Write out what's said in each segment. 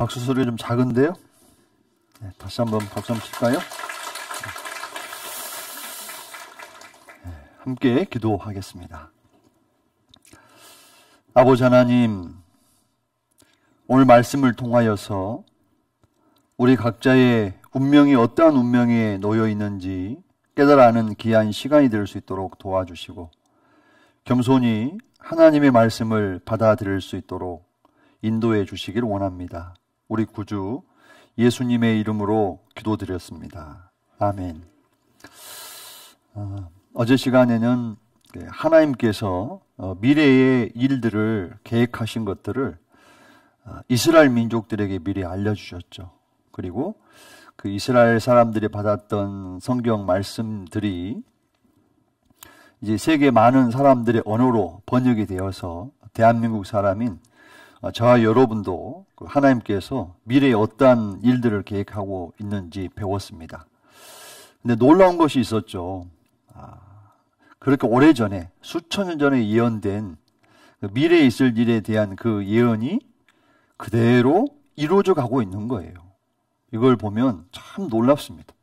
박수 소리가 좀 작은데요? 네, 다시 한번 박수 한번 칠까요? 네, 함께 기도하겠습니다. 아버지 하나님, 오늘 말씀을 통하여서 우리 각자의 운명이 어떠한 운명에 놓여 있는지 깨달아는 귀한 시간이 될 수 있도록 도와주시고 겸손히 하나님의 말씀을 받아들일 수 있도록 인도해 주시길 원합니다. 우리 구주 예수님의 이름으로 기도드렸습니다. 아멘. 어, 제 시간에는 하나님께서 어, 미래의 일들을 계획하신 것들을 어, 이스라엘 민족들에게 미리 알려주셨죠. 그리고 그 이스라엘 사람들이 받았던 성경 말씀들이 이제 세계 많은 사람들의 언어로 번역이 되어서 대한민국 사람인 어, 저와 여러분도 그 하나님께서 미래에 어떠한 일들을 계획하고 있는지 배웠습니다. 근데 놀라운 것이 있었죠. 아, 그렇게 오래 전에, 수천 년 전에 예언된 그 미래에 있을 일에 대한 그 예언이 그대로 이루어져 가고 있는 거예요. 이걸 보면 참 놀랍습니다.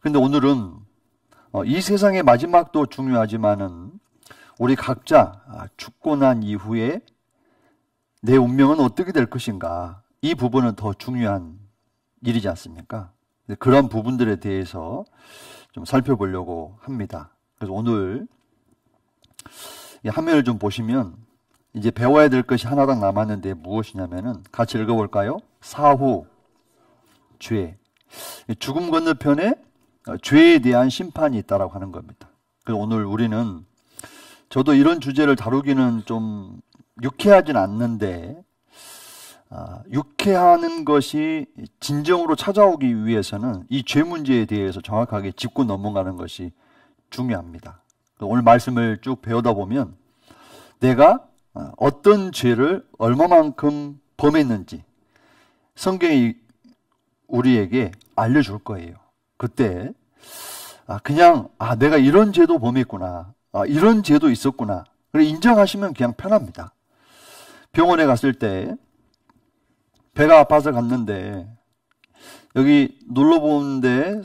근데 오늘은 어, 이 세상의 마지막도 중요하지만은 우리 각자 아, 죽고 난 이후에 내 운명은 어떻게 될 것인가 이 부분은 더 중요한 일이지 않습니까? 그런 부분들에 대해서 좀 살펴보려고 합니다. 그래서 오늘 화면을 좀 보시면 이제 배워야 될 것이 하나당 남았는데 무엇이냐면은 같이 읽어볼까요? 사후 죄. 죽음 건너편에 죄에 대한 심판이 있다라고 하는 겁니다. 그래서 오늘 우리는 저도 이런 주제를 다루기는 좀 유쾌하진 않는데 아, 유쾌하는 것이 진정으로 찾아오기 위해서는 이 죄 문제에 대해서 정확하게 짚고 넘어가는 것이 중요합니다. 오늘 말씀을 쭉 배우다 보면 내가 어, 어떤 죄를 얼마만큼 범했는지 성경이 우리에게 알려줄 거예요. 그때 아, 그냥 아 내가 이런 죄도 범했구나, 아, 이런 죄도 있었구나. 그래 인정하시면 그냥 편합니다. 병원에 갔을 때 배가 아파서 갔는데 여기 놀러 보는데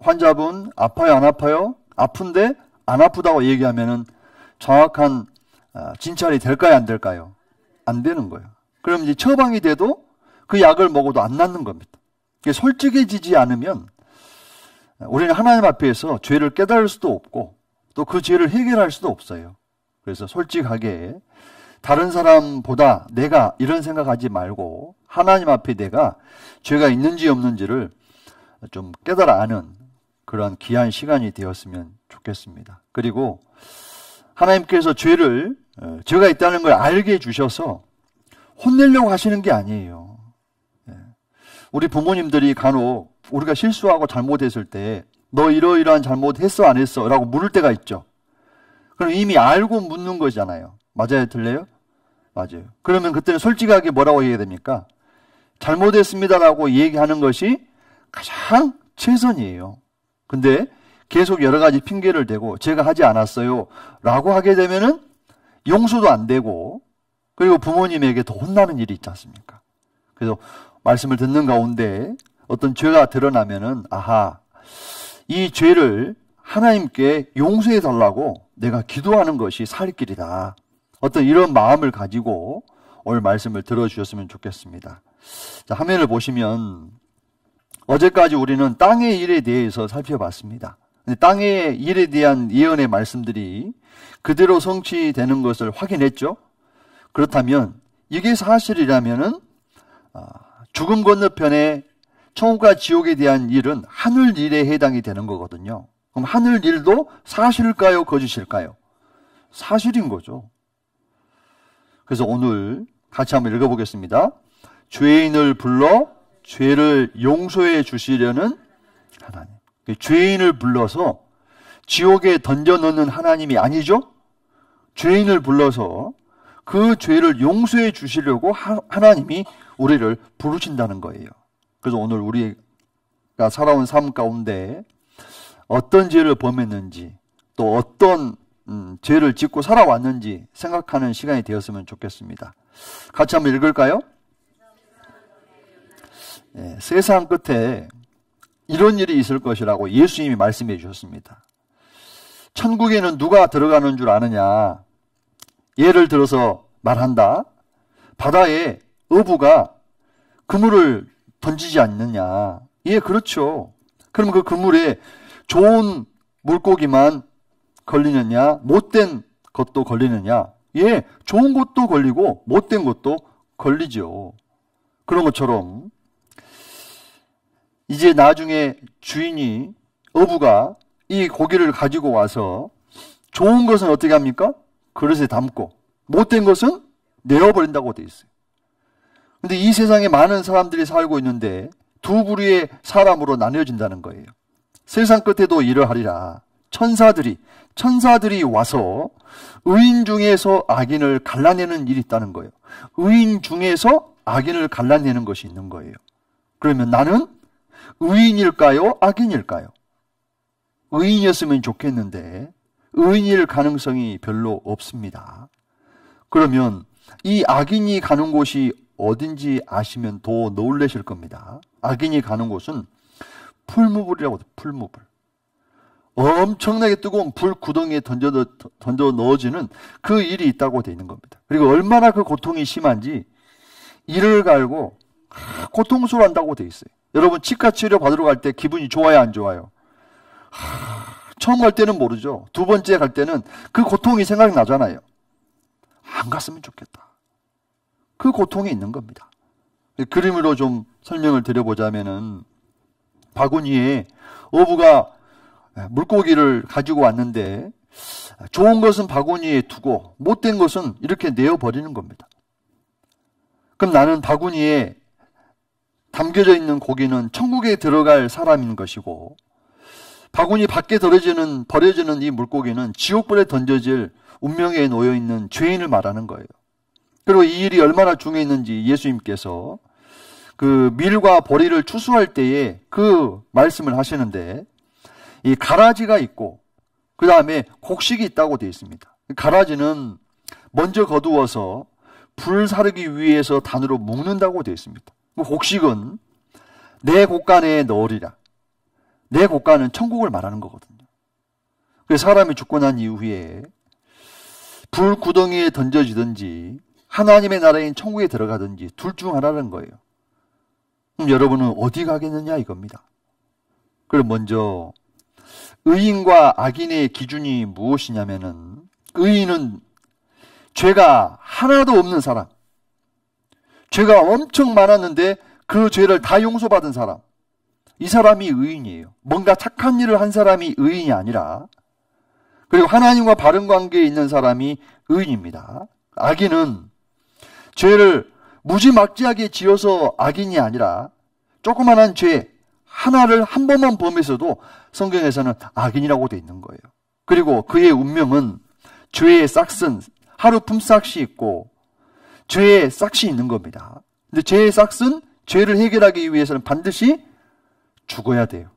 환자분 아파요 안 아파요? 아픈데 안 아프다고 얘기하면은 정확한 아, 진찰이 될까요 안 될까요? 안 되는 거예요. 그럼 이제 처방이 돼도 그 약을 먹어도 안 낫는 겁니다. 솔직해지지 않으면 우리는 하나님 앞에서 죄를 깨달을 수도 없고 또 그 죄를 해결할 수도 없어요. 그래서 솔직하게 다른 사람보다 내가 이런 생각하지 말고 하나님 앞에 내가 죄가 있는지 없는지를 좀 깨달아 아는 그런 귀한 시간이 되었으면 좋겠습니다. 그리고 하나님께서 죄를 어, 죄가 있다는 걸 알게 해 주셔서 혼내려고 하시는 게 아니에요. 예. 우리 부모님들이 간혹 우리가 실수하고 잘못했을 때 너 이러이러한 잘못했어 안 했어? 라고 물을 때가 있죠. 그럼 이미 알고 묻는 거잖아요. 맞아요, 틀려요? 맞아요. 그러면 그때는 솔직하게 뭐라고 얘기해야 됩니까? 잘못했습니다라고 얘기하는 것이 가장 최선이에요. 근데 계속 여러 가지 핑계를 대고 제가 하지 않았어요. 라고 하게 되면은 용서도 안 되고 그리고 부모님에게 더 혼나는 일이 있지 않습니까? 그래서 말씀을 듣는 가운데 어떤 죄가 드러나면은 아하 이 죄를 하나님께 용서해 달라고 내가 기도하는 것이 살 길이다. 어떤 이런 마음을 가지고 오늘 말씀을 들어주셨으면 좋겠습니다. 자, 화면을 보시면 어제까지 우리는 땅의 일에 대해서 살펴봤습니다. 땅의 일에 대한 예언의 말씀들이 그대로 성취되는 것을 확인했죠. 그렇다면 이게 사실이라면은 아, 죽음 건너편에 천국과 지옥에 대한 일은 하늘 일에 해당이 되는 거거든요. 그럼 하늘 일도 사실일까요? 거짓일까요? 사실인 거죠. 그래서 오늘 같이 한번 읽어보겠습니다. 죄인을 불러 죄를 용서해 주시려는 하나님. 죄인을 불러서 지옥에 던져 넣는 하나님이 아니죠? 죄인을 불러서 그 죄를 용서해 주시려고 하나님이 우리를 부르신다는 거예요. 그래서 오늘 우리가 살아온 삶 가운데 어떤 죄를 범했는지 또 어떤 음, 죄를 짓고 살아왔는지 생각하는 시간이 되었으면 좋겠습니다. 같이 한번 읽을까요? 예, 세상 끝에 이런 일이 있을 것이라고 예수님이 말씀해 주셨습니다. 천국에는 누가 들어가는 줄 아느냐? 예를 들어서 말한다. 바다에 어부가 그물을 던지지 않느냐? 예, 그렇죠. 그럼 그 그물에 좋은 물고기만 걸리느냐? 못된 것도 걸리느냐? 예, 좋은 것도 걸리고 못된 것도 걸리죠. 그런 것처럼 이제 나중에 주인이 어부가 이 고기를 가지고 와서 좋은 것은 어떻게 합니까? 그릇에 담고 못된 것은 내어버린다고 돼 있어요. 근데 이 세상에 많은 사람들이 살고 있는데 두 부류의 사람으로 나뉘어진다는 거예요. 세상 끝에도 이러하리라. 천사들이 천사들이 와서 의인 중에서 악인을 갈라내는 일이 있다는 거예요. 의인 중에서 악인을 갈라내는 것이 있는 거예요. 그러면 나는 의인일까요? 악인일까요? 의인이었으면 좋겠는데 의인일 가능성이 별로 없습니다. 그러면 이 악인이 가는 곳이 어딘지 아시면 더 놀라실 겁니다. 악인이 가는 곳은 풀무불이라고 해요. 풀무불. 엄청나게 뜨거운 불 구덩이에 던져, 던져 넣어지는 그 일이 있다고 되어 있는 겁니다. 그리고 얼마나 그 고통이 심한지 이를 갈고 고통스러워한다고 되어 있어요. 여러분 치과 치료 받으러 갈 때 기분이 좋아요 안 좋아요? 처음 갈 때는 모르죠. 두 번째 갈 때는 그 고통이 생각나잖아요. 안 갔으면 좋겠다. 그 고통이 있는 겁니다. 그림으로 좀 설명을 드려보자면은 바구니에 어부가 물고기를 가지고 왔는데 좋은 것은 바구니에 두고 못된 것은 이렇게 내어 버리는 겁니다. 그럼 나는 바구니에 담겨져 있는 고기는 천국에 들어갈 사람인 것이고 바구니 밖에 버려지는 버려지는 이 물고기는 지옥불에 던져질 운명에 놓여 있는 죄인을 말하는 거예요. 그리고 이 일이 얼마나 중요했는지 예수님께서 그 밀과 보리를 추수할 때에 그 말씀을 하시는데 이 가라지가 있고 그 다음에 곡식이 있다고 되어 있습니다. 가라지는 먼저 거두어서 불 사르기 위해서 단으로 묶는다고 되어 있습니다. 그 곡식은 내 곳간에 넣으리라. 내 곳간은 천국을 말하는 거거든요. 그래서 사람이 죽고 난 이후에 불 구덩이에 던져지든지 하나님의 나라인 천국에 들어가든지 둘 중 하나라는 거예요. 그럼 여러분은 어디 가겠느냐 이겁니다. 그럼 먼저 의인과 악인의 기준이 무엇이냐면은 의인은 죄가 하나도 없는 사람. 죄가 엄청 많았는데 그 죄를 다 용서받은 사람. 이 사람이 의인이에요. 뭔가 착한 일을 한 사람이 의인이 아니라 그리고 하나님과 바른 관계에 있는 사람이 의인입니다. 악인은 죄를 무지막지하게 지어서 악인이 아니라 조그만한 죄 하나를 한 번만 범해서도 성경에서는 악인이라고 되어 있는 거예요. 그리고 그의 운명은 죄의 싹슨 하루 품삯이 있고 죄의 싹이 있는 겁니다. 근데 죄의 싹은 죄를 해결하기 위해서는 반드시 죽어야 돼요.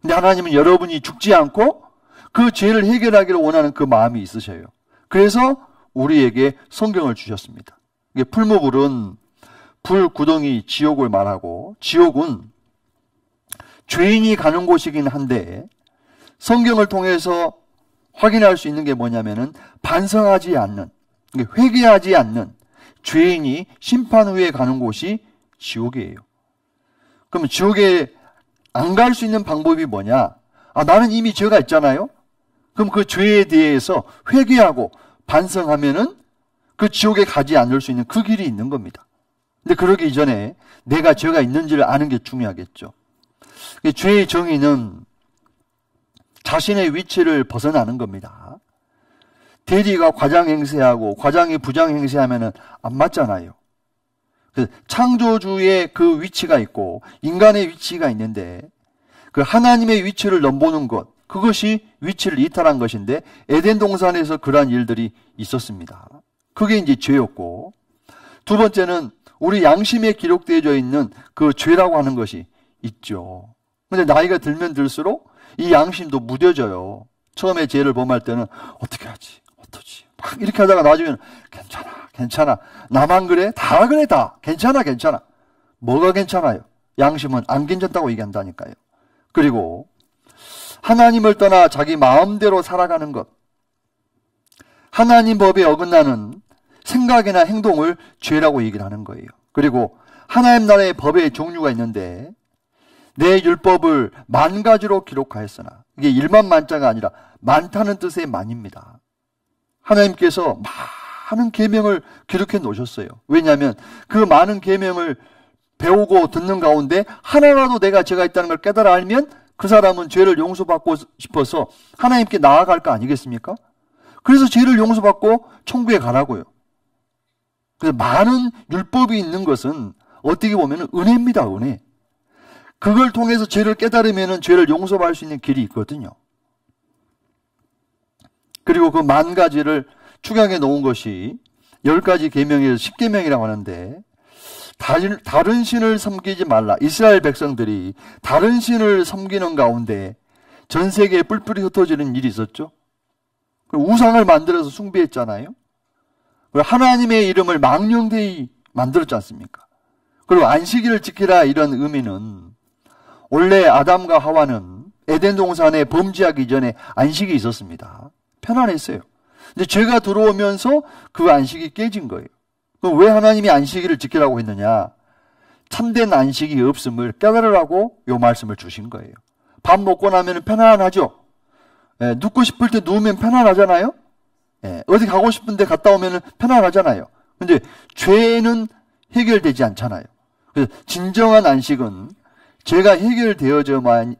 근데 하나님은 여러분이 죽지 않고 그 죄를 해결하기를 원하는 그 마음이 있으셔요. 그래서 우리에게 성경을 주셨습니다. 이게 풀무불은 불 구덩이 지옥을 말하고 지옥은 죄인이 가는 곳이긴 한데 성경을 통해서 확인할 수 있는 게 뭐냐면은 반성하지 않는 회개하지 않는 죄인이 심판 후에 가는 곳이 지옥이에요. 그럼 지옥에 안 갈 수 있는 방법이 뭐냐? 아, 나는 이미 죄가 있잖아요? 그럼 그 죄에 대해서 회개하고 반성하면은 그 지옥에 가지 않을 수 있는 그 길이 있는 겁니다. 근데 그러기 이전에 내가 죄가 있는지를 아는 게 중요하겠죠. 죄의 정의는 자신의 위치를 벗어나는 겁니다. 대리가 과장 행세하고 과장이 부장 행세하면은 안 맞잖아요. 창조주의 그 위치가 있고 인간의 위치가 있는데 그 하나님의 위치를 넘보는 것 그것이 위치를 이탈한 것인데 에덴 동산에서 그러한 일들이 있었습니다. 그게 이제 죄였고 두 번째는 우리 양심에 기록되어져 있는 그 죄라고 하는 것이 있죠. 근데 나이가 들면 들수록 이 양심도 무뎌져요. 처음에 죄를 범할 때는 어떻게 하지? 어떠지? 막 이렇게 하다가 나중에는 괜찮아, 괜찮아. 나만 그래? 다 그래, 다. 괜찮아, 괜찮아. 뭐가 괜찮아요? 양심은 안 괜찮다고 얘기한다니까요. 그리고 하나님을 떠나 자기 마음대로 살아가는 것. 하나님 법에 어긋나는 생각이나 행동을 죄라고 얘기를 하는 거예요. 그리고 하나님 나라의 법의 종류가 있는데 내 율법을 만 가지로 기록하였으나 이게 일만 만자가 아니라 많다는 뜻의 만입니다. 하나님께서 많은 계명을 기록해 놓으셨어요. 왜냐하면 그 많은 계명을 배우고 듣는 가운데 하나라도 내가 죄가 있다는 걸 깨달아 알면 그 사람은 죄를 용서받고 싶어서 하나님께 나아갈 거 아니겠습니까? 그래서 죄를 용서받고 천국에 가라고요. 그래서 많은 율법이 있는 것은 어떻게 보면 은혜입니다, 은혜. 그걸 통해서 죄를 깨달으면 죄를 용서받을 수 있는 길이 있거든요. 그리고 그 만 가지를 축약해 놓은 것이 열 가지 계명에서 십계명이라고 하는데 다른, 다른 신을 섬기지 말라. 이스라엘 백성들이 다른 신을 섬기는 가운데 전 세계에 뿔뿔이 흩어지는 일이 있었죠. 우상을 만들어서 숭배했잖아요. 하나님의 이름을 망령되이 만들었지 않습니까? 그리고 안식일을 지키라 이런 의미는 원래 아담과 하와는 에덴 동산에 범죄하기 전에 안식이 있었습니다. 편안했어요. 근데 죄가 들어오면서 그 안식이 깨진 거예요. 그럼 왜 하나님이 안식일을 지키라고 했느냐? 참된 안식이 없음을 깨달으라고 요 말씀을 주신 거예요. 밥 먹고 나면 편안하죠? 예, 눕고 싶을 때 누우면 편안하잖아요? 예, 어디 가고 싶은데 갔다 오면 편안하잖아요. 근데 죄는 해결되지 않잖아요. 그래서 진정한 안식은 죄가 해결되어져야만이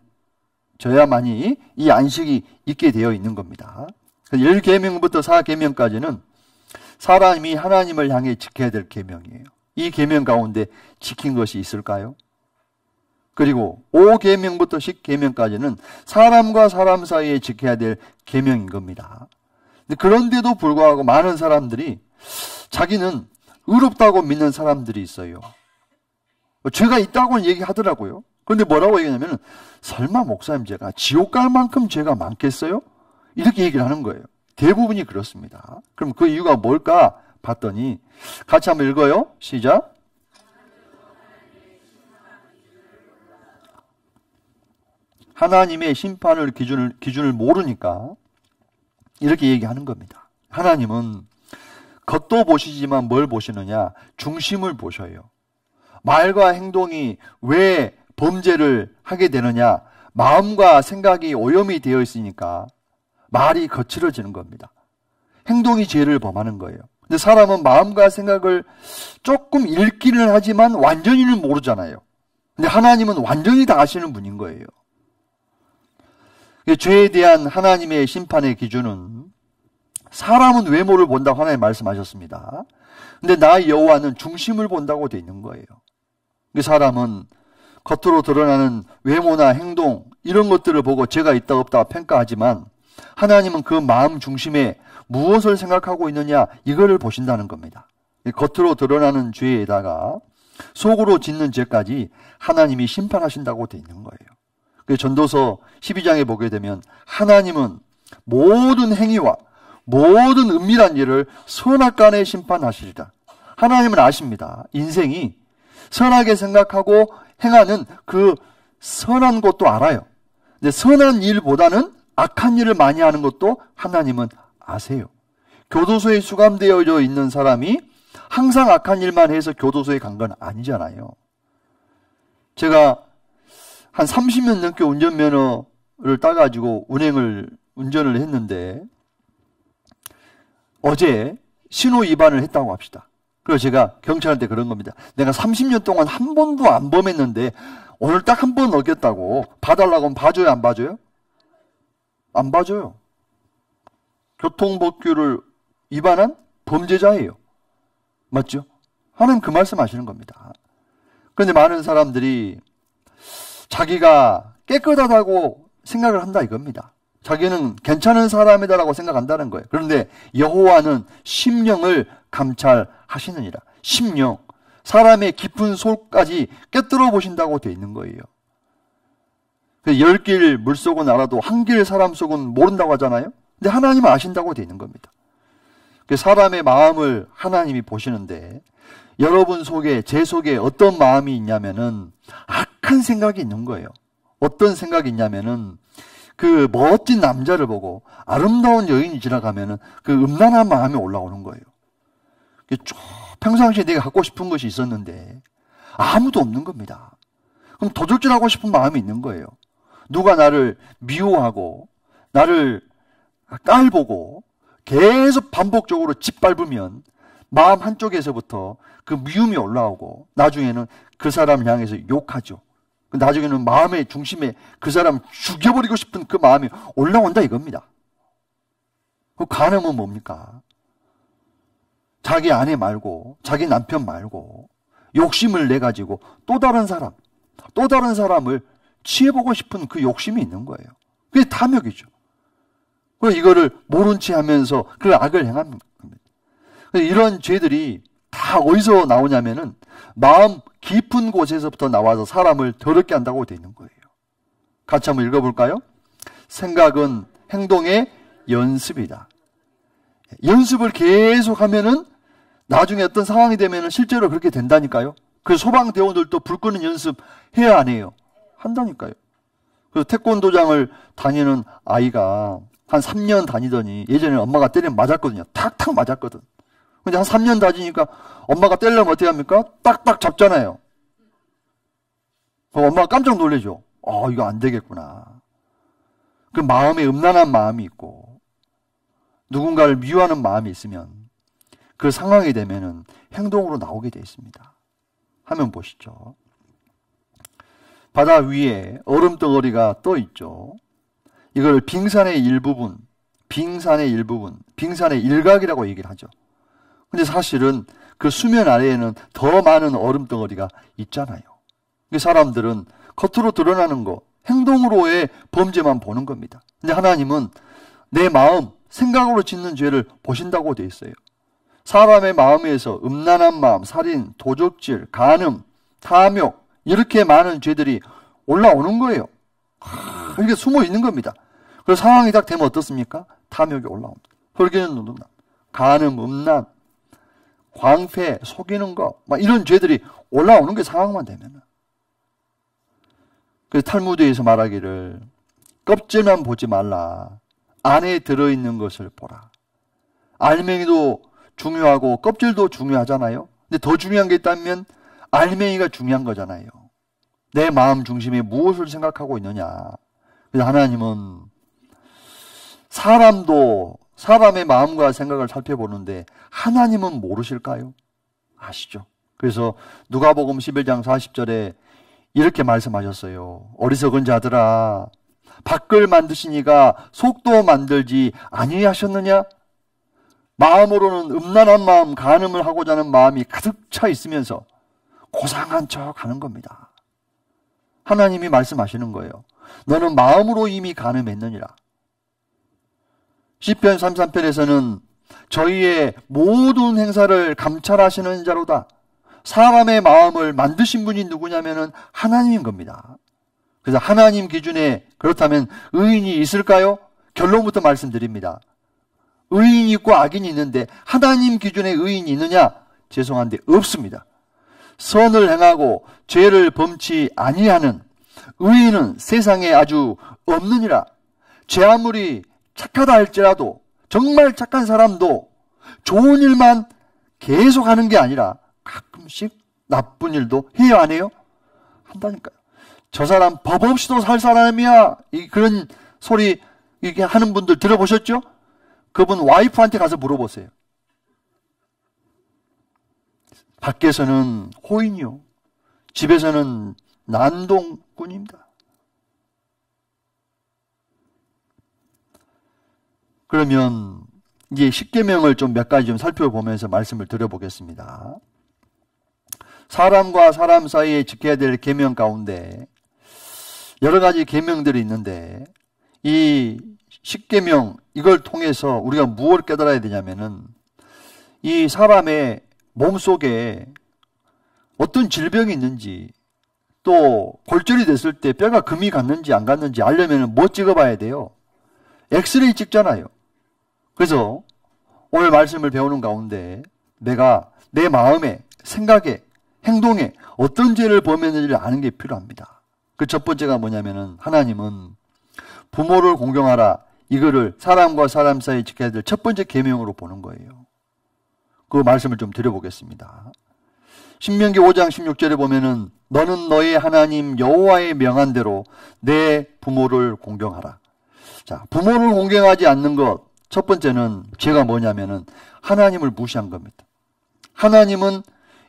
이 안식이 있게 되어 있는 겁니다. 10계명부터 4계명까지는 사람이 하나님을 향해 지켜야 될 계명이에요. 이 계명 가운데 지킨 것이 있을까요? 그리고 5계명부터 10계명까지는 사람과 사람 사이에 지켜야 될 계명인 겁니다. 그런데도 불구하고 많은 사람들이 자기는 의롭다고 믿는 사람들이 있어요. 죄가 있다고 얘기하더라고요. 그런데 뭐라고 얘기하냐면 설마 목사님 제가 지옥 갈 만큼 죄가 많겠어요? 이렇게 얘기를 하는 거예요. 대부분이 그렇습니다. 그럼 그 이유가 뭘까 봤더니 같이 한번 읽어요. 시작. 하나님의 심판을 기준을 기준을 모르니까 이렇게 얘기하는 겁니다. 하나님은 겉도 보시지만 뭘 보시느냐? 중심을 보셔요. 말과 행동이 왜 범죄를 하게 되느냐? 마음과 생각이 오염이 되어 있으니까 말이 거칠어지는 겁니다. 행동이 죄를 범하는 거예요. 근데 사람은 마음과 생각을 조금 읽기는 하지만 완전히는 모르잖아요. 근데 하나님은 완전히 다 아시는 분인 거예요. 죄에 대한 하나님의 심판의 기준은 사람은 외모를 본다고 하나님 말씀하셨습니다. 근데 나 여호와는 중심을 본다고 돼 있는 거예요. 그 사람은 겉으로 드러나는 외모나 행동 이런 것들을 보고 죄가 있다 없다 평가하지만 하나님은 그 마음 중심에 무엇을 생각하고 있느냐 이거를 보신다는 겁니다. 겉으로 드러나는 죄에다가 속으로 짓는 죄까지 하나님이 심판하신다고 돼 있는 거예요. 그 전도서 12장에 보게 되면 하나님은 모든 행위와 모든 은밀한 일을 선악간에 심판하시리라. 하나님은 아십니다. 인생이 선하게 생각하고 행하는 그 선한 것도 알아요. 근데 선한 일보다는 악한 일을 많이 하는 것도 하나님은 아세요. 교도소에 수감되어 있는 사람이 항상 악한 일만 해서 교도소에 간 건 아니잖아요. 제가 한 30년 넘게 운전면허를 따가지고 운행을, 운전을 했는데 어제 신호 위반을 했다고 합시다. 그래서 제가 경찰한테 그런 겁니다. 내가 30년 동안 한 번도 안 범했는데 오늘 딱 한 번 어겼다고 봐달라고 하면 봐줘요, 안 봐줘요? 안 봐줘요. 교통법규를 위반한 범죄자예요. 맞죠? 하나님 그 말씀 하시는 겁니다. 그런데 많은 사람들이 자기가 깨끗하다고 생각을 한다 이겁니다. 자기는 괜찮은 사람이다라고 생각한다는 거예요. 그런데 여호와는 심령을 감찰 하시느니라. 심령, 사람의 깊은 속까지 깨뜨려 보신다고 되어 있는 거예요. 열길 물속은 알아도 한 길 사람 속은 모른다고 하잖아요. 근데 하나님은 아신다고 되어 있는 겁니다. 그 사람의 마음을 하나님이 보시는데 여러분 속에 제 속에 어떤 마음이 있냐면은 악한 생각이 있는 거예요. 어떤 생각이 있냐면은 그 멋진 남자를 보고 아름다운 여인이 지나가면은 그 음란한 마음이 올라오는 거예요. 쭉 평상시에 내가 갖고 싶은 것이 있었는데 아무도 없는 겁니다. 그럼 도둑질하고 싶은 마음이 있는 거예요. 누가 나를 미워하고 나를 깔보고 계속 반복적으로 짓밟으면 마음 한쪽에서부터 그 미움이 올라오고 나중에는 그 사람을 향해서 욕하죠. 나중에는 마음의 중심에 그 사람 죽여버리고 싶은 그 마음이 올라온다 이겁니다. 그 간음은 뭡니까? 자기 아내 말고, 자기 남편 말고, 욕심을 내 가지고 또 다른 사람, 또 다른 사람을 취해보고 싶은 그 욕심이 있는 거예요. 그게 탐욕이죠. 그 이거를 모른 채 하면서 그 악을 행합니다. 이런 죄들이 다 어디서 나오냐면은 마음 깊은 곳에서부터 나와서 사람을 더럽게 한다고 되어 있는 거예요. 같이 한번 읽어볼까요? 생각은 행동의 연습이다. 연습을 계속 하면은 나중에 어떤 상황이 되면은 실제로 그렇게 된다니까요. 그 소방대원들도 불 끄는 연습 해야 안 해요? 한다니까요. 그 태권도장을 다니는 아이가 한 3년 다니더니 예전에 엄마가 때리면 맞았거든요. 탁탁 맞았거든. 근데 한 3년 다니니까 엄마가 때리면 어떻게 합니까? 딱딱 잡잖아요. 엄마가 깜짝 놀래죠. 아, 이거 안 되겠구나. 그 마음에 음란한 마음이 있고 누군가를 미워하는 마음이 있으면 그 상황이 되면은 행동으로 나오게 되어 있습니다. 화면 보시죠. 바다 위에 얼음 덩어리가 떠 있죠. 이걸 빙산의 일부분, 빙산의 일부분, 빙산의 일각이라고 얘기를 하죠. 근데 사실은 그 수면 아래에는 더 많은 얼음 덩어리가 있잖아요. 사람들은 겉으로 드러나는 거, 행동으로의 범죄만 보는 겁니다. 근데 하나님은 내 마음, 생각으로 짓는 죄를 보신다고 되어 있어요. 사람의 마음에서 음란한 마음, 살인, 도적질, 간음, 탐욕, 이렇게 많은 죄들이 올라오는 거예요. 이게 숨어 있는 겁니다. 그래서 상황이 딱 되면 어떻습니까? 탐욕이 올라옵니다. 헐기는 눈 간음, 음란, 광패, 속이는 거, 막 이런 죄들이 올라오는 게 상황만 되면은. 그 탈무드에서 말하기를 껍질만 보지 말라. 안에 들어있는 것을 보라. 알맹이도 중요하고 껍질도 중요하잖아요. 근데 더 중요한 게 있다면 알맹이가 중요한 거잖아요. 내 마음 중심에 무엇을 생각하고 있느냐. 그래서 하나님은 사람도 사람의 마음과 생각을 살펴보는데 하나님은 모르실까요? 아시죠? 그래서 누가복음 11장 40절에 이렇게 말씀하셨어요. 어리석은 자들아 밖을 만드시니가 속도 만들지 아니하셨느냐? 마음으로는 음란한 마음, 간음을 하고자 하는 마음이 가득 차 있으면서 고상한 척 하는 겁니다. 하나님이 말씀하시는 거예요. 너는 마음으로 이미 간음했느니라. 시편 33편에서는 저희의 모든 행사를 감찰하시는 자로다. 사람의 마음을 만드신 분이 누구냐면은 하나님인 겁니다. 그래서 하나님 기준에 그렇다면 의인이 있을까요? 결론부터 말씀드립니다. 의인이 있고 악인이 있는데 하나님 기준에 의인이 있느냐? 죄송한데 없습니다. 선을 행하고 죄를 범치 아니하는 의인은 세상에 아주 없느니라. 죄 아무리 착하다 할지라도 정말 착한 사람도 좋은 일만 계속 하는 게 아니라 가끔씩 나쁜 일도 해요, 안 해요? 한다니까요. 저 사람 법 없이도 살 사람이야. 이 그런 소리 이렇게 하는 분들 들어보셨죠? 그분 와이프한테 가서 물어보세요. 밖에서는 호인이요. 집에서는 난동꾼입니다. 그러면 이제 십계명을 좀 몇 가지 좀 살펴보면서 말씀을 드려보겠습니다. 사람과 사람 사이에 지켜야 될 계명 가운데 여러 가지 계명들이 있는데 이 십계명 이걸 통해서 우리가 무엇을 깨달아야 되냐면은 이 사람의 몸 속에 어떤 질병이 있는지 또 골절이 됐을 때 뼈가 금이 갔는지 안 갔는지 알려면 뭐 찍어봐야 돼요? 엑스레이 찍잖아요. 그래서 오늘 말씀을 배우는 가운데 내가 내 마음에, 생각에, 행동에 어떤 죄를 범했는지를 아는 게 필요합니다. 그 첫 번째가 뭐냐면은 하나님은 부모를 공경하라. 이거를 사람과 사람 사이 지켜야 될 첫 번째 계명으로 보는 거예요. 그 말씀을 좀 드려보겠습니다. 신명기 5장 16절에 보면은 너는 너의 하나님 여호와의 명한대로 내 부모를 공경하라. 자, 부모를 공경하지 않는 것 첫 번째는 죄가 뭐냐면은 하나님을 무시한 겁니다. 하나님은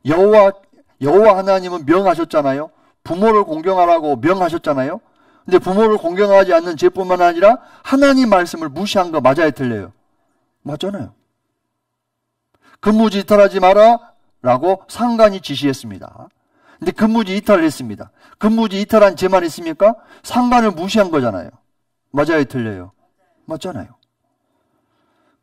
여호와 여호와 하나님은 명하셨잖아요. 부모를 공경하라고 명하셨잖아요. 근데 부모를 공경하지 않는 죄뿐만 아니라 하나님 말씀을 무시한 거 맞아요, 틀려요? 맞잖아요. 근무지 이탈하지 마라 라고 상관이 지시했습니다. 근데 근무지 이탈을 했습니다. 근무지 이탈한 죄만 있습니까? 상관을 무시한 거잖아요. 맞아요, 틀려요? 맞잖아요.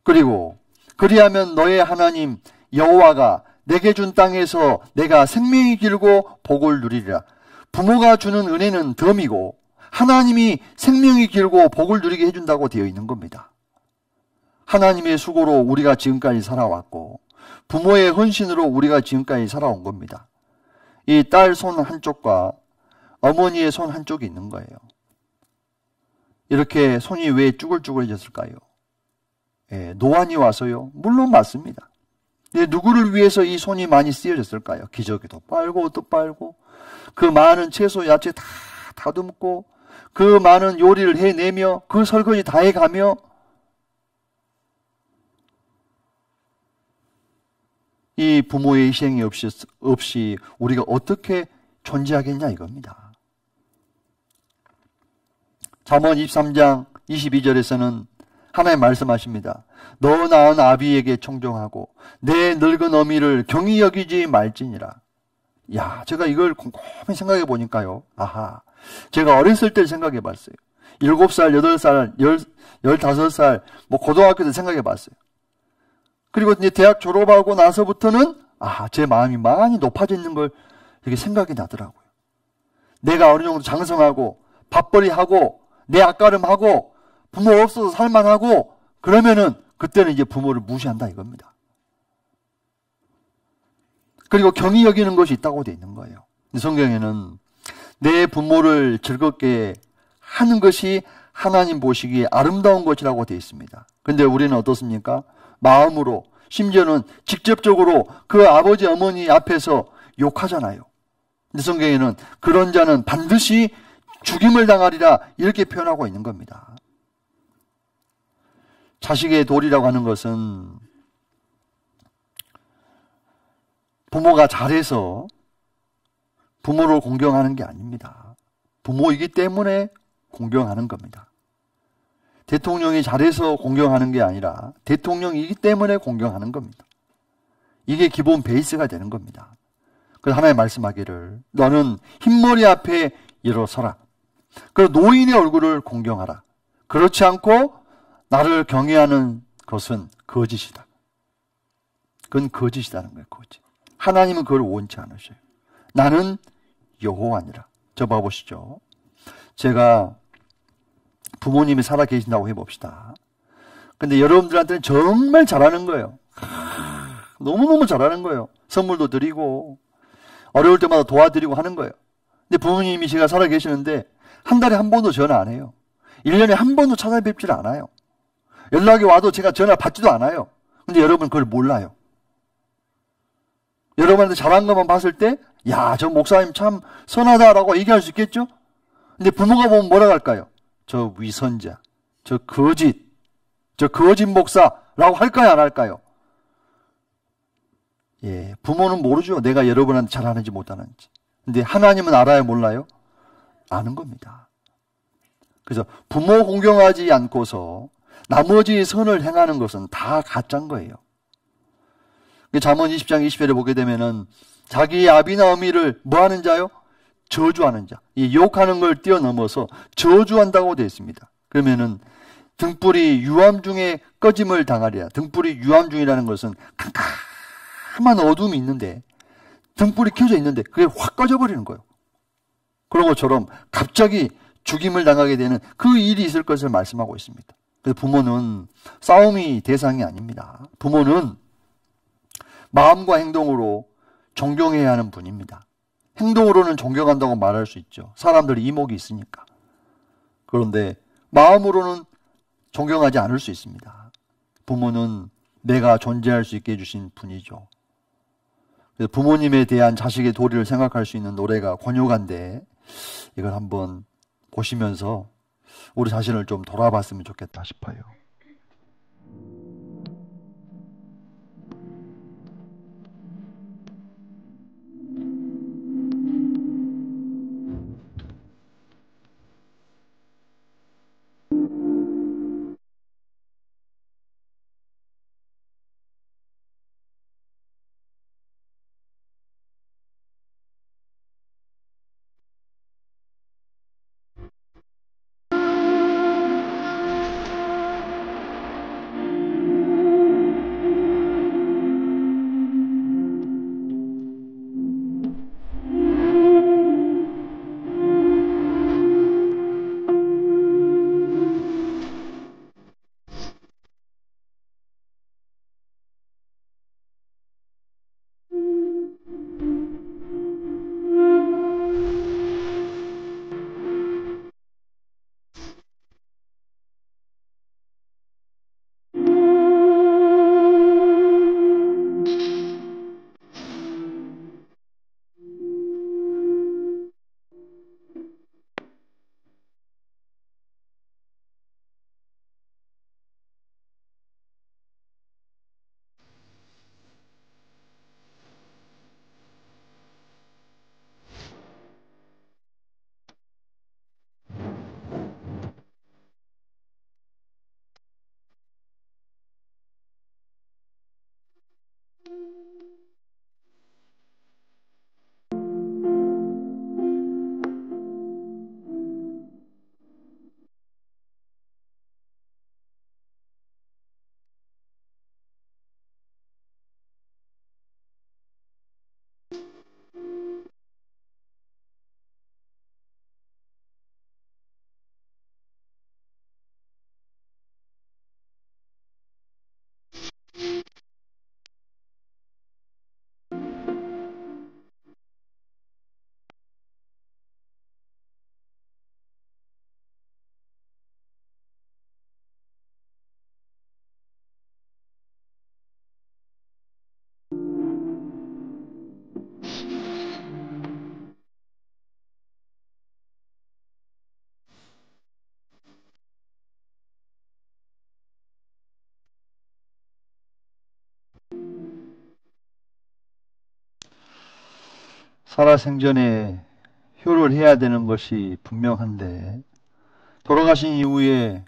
그리고 그리하면 너의 하나님 여호와가 내게 준 땅에서 내가 생명이 길고 복을 누리리라. 부모가 주는 은혜는 덤이고 하나님이 생명이 길고 복을 누리게 해준다고 되어 있는 겁니다. 하나님의 수고로 우리가 지금까지 살아왔고 부모의 헌신으로 우리가 지금까지 살아온 겁니다. 이 딸 손 한쪽과 어머니의 손 한쪽이 있는 거예요. 이렇게 손이 왜 쭈글쭈글해졌을까요? 예, 노안이 와서요? 물론 맞습니다. 누구를 위해서 이 손이 많이 쓰여졌을까요? 기저귀도 빨고 옷도 빨고 그 많은 채소 야채 다 다듬고 그 많은 요리를 해내며 그 설거지 다 해가며 이 부모의 희생이 없이, 없이 우리가 어떻게 존재하겠냐 이겁니다. 잠언 23장 22절에서는 하나님 말씀하십니다. 너 낳은 아비에게 청종하고 내 늙은 어미를 경히 여기지 말지니라. 야, 제가 이걸 곰곰이 생각해 보니까요. 아하. 제가 어렸을 때 생각해 봤어요. 7살, 8살, 15살, 뭐 고등학교 때 생각해 봤어요. 그리고 이제 대학 졸업하고 나서부터는 아, 제 마음이 많이 높아지는 걸 이렇게 생각이 나더라고요. 내가 어느 정도 장성하고 밥벌이 하고 내 앞가름하고 부모 없어서 살만하고 그러면은 그때는 이제 부모를 무시한다 이겁니다. 그리고 경이 여기는 것이 있다고 돼 있는 거예요. 성경에는 내 부모를 즐겁게 하는 것이 하나님 보시기에 아름다운 것이라고 되어 있습니다. 근데 우리는 어떻습니까? 마음으로 심지어는 직접적으로 그 아버지 어머니 앞에서 욕하잖아요. 근데 성경에는 그런 자는 반드시 죽임을 당하리라 이렇게 표현하고 있는 겁니다. 자식의 도리라고 하는 것은 부모가 잘해서 부모를 공경하는 게 아닙니다. 부모이기 때문에 공경하는 겁니다. 대통령이 잘해서 공경하는 게 아니라 대통령이기 때문에 공경하는 겁니다. 이게 기본 베이스가 되는 겁니다. 그래서 하나님 말씀하기를 너는 흰머리 앞에 일어서라. 그리고 노인의 얼굴을 공경하라. 그렇지 않고 나를 경외하는 것은 거짓이다. 그건 거짓이라는 거예요, 거짓. 하나님은 그걸 원치 않으셔요. 나는 여호와니라. 저 봐보시죠. 제가 부모님이 살아 계신다고 해봅시다. 근데 여러분들한테는 정말 잘하는 거예요. 너무너무 잘하는 거예요. 선물도 드리고, 어려울 때마다 도와드리고 하는 거예요. 근데 부모님이 제가 살아 계시는데, 한 달에 한 번도 전화 안 해요. 1년에 한 번도 찾아뵙질 않아요. 연락이 와도 제가 전화 받지도 않아요. 근데 여러분 그걸 몰라요. 여러분한테 잘한 것만 봤을 때, 야, 저 목사님 참 선하다라고 얘기할 수 있겠죠? 근데 부모가 보면 뭐라 할까요? 저 위선자, 저 거짓, 저 거짓 목사라고 할까요? 안 할까요? 예, 부모는 모르죠. 내가 여러분한테 잘하는지 못하는지. 근데 하나님은 알아요? 몰라요? 아는 겁니다. 그래서 부모 공경하지 않고서 나머지 선을 행하는 것은 다 가짜인 거예요. 잠언 20장 20절에 보게 되면은 자기 아비나 어미를 뭐 하는 자요? 저주하는 자. 이 욕하는 걸 뛰어넘어서 저주한다고 되어 있습니다. 그러면은 등불이 유암 중에 꺼짐을 당하리라. 등불이 유암 중이라는 것은 캄캄한 어둠이 있는데 등불이 켜져 있는데 그게 확 꺼져버리는 거예요. 그런 것처럼 갑자기 죽임을 당하게 되는 그 일이 있을 것을 말씀하고 있습니다. 부모는 싸움이 대상이 아닙니다. 부모는 마음과 행동으로 존경해야 하는 분입니다. 행동으로는 존경한다고 말할 수 있죠. 사람들이 이목이 있으니까. 그런데 마음으로는 존경하지 않을 수 있습니다. 부모는 내가 존재할 수 있게 해주신 분이죠. 부모님에 대한 자식의 도리를 생각할 수 있는 노래가 권유간데 이걸 한번 보시면서 우리 자신을 좀 돌아봤으면 좋겠다 싶어요. 살아생전에 효를 해야 되는 것이 분명한데 돌아가신 이후에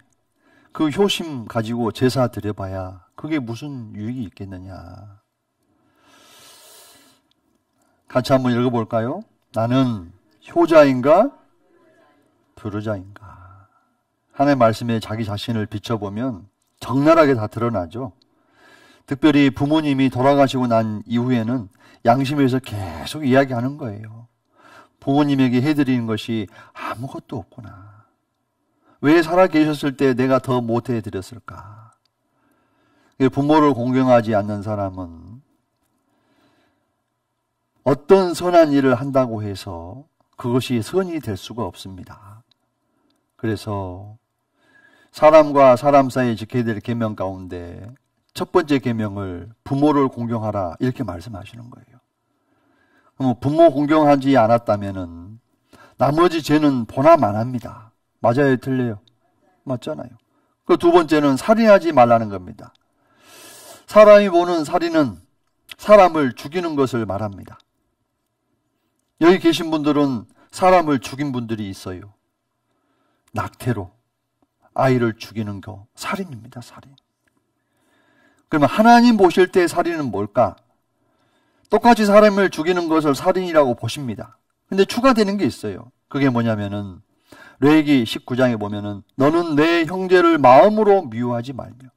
그 효심 가지고 제사 드려봐야 그게 무슨 유익이 있겠느냐. 같이 한번 읽어볼까요? 나는 효자인가? 부르자인가? 하나의 말씀에 자기 자신을 비춰보면 적나라하게 다 드러나죠. 특별히 부모님이 돌아가시고 난 이후에는 양심에 서 계속 이야기하는 거예요. 부모님에게 해드리는 것이 아무것도 없구나. 왜 살아 계셨을 때 내가 더 못해드렸을까? 부모를 공경하지 않는 사람은 어떤 선한 일을 한다고 해서 그것이 선이 될 수가 없습니다. 그래서 사람과 사람 사이에 지켜야 될 계명 가운데 첫 번째 계명을 부모를 공경하라 이렇게 말씀하시는 거예요. 그럼 부모 공경하지 않았다면은 나머지 죄는 보나마납니다. 맞아요, 틀려요? 맞잖아요. 그 두 번째는 살인하지 말라는 겁니다. 사람이 보는 살인은 사람을 죽이는 것을 말합니다. 여기 계신 분들은 사람을 죽인 분들이 있어요. 낙태로 아이를 죽이는 거 살인입니다, 살인. 그러면 하나님 보실 때 살인은 뭘까? 똑같이 사람을 죽이는 것을 살인이라고 보십니다. 근데 추가되는 게 있어요. 그게 뭐냐면은 레기 19장에 보면은 너는 내 형제를 마음으로 미워하지 말며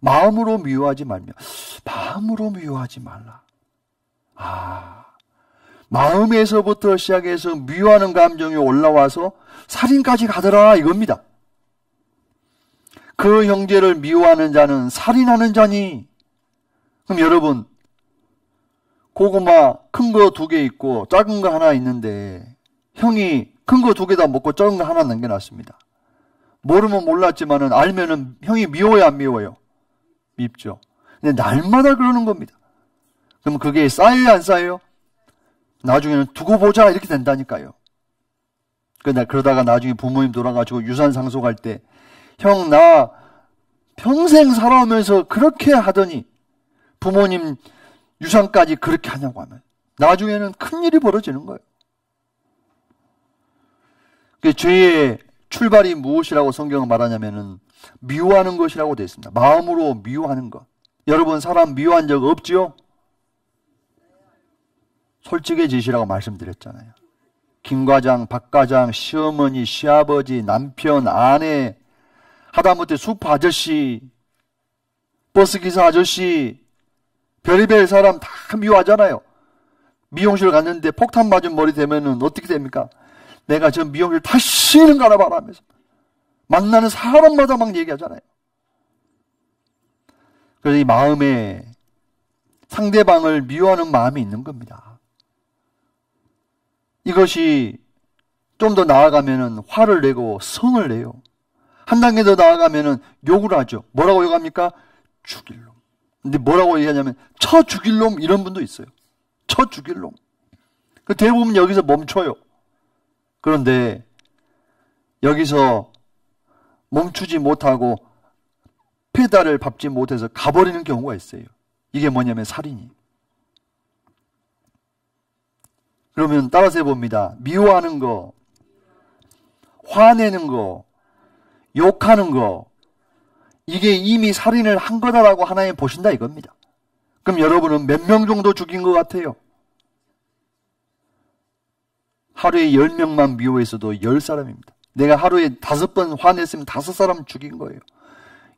마음으로 미워하지 말며 마음으로 미워하지 말라. 아. 마음에서부터 시작해서 미워하는 감정이 올라와서 살인까지 가더라 이겁니다. 그 형제를 미워하는 자는 살인하는 자니. 그럼 여러분, 고구마 큰 거 두 개 있고 작은 거 하나 있는데 형이 큰 거 두 개 다 먹고 작은 거 하나 남겨놨습니다. 모르면 몰랐지만은 알면은 형이 미워요 안 미워요? 밉죠. 근데 날마다 그러는 겁니다. 그럼 그게 쌓여요 안 쌓여요? 나중에는 두고 보자 이렇게 된다니까요. 그러다 그러다가 나중에 부모님 돌아가지고 유산 상속할 때 형 나 평생 살아오면서 그렇게 하더니 부모님 유산까지 그렇게 하냐고 하면 나중에는 큰 일이 벌어지는 거예요. 그 죄의 출발이 무엇이라고 성경은 말하냐면은 미워하는 것이라고 되어 있습니다. 마음으로 미워하는 것. 여러분 사람 미워한 적 없지요? 솔직해지시라고 말씀드렸잖아요. 김 과장, 박 과장, 시어머니, 시아버지, 남편, 아내, 하다못해 숲 아저씨, 버스기사 아저씨, 별의별 사람 다 미워하잖아요. 미용실 갔는데 폭탄 맞은 머리 되면은 어떻게 됩니까? 내가 저 미용실 다시는 가라 봐라 하면서 만나는 사람마다 막 얘기하잖아요. 그래서 이 마음에 상대방을 미워하는 마음이 있는 겁니다. 이것이 좀 더 나아가면은 화를 내고 성을 내요. 한 단계 더 나아가면은 욕을 하죠. 뭐라고 욕합니까? 죽일 놈. 근데 뭐라고 얘기하냐면 쳐 죽일 놈 이런 분도 있어요. 쳐 죽일 놈. 그 대부분 여기서 멈춰요. 그런데 여기서 멈추지 못하고 페달을 밟지 못해서 가버리는 경우가 있어요. 이게 뭐냐면 살인이. 그러면 따라서 해봅니다. 미워하는 거, 화내는 거, 욕하는 거, 이게 이미 살인을 한 거다라고 하나님 보신다 이겁니다. 그럼 여러분은 몇 명 정도 죽인 것 같아요? 하루에 10명만 미워했어도 10사람입니다. 내가 하루에 다섯 번 화냈으면 다섯 사람 죽인 거예요.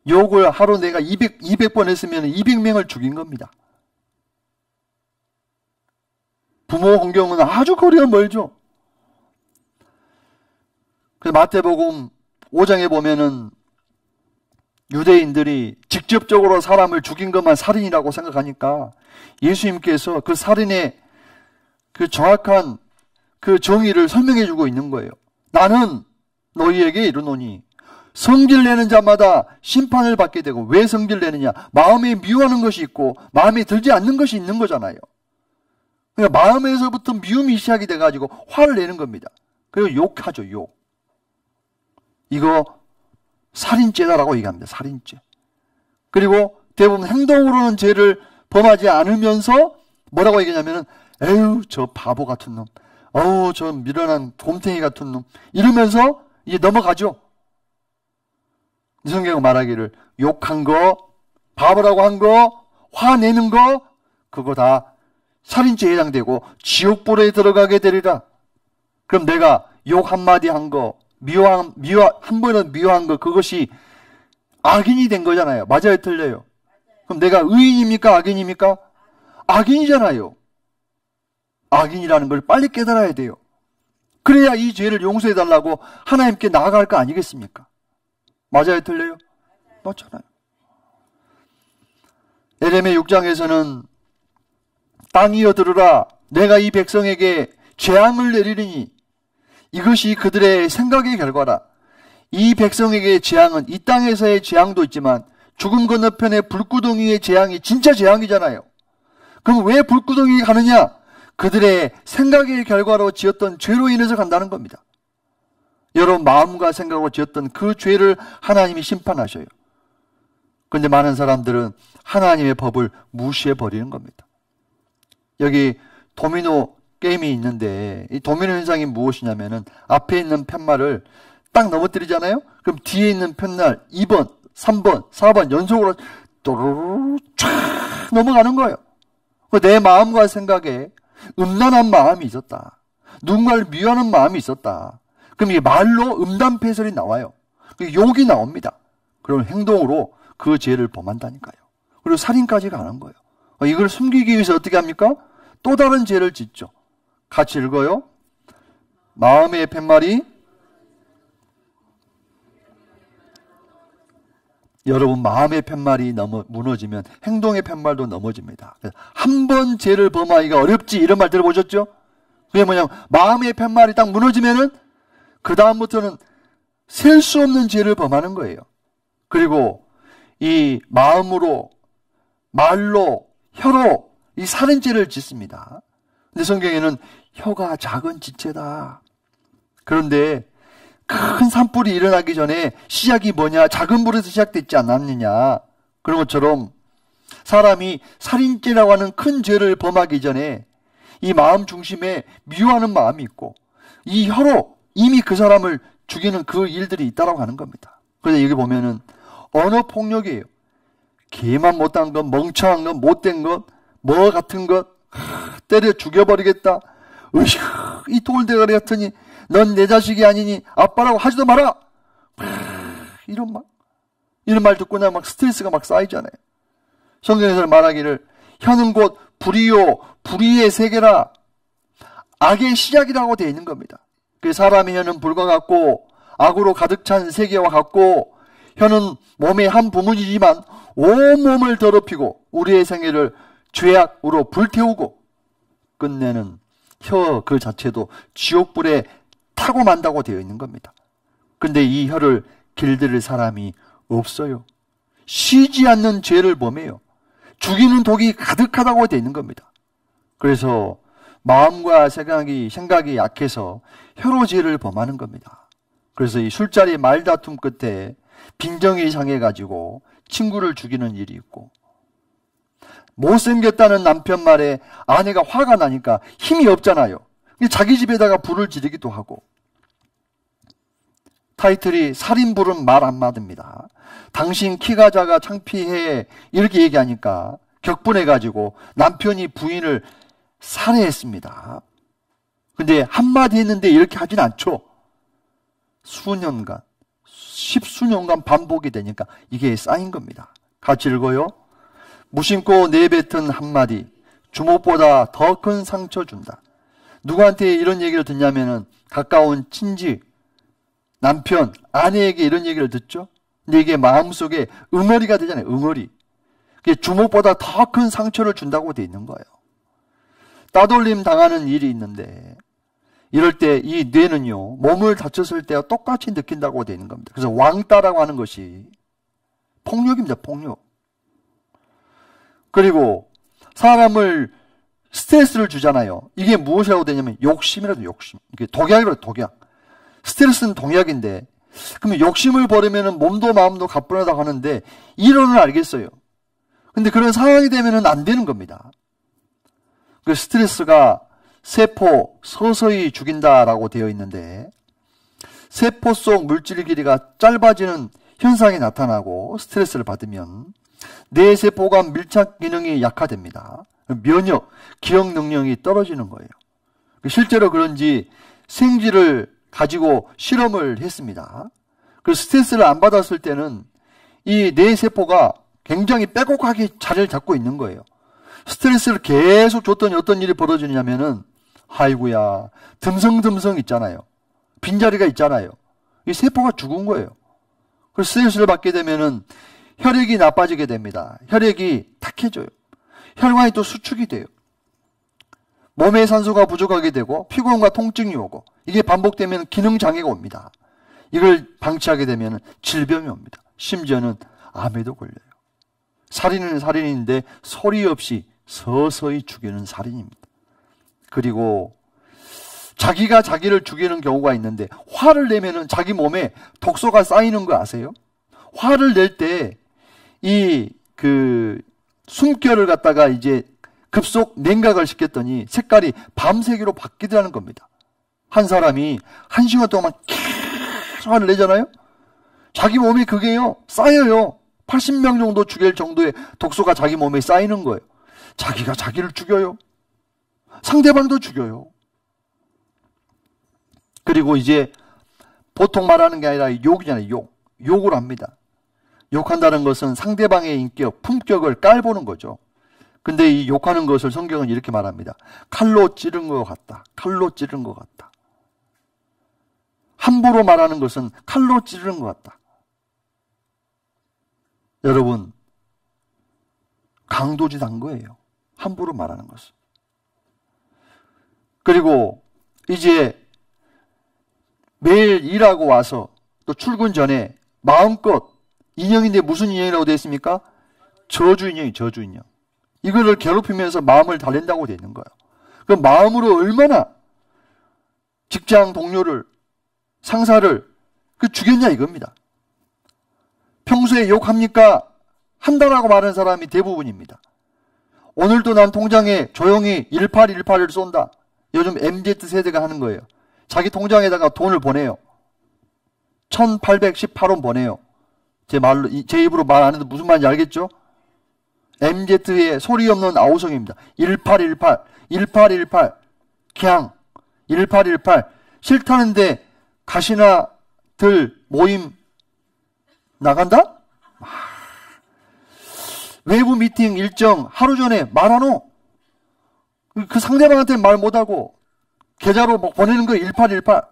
욕을 하루 내가 200, 200번 했으면 200명을 죽인 겁니다. 부모 공경은 아주 거리가 멀죠. 그 마태복음 5장에 보면은 유대인들이 직접적으로 사람을 죽인 것만 살인이라고 생각하니까 예수님께서 그 살인의 그 정확한 그 정의를 설명해 주고 있는 거예요. 나는 너희에게 이르노니 성질 내는 자마다 심판을 받게 되고 왜 성질 내느냐? 마음에 미워하는 것이 있고 마음에 들지 않는 것이 있는 거잖아요. 그러니까 마음에서부터 미움이 시작이 돼가지고 화를 내는 겁니다. 그리고 욕하죠, 욕. 이거 살인죄다라고 얘기합니다. 살인죄. 그리고 대부분 행동으로는 죄를 범하지 않으면서 뭐라고 얘기하냐면은 에휴 저 바보 같은 놈. 어우 저 미련한 곰탱이 같은 놈. 이러면서 이제 넘어가죠. 성경은 말하기를 욕한 거, 바보라고 한 거, 화내는 거 그거 다 살인죄에 해당되고 지옥불에 들어가게 되리라. 그럼 내가 욕 한마디 한 거, 미워한, 미워, 한 번은 미워한 거, 그것이 악인이 된 거잖아요. 맞아요, 틀려요? 그럼 내가 의인입니까? 악인입니까? 악인이잖아요. 악인이라는 걸 빨리 깨달아야 돼요. 그래야 이 죄를 용서해 달라고 하나님께 나아갈 거 아니겠습니까? 맞아요, 틀려요? 맞잖아요. 에레미 6장에서는 땅이여 들으라 내가 이 백성에게 재앙을 내리리니 이것이 그들의 생각의 결과라. 이 백성에게 재앙은 이 땅에서의 재앙도 있지만 죽음 건너편의 불구덩이의 재앙이 진짜 재앙이잖아요. 그럼 왜 불구덩이 가느냐? 그들의 생각의 결과로 지었던 죄로 인해서 간다는 겁니다. 여러분 마음과 생각으로 지었던 그 죄를 하나님이 심판하셔요. 그런데 많은 사람들은 하나님의 법을 무시해 버리는 겁니다. 여기 도미노 게임이 있는데 이 도미노 현상이 무엇이냐면은 앞에 있는 팻말을 딱 넘어뜨리잖아요. 그럼 뒤에 있는 팻말 2번, 3번, 4번 연속으로 쫙 넘어가는 거예요. 내 마음과 생각에 음란한 마음이 있었다. 누군가를 미워하는 마음이 있었다. 그럼 이 말로 음담패설이 나와요. 그 욕이 나옵니다. 그럼 행동으로 그 죄를 범한다니까요. 그리고 살인까지 가는 거예요. 이걸 숨기기 위해서 어떻게 합니까? 또 다른 죄를 짓죠. 같이 읽어요. 마음의 팻말이 여러분 마음의 팻말이 넘어 무너지면 행동의 팻말도 넘어집니다. 한 번 죄를 범하기가 어렵지 이런 말 들어보셨죠? 그게 뭐냐면 마음의 팻말이 딱 무너지면은 그 다음부터는 셀 수 없는 죄를 범하는 거예요. 그리고 이 마음으로 말로 혀로 이 살인죄를 짓습니다. 근데 성경에는 혀가 작은 지체다. 그런데 큰 산불이 일어나기 전에 시작이 뭐냐? 작은 불에서 시작됐지 않았느냐? 그런 것처럼 사람이 살인죄라고 하는 큰 죄를 범하기 전에 이 마음 중심에 미워하는 마음이 있고 이 혀로 이미 그 사람을 죽이는 그 일들이 있다라고 하는 겁니다. 그래서 여기 보면은 언어 폭력이에요. 개만 못한 것, 멍청한 것, 못된 것, 뭐 같은 것, 때려 죽여버리겠다. 으휴, 이 돌대가리 같으니 넌 내 자식이 아니니 아빠라고 하지도 마라. 이런 말. 이런 말 듣고 나면 막 스트레스가 막 쌓이잖아요. 성경에서 말하기를 혀는 곧 불의요 불의의 세계라 악의 시작이라고 되어 있는 겁니다. 그 사람의 혀는 불과 같고 악으로 가득 찬 세계와 같고 혀는 몸의 한 부분이지만 온 몸을 더럽히고 우리의 생애를 죄악으로 불태우고 끝내는 혀 그 자체도 지옥불에 타고 만다고 되어 있는 겁니다. 근데 이 혀를 길들일 사람이 없어요. 쉬지 않는 죄를 범해요. 죽이는 독이 가득하다고 되어 있는 겁니다. 그래서 마음과 생각이, 생각이 약해서 혀로 죄를 범하는 겁니다. 그래서 이 술자리 말다툼 끝에 빈정이 상해가지고 친구를 죽이는 일이 있고, 못생겼다는 남편 말에 아내가 화가 나니까 힘이 없잖아요. 자기 집에다가 불을 지르기도 하고, 타이틀이 살인불은 말 한마디입니다. 당신 키가 작아 창피해 이렇게 얘기하니까 격분해가지고 남편이 부인을 살해했습니다. 근데 한마디 했는데 이렇게 하진 않죠. 수년간, 십수년간 반복이 되니까 이게 쌓인 겁니다. 같이 읽어요. 무심코 내뱉은 한마디, 주먹보다 더 큰 상처 준다. 누구한테 이런 얘기를 듣냐면은 가까운 친지, 남편, 아내에게 이런 얘기를 듣죠? 근데 이게 마음속에 응어리가 되잖아요. 응어리. 그게 주먹보다 더 큰 상처를 준다고 돼 있는 거예요. 따돌림 당하는 일이 있는데 이럴 때 이 뇌는요. 몸을 다쳤을 때와 똑같이 느낀다고 돼 있는 겁니다. 그래서 왕따라고 하는 것이 폭력입니다. 폭력. 그리고 사람을 스트레스를 주잖아요. 이게 무엇이라고 되냐면 욕심이라도 욕심. 이게 독약이라도 독약. 스트레스는 동약인데 그러면 욕심을 버리면 몸도 마음도 가뿐하다고 하는데 이론을 알겠어요. 근데 그런 상황이 되면 안 되는 겁니다. 그 스트레스가 세포 서서히 죽인다라고 되어 있는데 세포 속 물질 길이가 짧아지는 현상이 나타나고 스트레스를 받으면 뇌 세포가 밀착 기능이 약화됩니다. 면역, 기억 능력이 떨어지는 거예요. 실제로 그런지 생쥐를 가지고 실험을 했습니다. 그 스트레스를 안 받았을 때는 이 뇌 세포가 굉장히 빼곡하게 자리를 잡고 있는 거예요. 스트레스를 계속 줬더니 어떤 일이 벌어지냐면은 아이구야 듬성듬성 있잖아요. 빈자리가 있잖아요. 이 세포가 죽은 거예요. 그 스트레스를 받게 되면은 혈액이 나빠지게 됩니다. 혈액이 탁해져요. 혈관이 또 수축이 돼요. 몸에 산소가 부족하게 되고 피곤과 통증이 오고 이게 반복되면 기능 장애가 옵니다. 이걸 방치하게 되면 질병이 옵니다. 심지어는 암에도 걸려요. 살인은 살인인데 소리 없이 서서히 죽이는 살인입니다. 그리고 자기가 자기를 죽이는 경우가 있는데 화를 내면은 자기 몸에 독소가 쌓이는 거 아세요? 화를 낼 때 이 그 숨결을 갖다가 이제 급속 냉각을 시켰더니 색깔이 밤색으로 바뀌더라는 겁니다. 한 사람이 한 시간 동안 계속 화를 내잖아요? 자기 몸이 그게요, 쌓여요. 80명 정도 죽일 정도의 독소가 자기 몸에 쌓이는 거예요. 자기가 자기를 죽여요. 상대방도 죽여요. 그리고 이제 보통 말하는 게 아니라 욕이잖아요, 욕. 욕을 합니다. 욕한다는 것은 상대방의 인격, 품격을 깔보는 거죠. 근데 이 욕하는 것을 성경은 이렇게 말합니다. 칼로 찌른 것 같다. 칼로 찌른 것 같다. 함부로 말하는 것은 칼로 찌르는 것 같다. 여러분, 강도짓 한 거예요. 함부로 말하는 것은. 그리고 이제 매일 일하고 와서 또 출근 전에 마음껏 인형인데 무슨 인형이라고 되어 있습니까? 저주 인형이 저주 인형. 이거를 괴롭히면서 마음을 달랜다고 되어 있는 거예요. 그 마음으로 얼마나 직장 동료를 상사를 그 죽였냐 이겁니다. 평소에 욕합니까? 한다라고 말하는 사람이 대부분입니다. 오늘도 난 통장에 조용히 1818을 쏜다. 요즘 MZ 세대가 하는 거예요. 자기 통장에다가 돈을 보내요. 1818원 보내요. 제 말로, 제 입으로 말 안 해도 무슨 말인지 알겠죠? MZ의 소리 없는 아우성입니다. 1818, 1818, 그냥 1818. 싫다는데 가시나 들 모임 나간다? 외부 미팅 일정 하루 전에 말하노? 그 상대방한테 말 못하고 계좌로 뭐 보내는 거 1818.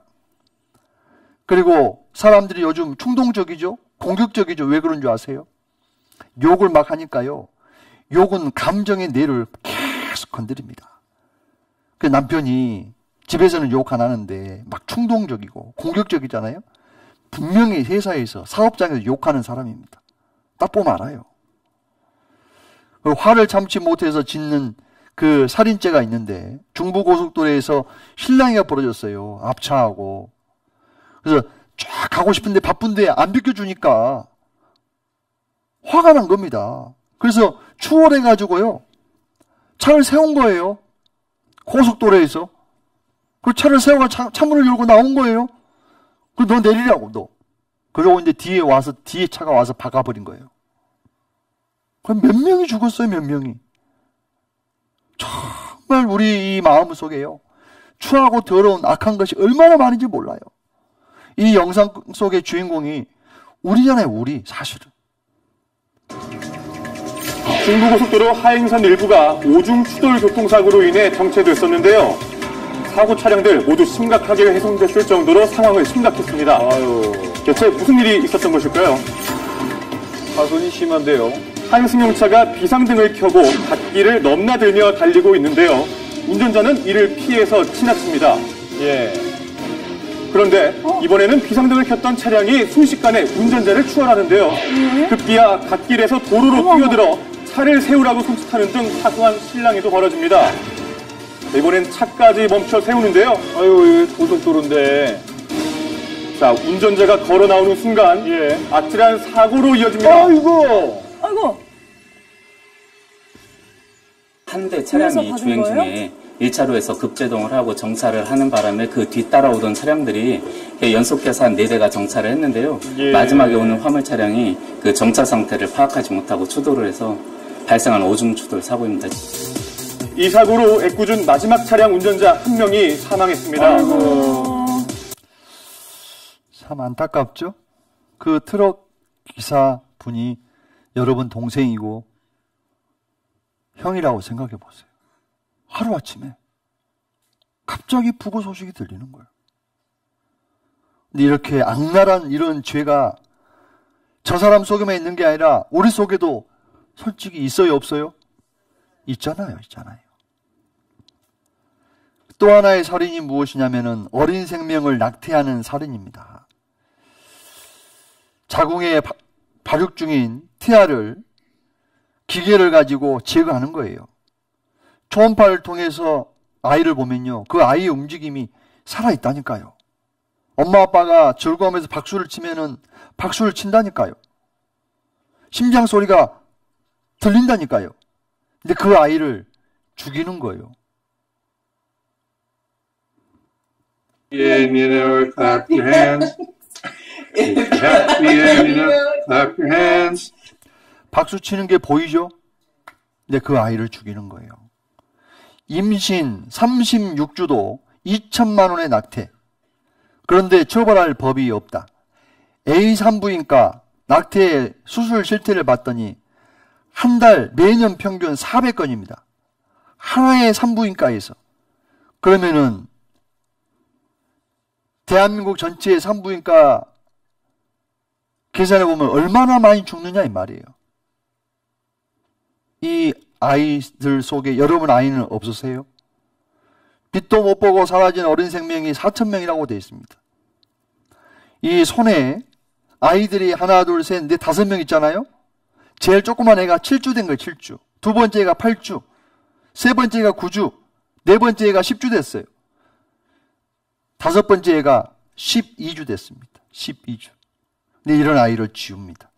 그리고 사람들이 요즘 충동적이죠? 공격적이죠? 왜 그런 줄 아세요? 욕을 막 하니까요. 욕은 감정의 뇌를 계속 건드립니다. 그 남편이 집에서는 욕 안 하는데 막 충동적이고 공격적이잖아요? 분명히 회사에서 사업장에서 욕하는 사람입니다. 딱 보면 알아요. 그 화를 참지 못해서 짓는 그 살인죄가 있는데 중부고속도로에서 신랑이가 벌어졌어요. 앞차하고. 그래서 쫙 가고 싶은데 바쁜데 안 비켜주니까 화가 난 겁니다. 그래서 추월해가지고요. 차를 세운 거예요. 고속도로에서. 그 차를 세워가 차, 차문을 열고 나온 거예요. 그리고 너 내리라고, 너. 그러고 이제 뒤에 와서, 뒤에 차가 와서 박아버린 거예요. 그럼 몇 명이 죽었어요, 몇 명이. 정말 우리 이 마음 속에요. 추하고 더러운 악한 것이 얼마나 많은지 몰라요. 이 영상 속의 주인공이 우리잖아요, 우리, 사실은. 중부고속도로 하행선 일부가 오중 추돌 교통사고로 인해 정체됐었는데요. 사고 차량들 모두 심각하게 훼손됐을 정도로 상황을 심각했습니다. 아유, 대체 무슨 일이 있었던 것일까요? 파손이 심한데요. 한 승용차가 비상등을 켜고 갓길을 넘나들며 달리고 있는데요. 운전자는 이를 피해서 지나칩니다. 예. 그런데 이번에는 비상등을 켰던 차량이 순식간에 운전자를 추월하는데요. 급기야 갓길에서 도로로 뛰어들어 차를 세우라고 손짓하는 등 사소한 실랑이도 벌어집니다. 이번엔 차까지 멈춰 세우는데요. 아유, 고속도로인데. 자, 운전자가 걸어 나오는 순간 예. 아찔한 사고로 이어집니다. 아이고! 아이고, 한대 그래서 차량이 주행 거예요? 중에 1차로에서 급제동을 하고 정차를 하는 바람에 그 뒤따라오던 차량들이 연속해서 한 4대가 정차를 했는데요. 예. 마지막에 오는 화물 차량이 그 정차 상태를 파악하지 못하고 추돌을 해서 발생한 오중 추돌 사고입니다. 이 사고로 애꿎은 마지막 차량 운전자 한 명이 사망했습니다. 참 안타깝죠? 그 트럭 기사 분이 여러분 동생이고 형이라고 생각해 보세요. 하루아침에 갑자기 부고 소식이 들리는 거예요. 근데 이렇게 악랄한 이런 죄가 저 사람 속에만 있는 게 아니라 우리 속에도 솔직히 있어요, 없어요? 있잖아요, 있잖아요. 또 하나의 살인이 무엇이냐면은 어린 생명을 낙태하는 살인입니다. 자궁에 바- 발육 중인 태아를 기계를 가지고 제거하는 거예요. 초음파를 통해서 아이를 보면요. 그 아이의 움직임이 살아있다니까요. 엄마 아빠가 즐거움에서 박수를 치면은 박수를 친다니까요. 심장 소리가 들린다니까요. 근데 그 아이를 죽이는 거예요. 박수 치는 게 보이죠? 근데 그 아이를 죽이는 거예요. 임신 36주도 2천만 원의 낙태. 그런데 처벌할 법이 없다. A 산부인과 낙태 수술 실태를 봤더니 한 달 매년 평균 400건입니다. 하나의 산부인과에서. 그러면은 대한민국 전체의 산부인과 계산해 보면 얼마나 많이 죽느냐 이 말이에요. 이 아이들 속에 여러분 아이는 없으세요? 빛도 못 보고 사라진 어린 생명이 4천 명이라고 되어 있습니다. 이 손에 아이들이 하나, 둘, 셋, 넷, 다섯 명 있잖아요. 제일 조그만 애가 7주 된 거예요, 7주. 두 번째가 8주. 세 번째가 9주. 네 번째가 10주 됐어요. 다섯 번째가 12주 됐습니다. 12주. 근데 이런 아이를 지웁니다.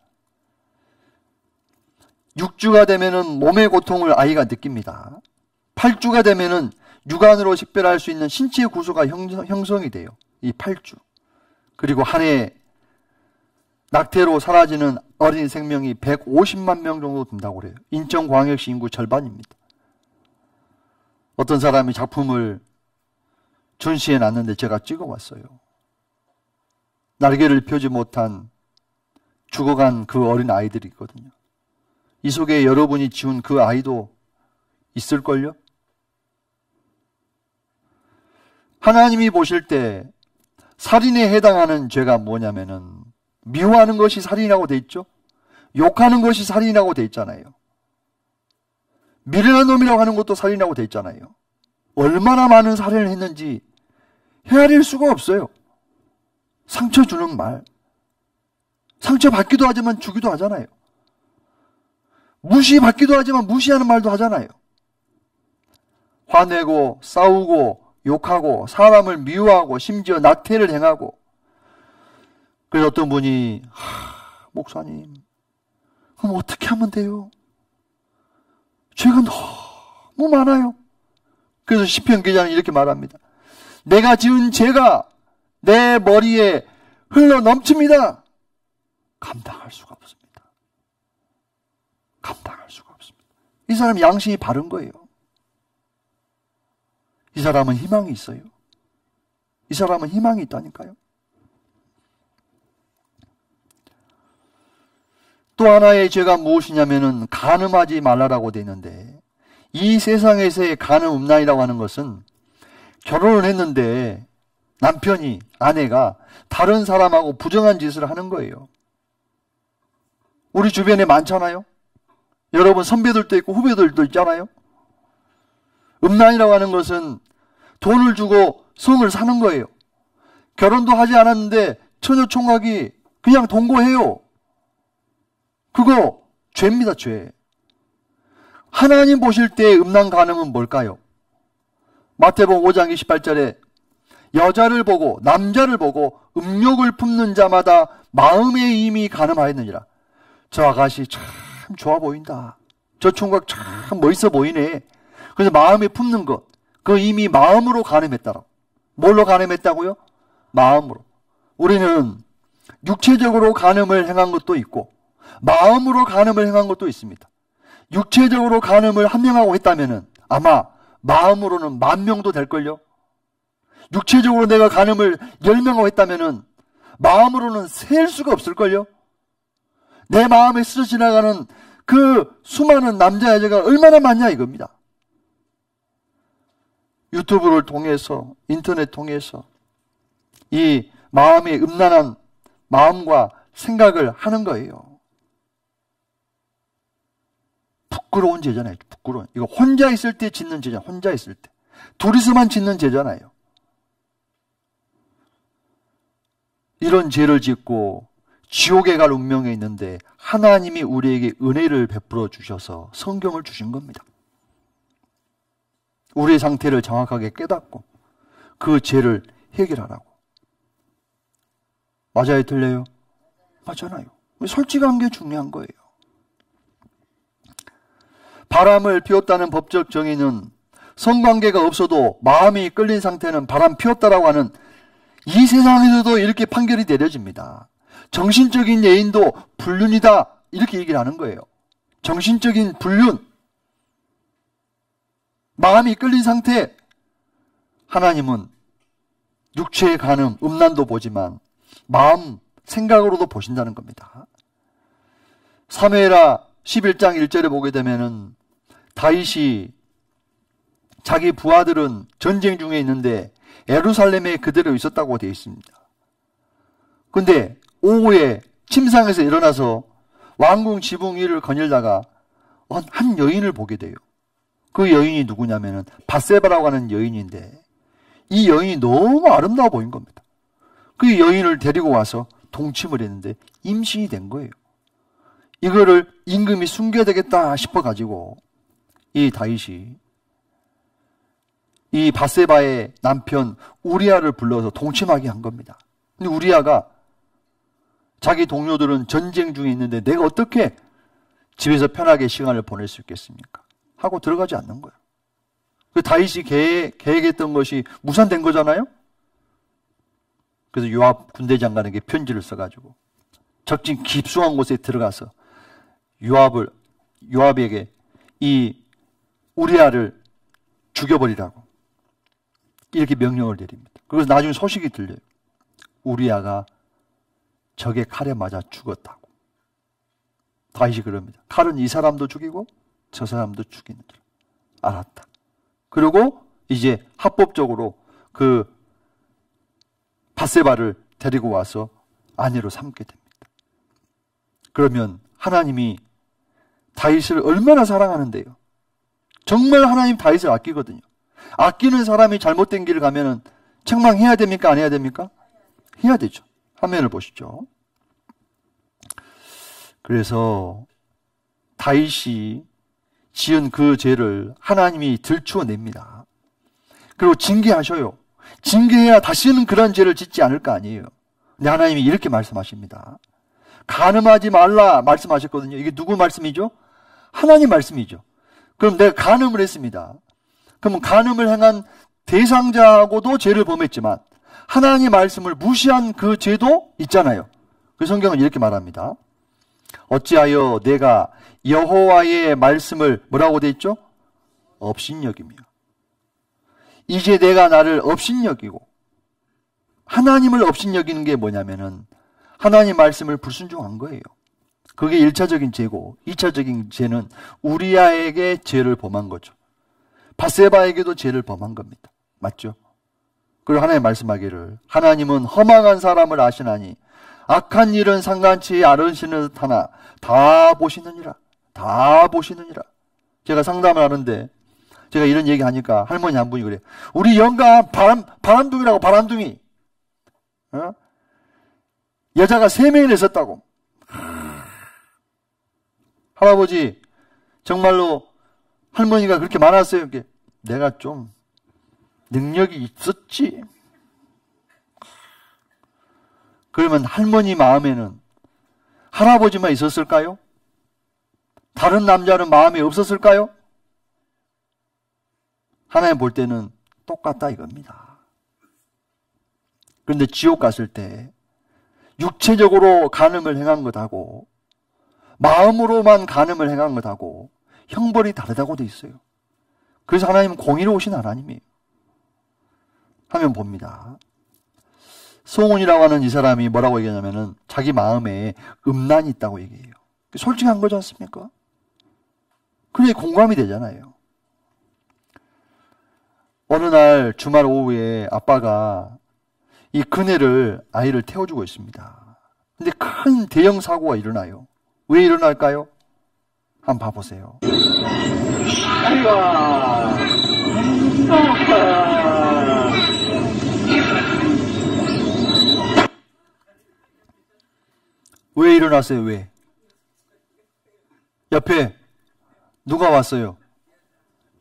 6주가 되면은 몸의 고통을 아이가 느낍니다. 8주가 되면은 육안으로 식별할 수 있는 신체 구조가 형성, 이 돼요. 이 8주. 그리고 한 해 낙태로 사라지는 어린 생명이 150만 명 정도 된다고 그래요. 인천광역시 인구 절반입니다. 어떤 사람이 작품을 전시해 놨는데 제가 찍어 왔어요. 날개를 펴지 못한 죽어간 그 어린 아이들이 있거든요. 이 속에 여러분이 지운 그 아이도 있을걸요? 하나님이 보실 때 살인에 해당하는 죄가 뭐냐면은 미워하는 것이 살인이라고 돼 있죠? 욕하는 것이 살인이라고 돼 있잖아요. 미련한 놈이라고 하는 것도 살인이라고 돼 있잖아요. 얼마나 많은 살인을 했는지 헤아릴 수가 없어요. 상처 주는 말. 상처 받기도 하지만 주기도 하잖아요. 무시받기도 하지만 무시하는 말도 하잖아요. 화내고 싸우고 욕하고 사람을 미워하고 심지어 낙태를 행하고 그래서 어떤 분이 하, 목사님 그럼 어떻게 하면 돼요? 죄가 너무 많아요. 그래서 시편 기자는 이렇게 말합니다. 내가 지은 죄가 내 머리에 흘러 넘칩니다. 감당할 수가 없습니다. 감당할 수가 없습니다. 이 사람 양심이 바른 거예요. 이 사람은 희망이 있어요. 이 사람은 희망이 있다니까요. 또 하나의 죄가 무엇이냐면은 간음하지 말라라고 되어 있는데 이 세상에서의 간음 음란이라고 하는 것은 결혼을 했는데 남편이 아내가 다른 사람하고 부정한 짓을 하는 거예요. 우리 주변에 많잖아요. 여러분 선배들도 있고 후배들도 있잖아요. 음란이라고 하는 것은 돈을 주고 성을 사는 거예요. 결혼도 하지 않았는데 처녀 총각이 그냥 동거해요. 그거 죄입니다, 죄. 하나님 보실 때 음란 가늠은 뭘까요? 마태복음 5장 28절에 여자를 보고 남자를 보고 음욕을 품는 자마다 마음에 이미 가늠하였느니라. 저 아가씨 참 좋아 보인다. 저 총각 참 멋있어 보이네. 그래서 마음에 품는 것, 그 이미 마음으로 가늠했다라고. 뭘로 가늠했다고요? 마음으로. 우리는 육체적으로 가늠을 행한 것도 있고, 마음으로 간음을 행한 것도 있습니다. 육체적으로 간음을 한 명하고 했다면 아마 마음으로는 만 명도 될걸요? 육체적으로 내가 간음을 열 명하고 했다면 마음으로는 셀 수가 없을걸요? 내 마음에 스쳐 지나가는 그 수많은 남자, 여자가 얼마나 많냐 이겁니다. 유튜브를 통해서, 인터넷 통해서 이 마음의 음란한 마음과 생각을 하는 거예요. 부끄러운 죄잖아요. 부끄러운. 이거 혼자 있을 때 짓는 죄잖아요. 혼자 있을 때. 둘이서만 짓는 죄잖아요. 이런 죄를 짓고 지옥에 갈 운명에 있는데 하나님이 우리에게 은혜를 베풀어 주셔서 성경을 주신 겁니다. 우리의 상태를 정확하게 깨닫고 그 죄를 해결하라고. 맞아요, 틀려요? 맞잖아요. 솔직한 게 중요한 거예요. 바람을 피웠다는 법적 정의는 성관계가 없어도 마음이 끌린 상태는 바람 피웠다라고 하는 이 세상에서도 이렇게 판결이 내려집니다. 정신적인 예인도 불륜이다. 이렇게 얘기를 하는 거예요. 정신적인 불륜. 마음이 끌린 상태. 하나님은 육체의 가늠, 음란도 보지만 마음, 생각으로도 보신다는 겁니다. 사무엘하 11장 1절에 보게 되면은 다윗이 자기 부하들은 전쟁 중에 있는데 에루살렘에 그대로 있었다고 되어 있습니다. 근데 오후에 침상에서 일어나서 왕궁 지붕 위를 거닐다가 어, 한 여인을 보게 돼요. 그 여인이 누구냐면은 바세바라고 하는 여인인데 이 여인이 너무 아름다워 보인 겁니다. 그 여인을 데리고 와서 동침을 했는데 임신이 된 거예요. 이거를 임금이 숨겨야 되겠다 싶어 가지고 이 다윗이 이 바세바의 남편 우리아를 불러서 동침하게 한 겁니다. 근데 우리아가 자기 동료들은 전쟁 중에 있는데 내가 어떻게 집에서 편하게 시간을 보낼 수 있겠습니까? 하고 들어가지 않는 거예요. 그 다윗이 계획, 계획했던 것이 무산된 거잖아요? 그래서 요압 군대 장관에게 편지를 써가지고 적진 깊숙한 곳에 들어가서 요압을, 요압에게 이 우리아를 죽여버리라고 이렇게 명령을 내립니다. 그래서 나중에 소식이 들려요. 우리아가 적의 칼에 맞아 죽었다고. 다윗이 그럽니다. 칼은 이 사람도 죽이고 저 사람도 죽이는 줄 알았다. 그리고 이제 합법적으로 그 바세바를 데리고 와서 아내로 삼게 됩니다. 그러면 하나님이 다윗을 얼마나 사랑하는데요. 정말 하나님 다윗을 아끼거든요. 아끼는 사람이 잘못된 길을 가면은 책망해야 됩니까? 안 해야 됩니까? 해야 되죠. 화면을 보시죠. 그래서 다윗이 지은 그 죄를 하나님이 들추어 냅니다. 그리고 징계하셔요. 징계해야 다시는 그런 죄를 짓지 않을 거 아니에요. 근데 하나님이 이렇게 말씀하십니다. 간음하지 말라 말씀하셨거든요. 이게 누구 말씀이죠? 하나님 말씀이죠. 그럼 내가 간음을 했습니다. 그러면 간음을 행한 대상자하고도 죄를 범했지만 하나님 말씀을 무시한 그 죄도 있잖아요. 그 성경은 이렇게 말합니다. 어찌하여 내가 여호와의 말씀을 뭐라고 돼 있죠? 업신여기며 이제 내가 나를 업신여기고 하나님을 업신여기는 게 뭐냐면은 하나님 말씀을 불순종한 거예요. 그게 1차적인 죄고 2차적인 죄는 우리아에게 죄를 범한 거죠. 바세바에게도 죄를 범한 겁니다. 맞죠? 그리고 하나님 말씀하기를 하나님은 허망한 사람을 아시나니 악한 일은 상관치 않으시는 듯 하나 다 보시느니라. 다 보시느니라. 제가 상담을 하는데 제가 이런 얘기 하니까 할머니 한 분이 그래. 우리 영감 바람, 바람둥이라고 바람둥이. 어? 여자가 세 명이나 있었다고. 할아버지, 정말로 할머니가 그렇게 많았어요. 이렇게. 내가 좀 능력이 있었지. 그러면 할머니 마음에는 할아버지만 있었을까요? 다른 남자는 마음이 없었을까요? 하나님 볼 때는 똑같다 이겁니다. 그런데 지옥 갔을 때 육체적으로 간음을 행한 것하고 마음으로만 간음을 행한 것하고 형벌이 다르다고 돼 있어요. 그래서 하나님은 공의로우신 하나님이에요. 하면 봅니다. 송은이라고 하는 이 사람이 뭐라고 얘기하냐면은 자기 마음에 음란이 있다고 얘기해요. 솔직한 거지 않습니까? 그래 공감이 되잖아요. 어느 날 주말 오후에 아빠가 이 그네를 아이를 태워주고 있습니다. 근데 큰 대형 사고가 일어나요. 왜 일어날까요? 한번 봐보세요. 왜 일어났어요? 왜? 옆에 누가 왔어요?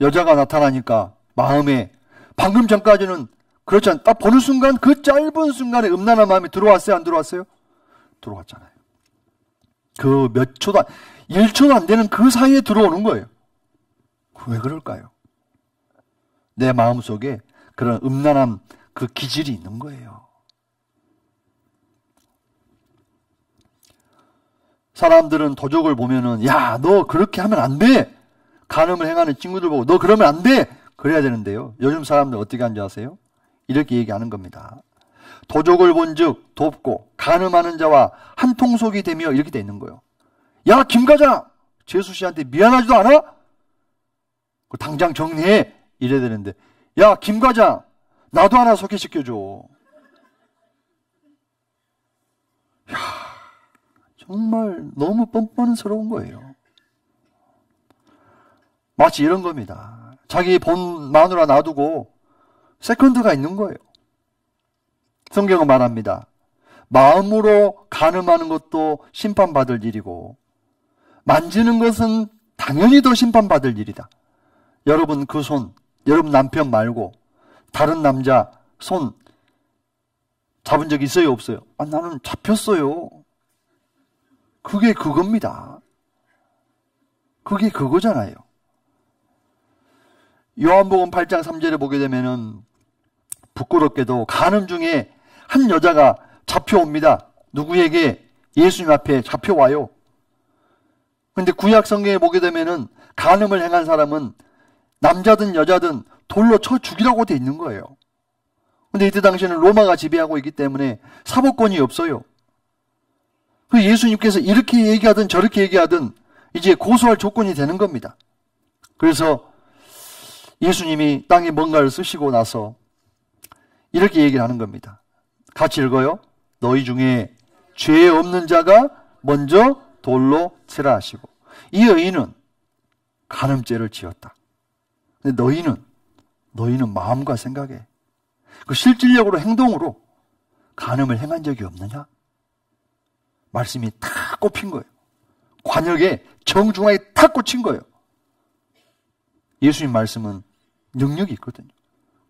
여자가 나타나니까 마음에 방금 전까지는 그렇지 않, 딱 보는 순간 그 짧은 순간에 음란한 마음이 들어왔어요? 안 들어왔어요? 들어왔잖아요. 그 몇 초도, 안, 1초도 안 되는 그 사이에 들어오는 거예요. 왜 그럴까요? 내 마음 속에 그런 음란한 그 기질이 있는 거예요. 사람들은 도적을 보면은 야, 너 그렇게 하면 안 돼. 간음을 행하는 친구들 보고 너 그러면 안 돼. 그래야 되는데요. 요즘 사람들 어떻게 하는지 아세요? 이렇게 얘기하는 겁니다. 도적을 본즉 돕고 간음하는 자와 한 통속이 되며 이렇게 돼 있는 거예요. 야, 김 과장, 재수 씨한테 미안하지도 않아? 당장 정리해. 이래야 되는데, 야, 김 과장, 나도 하나 소개시켜줘. 야, 정말 너무 뻔뻔스러운 거예요. 마치 이런 겁니다. 자기 본 마누라 놔두고 세컨드가 있는 거예요. 성경은 말합니다. 마음으로 가늠하는 것도 심판받을 일이고 만지는 것은 당연히 더 심판받을 일이다. 여러분 그 손, 여러분 남편 말고 다른 남자 손 잡은 적 있어요, 없어요? 아, 나는 잡혔어요. 그게 그겁니다. 그게 그거잖아요. 요한복음 8장 3절에 보게 되면은 부끄럽게도 간음 중에 한 여자가 잡혀옵니다. 누구에게? 예수님 앞에 잡혀와요. 근데 구약 성경에 보게 되면은 간음을 행한 사람은 남자든 여자든 돌로 쳐 죽이라고 돼 있는 거예요. 근데 이때 당시에는 로마가 지배하고 있기 때문에 사법권이 없어요. 그 예수님께서 이렇게 얘기하든 저렇게 얘기하든 이제 고소할 조건이 되는 겁니다. 그래서 예수님이 땅에 뭔가를 쓰시고 나서 이렇게 얘기를 하는 겁니다. 같이 읽어요. 너희 중에 죄 없는 자가 먼저 돌로 치라 하시고 이 여인은 간음죄를 지었다. 근데 너희는 너희는 마음과 생각에 그 실질적으로 행동으로 간음을 행한 적이 없느냐? 말씀이 다 꼽힌 거예요. 관역에 정중하게 탁 꽂힌 거예요. 예수님 말씀은 능력이 있거든요.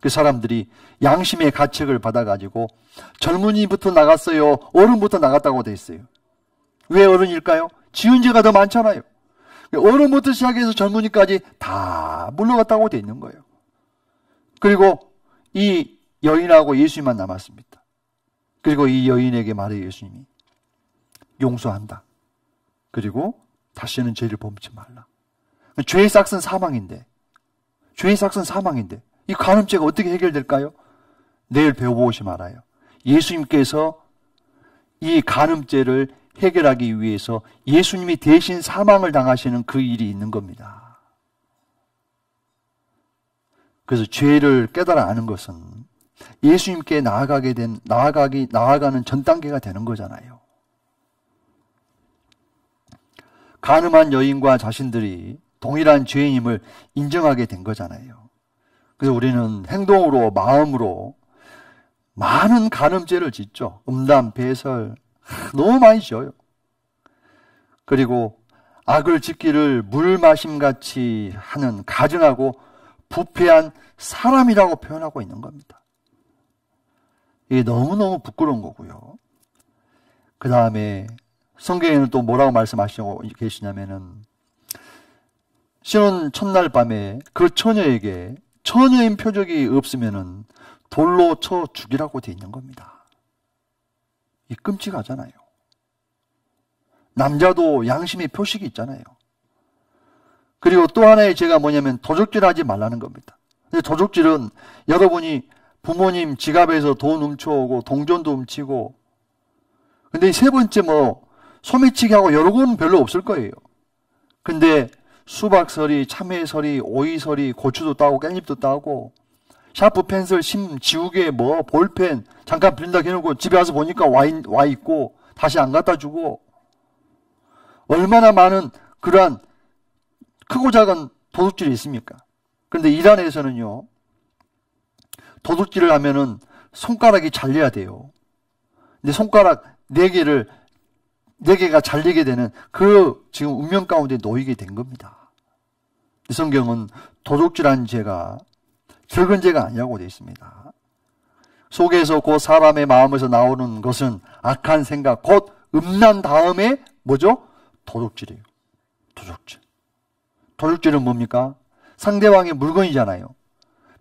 그 사람들이 양심의 가책을 받아가지고 젊은이부터 나갔어요. 어른부터 나갔다고 돼 있어요. 왜 어른일까요? 지은 죄가 더 많잖아요. 어른부터 시작해서 젊은이까지 다 물러갔다고 돼 있는 거예요. 그리고 이 여인하고 예수님만 남았습니다. 그리고 이 여인에게 말해 예수님이 용서한다. 그리고 다시는 죄를 범치 말라. 죄의 싹은 사망인데, 죄의 싹은 사망인데, 이 간음죄가 어떻게 해결될까요? 내일 배워보시 말아요. 예수님께서 이 간음죄를 해결하기 위해서 예수님이 대신 사망을 당하시는 그 일이 있는 겁니다. 그래서 죄를 깨달아 아는 것은 예수님께 나아가게 된, 나아가기, 나아가는 전 단계가 되는 거잖아요. 가늠한 여인과 자신들이 동일한 죄인임을 인정하게 된 거잖아요. 그래서 우리는 행동으로, 마음으로 많은 간음죄를 짓죠. 음담, 배설, 너무 많이 지어요. 그리고 악을 짓기를 물 마심 같이 하는 가증하고 부패한 사람이라고 표현하고 있는 겁니다. 이게 너무너무 부끄러운 거고요. 그 다음에 성경에는 또 뭐라고 말씀하시고 계시냐면은 신혼 첫날 밤에 그 처녀에게 처녀인 표적이 없으면은 돌로 쳐 죽이라고 돼 있는 겁니다. 이 끔찍하잖아요. 남자도 양심의 표식이 있잖아요. 그리고 또 하나의 죄가 뭐냐면 도적질 하지 말라는 겁니다. 근데 도적질은 여러분이 부모님 지갑에서 돈 훔쳐오고 동전도 훔치고 근데 세 번째 뭐 소매치기 하고 여러 건 별로 없을 거예요. 근데 수박서리, 참외서리, 오이서리, 고추도 따고 깻잎도 따고 샤프 펜슬, 심, 지우개, 뭐 볼펜 잠깐 빌린다 해놓고 집에 와서 보니까 와, 있, 와 있고 다시 안 갖다 주고 얼마나 많은 그러한 크고 작은 도둑질이 있습니까? 그런데 이란에서는요 도둑질을 하면은 손가락이 잘려야 돼요. 근데 손가락 네 개를 네 개가 잘리게 되는 그 지금 운명 가운데 놓이게 된 겁니다. 이 성경은 도둑질한 죄가 적은 죄가 아니라고 되어 있습니다. 속에서 그 사람의 마음에서 나오는 것은 악한 생각, 곧 음란 다음에 뭐죠? 도둑질이에요. 도둑질. 도둑질은 뭡니까? 상대방의 물건이잖아요.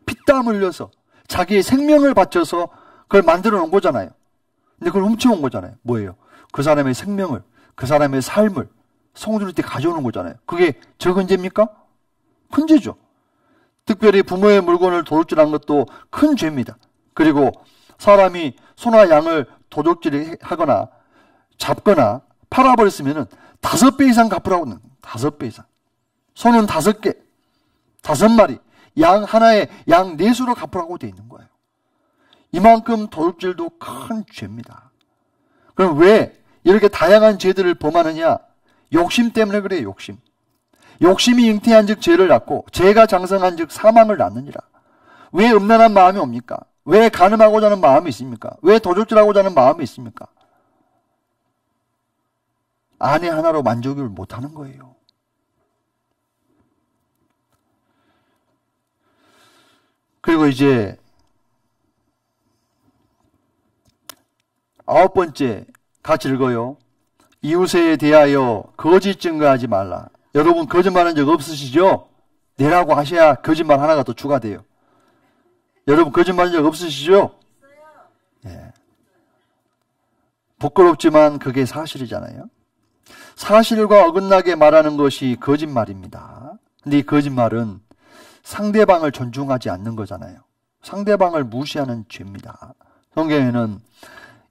피땀 흘려서 자기의 생명을 바쳐서 그걸 만들어 놓은 거잖아요. 근데 그걸 훔쳐온 거잖아요. 뭐예요? 그 사람의 생명을, 그 사람의 삶을 성주를 때 가져오는 거잖아요. 그게 적은 죄입니까? 큰 죄죠. 특별히 부모의 물건을 도둑질한 것도 큰 죄입니다. 그리고 사람이 소나 양을 도둑질하거나 잡거나 팔아버렸으면 다섯 배 이상 갚으라고 하는 다섯 배 이상. 소는 다섯 개, 다섯 마리, 양 하나에 양 네 수로 갚으라고 되어 있는 거예요. 이만큼 도둑질도 큰 죄입니다. 그럼 왜 이렇게 다양한 죄들을 범하느냐? 욕심 때문에 그래요, 욕심. 욕심이 잉태한 즉 죄를 낳고 죄가 장성한 즉 사망을 낳느니라. 왜 음란한 마음이 옵니까? 왜 간음하고자 하는 마음이 있습니까? 왜 도적질하고자 하는 마음이 있습니까? 아내 하나로 만족을 못하는 거예요. 그리고 이제 아홉 번째 같이 읽어요. 이웃에 대하여 거짓 증거하지 말라. 여러분 거짓말한 적 없으시죠? 내라고 하셔야 거짓말 하나가 더 추가돼요. 여러분 거짓말한 적 없으시죠? 예. 부끄럽지만 그게 사실이잖아요. 사실과 어긋나게 말하는 것이 거짓말입니다. 근데 이 거짓말은 상대방을 존중하지 않는 거잖아요. 상대방을 무시하는 죄입니다. 성경에는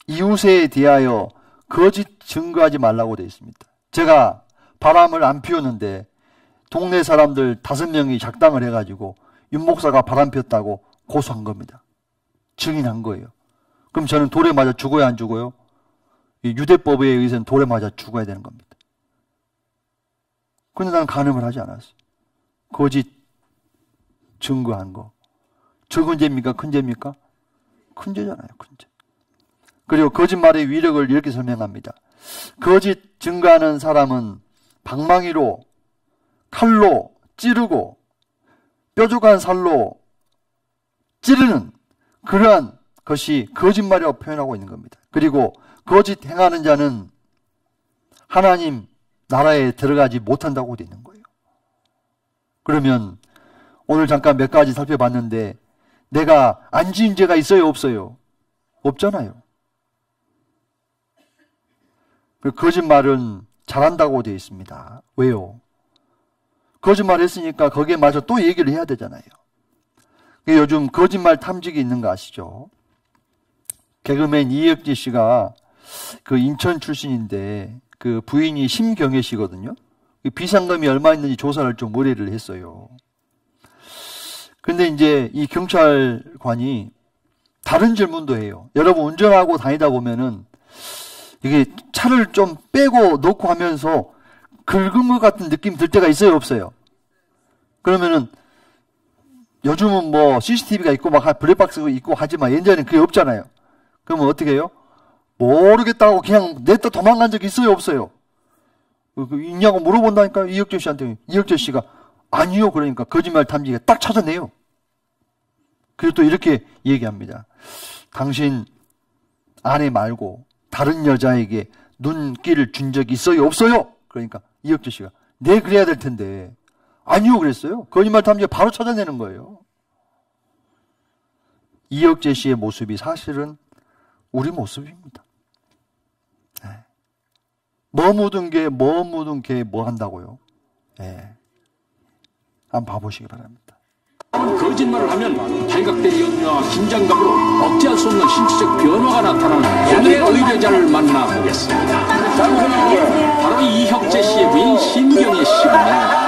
이웃에 대하여 거짓 증거하지 말라고 되어 있습니다. 제가 바람을 안 피우는데 동네 사람들 다섯 명이 작당을 해가지고 윤 목사가 바람 피웠다고 고소한 겁니다. 증인한 거예요. 그럼 저는 돌에 맞아 죽어야 안 죽어요? 이 유대법에 의해서는 돌에 맞아 죽어야 되는 겁니다. 근데 나는 간음을 하지 않았어요. 거짓 증거한 거. 적은 죄입니까? 큰 죄입니까? 큰 죄잖아요. 큰 죄. 그리고 거짓말의 위력을 이렇게 설명합니다. 거짓 증거하는 사람은 방망이로 칼로 찌르고 뾰족한 살로 찌르는 그러한 것이 거짓말이라고 표현하고 있는 겁니다. 그리고 거짓 행하는 자는 하나님 나라에 들어가지 못한다고 되어 있는 거예요. 그러면 오늘 잠깐 몇 가지 살펴봤는데 내가 안 지은 죄가 있어요, 없어요? 없잖아요. 그 거짓말은 잘한다고 되어 있습니다. 왜요? 거짓말 했으니까 거기에 맞아 또 얘기를 해야 되잖아요. 요즘 거짓말 탐지기 있는 거 아시죠? 개그맨 이혁재 씨가 그 인천 출신인데 그 부인이 심경혜 씨거든요. 비상금이 얼마 있는지 조사를 좀 의뢰를 했어요. 근데 이제 이 경찰관이 다른 질문도 해요. 여러분 운전하고 다니다 보면은 이게 차를 좀 빼고 놓고 하면서 긁은 것 같은 느낌 들 때가 있어요, 없어요? 그러면은 요즘은 뭐 CCTV가 있고 막 블랙박스가 있고 하지만 예전에는 그게 없잖아요. 그러면 어떻게 해요? 모르겠다고 그냥 냈다 도망간 적 있어요, 없어요? 그 있냐고 물어본다니까 이혁재 씨한테 이혁재 씨가 아니요 그러니까 거짓말 탐지기가 딱 찾아내요. 그리고 또 이렇게 얘기합니다. 당신 아내 말고 다른 여자에게 눈길을 준 적이 있어요? 없어요? 그러니까 이혁재 씨가 네 그래야 될 텐데 아니요 그랬어요. 거짓말 탐지기 바로 찾아내는 거예요. 이혁재 씨의 모습이 사실은 우리 모습입니다. 네. 뭐 묻은 게, 뭐 묻은 게 뭐 한다고요? 네. 한번 봐보시기 바랍니다. 거짓말을 하면 발각된 염려와 긴장감으로 억제할 수 없는 신체적 변화가 나타나는 오늘의 의뢰자를 만나보겠습니다. 바로 이혁재 씨의 부인 신경애 씨입니다.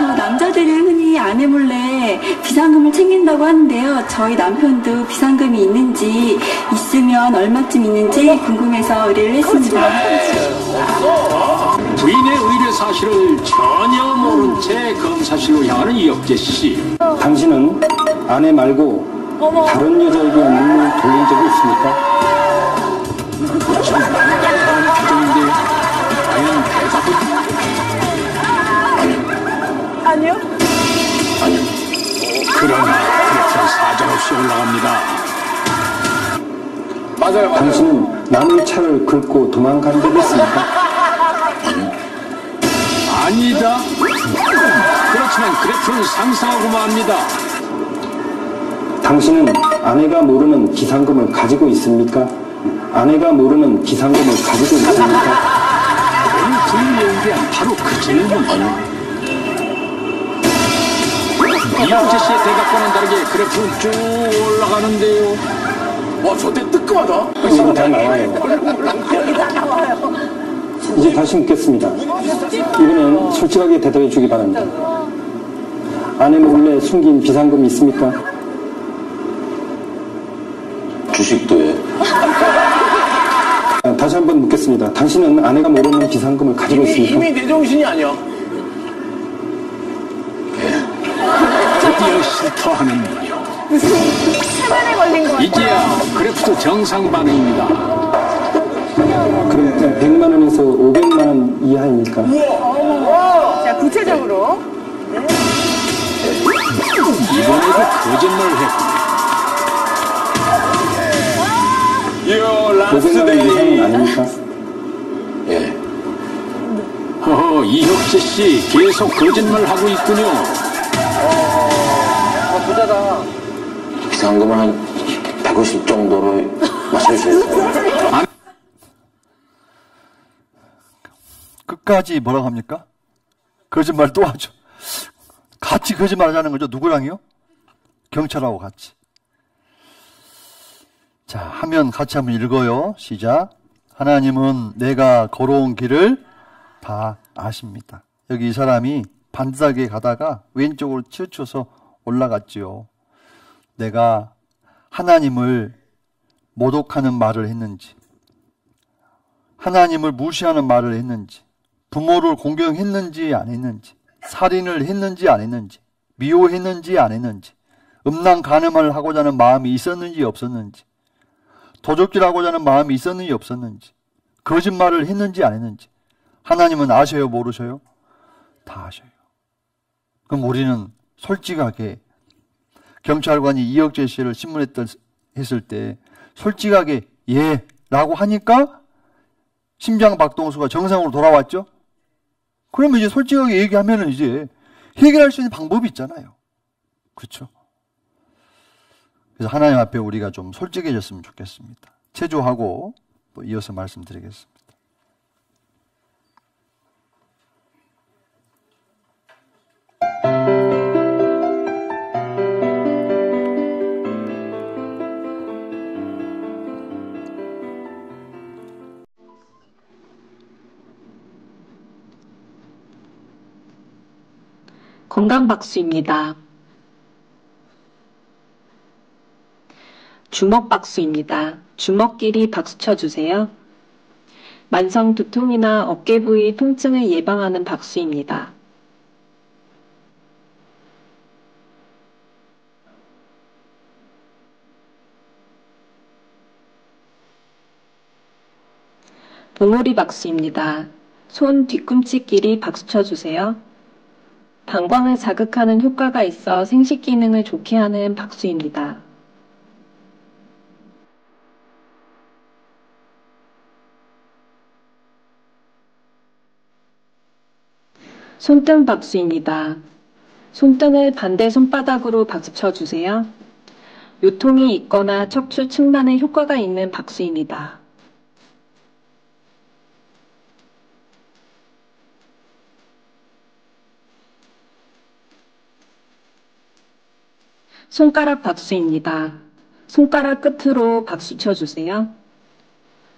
어, 남자들이 흔히 아내 몰래 비상금을 챙긴다고 하는데요. 저희 남편도 비상금이 있는지 있으면 얼마쯤 있는지 궁금해서 의뢰를 했습니다. 부인의 의뢰 사실을 전혀 모른 채 검사실로 향하는 이혁재 씨. 당신은 아내 말고 다른 여자에게 눈을 돌린 적이 있습니까? 지금 남자라는 표정인데 과연 대답은? 아니요. 아니요. 그러나 그래서 사정없이 올라갑니다. 맞아요, 맞아요. 당신은 남의 차를 긁고 도망간 적이 있습니까? 아니다. 그렇지만 그래프는 상상하고 맙니다. 당신은 아내가 모르는 비상금을 가지고 있습니까? 아내가 모르는 비상금을 가지고 있습니까? 부인에 대한 바로 그 질문. 이영재 씨의 대답과는 다르게 그래프는 쭉 올라가는데요. 와, 저때 뜨끔하다. 이거 다 나와요. 이제 다시 묻겠습니다. 이번엔 솔직하게 대답해 주기 바랍니다. 아내 몰래 숨긴 비상금 있습니까? 주식도에. 아, 다시 한번 묻겠습니다. 당신은 아내가 모르는 비상금을 가지고 있습니까? 이미 내 정신이 아니야. 예. 드디어 실터하는군요. 무슨 사면에 걸린 거야? 이제야 그래프트 정상 반응입니다. 그럼 100만 원에서 500만 원 이하입니까? 자, 구체적으로. 이번에도 거짓말을 했군요. 요 500만 원 이상은 아닙니까? 예. 허허, 이혁재 씨 계속 거짓말 하고 있군요. 비상금을 한150 정도로 맞춰주셨어요. 끝까지 뭐라고 합니까? 거짓말 또 하죠. 같이 거짓말 하자는 거죠. 누구랑요? 경찰하고 같이. 자, 하면 같이 한번 읽어요. 시작. 하나님은 내가 걸어온 길을 다 아십니다. 여기 이 사람이 반듯하게 가다가 왼쪽으로 치우쳐서 올라갔지요. 내가 하나님을 모독하는 말을 했는지, 하나님을 무시하는 말을 했는지, 부모를 공경했는지 안 했는지, 살인을 했는지 안 했는지, 미워했는지 안 했는지, 음란 간음을 하고자 하는 마음이 있었는지 없었는지, 도적질하고자 하는 마음이 있었는지 없었는지, 거짓말을 했는지 안 했는지, 하나님은 아셔요, 모르셔요? 다 아셔요. 그럼 우리는 솔직하게 경찰관이 이혁재 씨를 신문했던 했을 때 솔직하게 예라고 하니까 심장 박동수가 정상으로 돌아왔죠. 그러면 이제 솔직하게 얘기하면은 이제 해결할 수 있는 방법이 있잖아요. 그렇죠? 그래서 하나님 앞에 우리가 좀 솔직해졌으면 좋겠습니다. 체조하고 또 이어서 말씀드리겠습니다. 건강박수입니다. 주먹박수입니다. 주먹끼리 박수 쳐주세요. 만성 두통이나 어깨 부위 통증을 예방하는 박수입니다. 봉오리 박수입니다. 손 뒤꿈치끼리 박수 쳐주세요. 방광을 자극하는 효과가 있어 생식 기능을 좋게 하는 박수입니다. 손등 박수입니다. 손등을 반대 손바닥으로 박수 쳐주세요. 요통이 있거나 척추 측만에 효과가 있는 박수입니다. 손가락 박수입니다. 손가락 끝으로 박수 쳐주세요.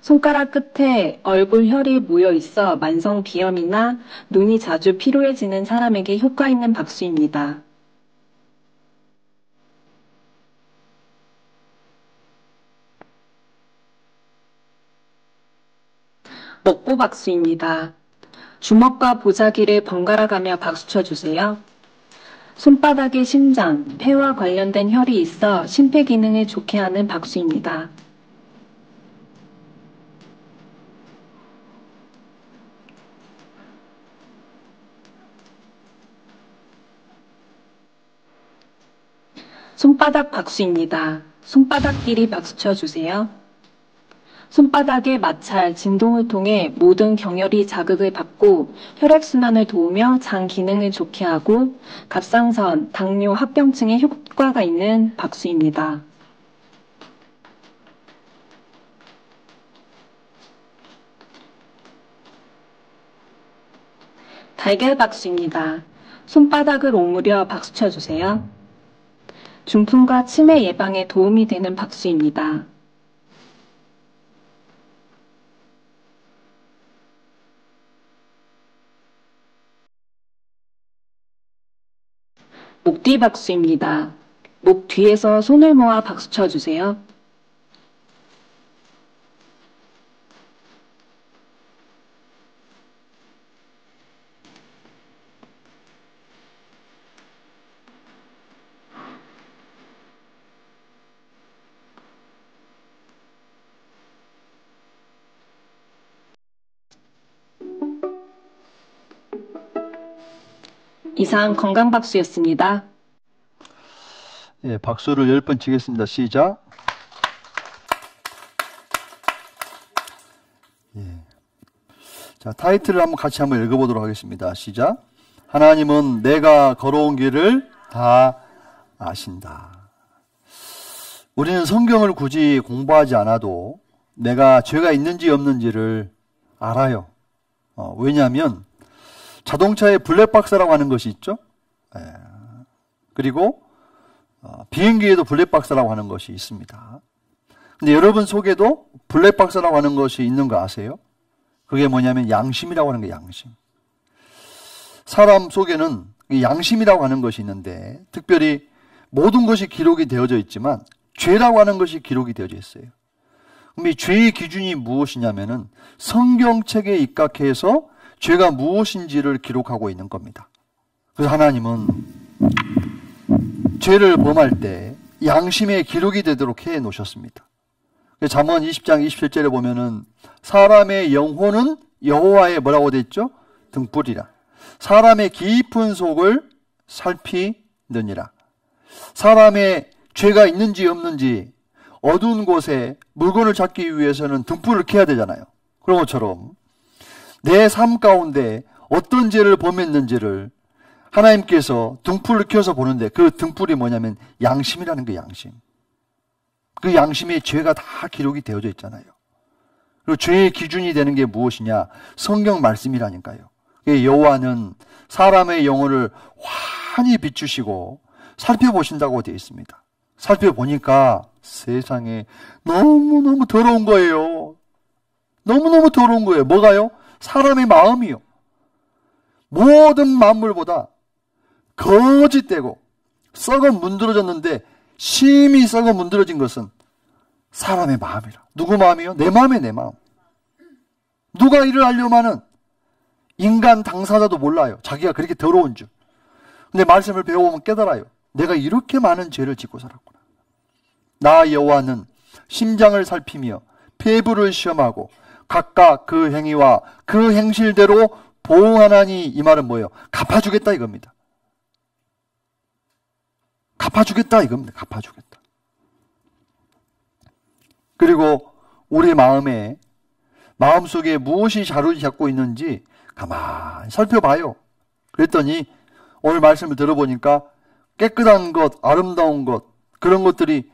손가락 끝에 얼굴 혈이 모여 있어 만성 비염이나 눈이 자주 피로해지는 사람에게 효과 있는 박수입니다. 먹보 박수입니다. 주먹과 보자기를 번갈아 가며 박수 쳐주세요. 손바닥에 심장, 폐와 관련된 혈이 있어 심폐 기능을 좋게 하는 박수입니다. 손바닥 박수입니다. 손바닥끼리 박수 쳐주세요. 손바닥의 마찰, 진동을 통해 모든 경혈이 자극을 받고 혈액순환을 도우며 장 기능을 좋게 하고 갑상선, 당뇨, 합병증에 효과가 있는 박수입니다. 달걀 박수입니다. 손바닥을 오므려 박수 쳐주세요. 중풍과 치매 예방에 도움이 되는 박수입니다. 목 뒤 박수입니다. 목 뒤에서 손을 모아 박수 쳐주세요. 이상 건강박수였습니다. 예, 박수를 열번 치겠습니다. 시작. 예. 자, 타이틀을 한번 같이 한번 읽어보도록 하겠습니다. 시작. 하나님은 내가 걸어온 길을 다 아신다. 우리는 성경을 굳이 공부하지 않아도 내가 죄가 있는지 없는지를 알아요. 어, 왜냐하면 자동차에 블랙박스라고 하는 것이 있죠. 예. 그리고 어, 비행기에도 블랙박스라고 하는 것이 있습니다. 근데 여러분 속에도 블랙박스라고 하는 것이 있는 거 아세요? 그게 뭐냐면 양심이라고 하는 게 양심. 사람 속에는 양심이라고 하는 것이 있는데 특별히 모든 것이 기록이 되어져 있지만 죄라고 하는 것이 기록이 되어져 있어요. 그럼 이 죄의 기준이 무엇이냐면은 성경책에 입각해서 죄가 무엇인지를 기록하고 있는 겁니다. 그래서 하나님은 죄를 범할 때 양심의 기록이 되도록 해 놓으셨습니다. 잠언 20장 27절에 보면은 사람의 영혼은 여호와의 뭐라고 돼 있죠? 등불이라. 사람의 깊은 속을 살피느니라. 사람의 죄가 있는지 없는지 어두운 곳에 물건을 찾기 위해서는 등불을 켜야 되잖아요. 그런 것처럼 내 삶 가운데 어떤 죄를 범했는지를 하나님께서 등불을 켜서 보는데 그 등불이 뭐냐면 양심이라는 게 양심. 그 양심에 죄가 다 기록이 되어져 있잖아요. 그리고 죄의 기준이 되는 게 무엇이냐? 성경 말씀이라니까요. 여호와는 사람의 영혼을 환히 비추시고 살펴보신다고 되어 있습니다. 살펴보니까 세상에 너무너무 더러운 거예요. 너무너무 더러운 거예요. 뭐가요? 사람의 마음이요. 모든 만물보다 거짓되고 썩어 문드러졌는데 심히 썩어 문드러진 것은 사람의 마음이라. 누구 마음이요? 내 마음에 내 마음. 누가 이를 알려면은 인간 당사자도 몰라요. 자기가 그렇게 더러운 줄. 근데 말씀을 배워보면 깨달아요. 내가 이렇게 많은 죄를 짓고 살았구나. 나 여호와는 심장을 살피며 폐부를 시험하고 각각 그 행위와 그 행실대로 보응하나니 이 말은 뭐예요? 갚아주겠다 이겁니다. 갚아주겠다 이겁니다. 갚아주겠다. 그리고 우리 마음에 마음 속에 무엇이 자리 잡고 있는지 가만히 살펴봐요. 그랬더니 오늘 말씀을 들어보니까 깨끗한 것, 아름다운 것 그런 것들이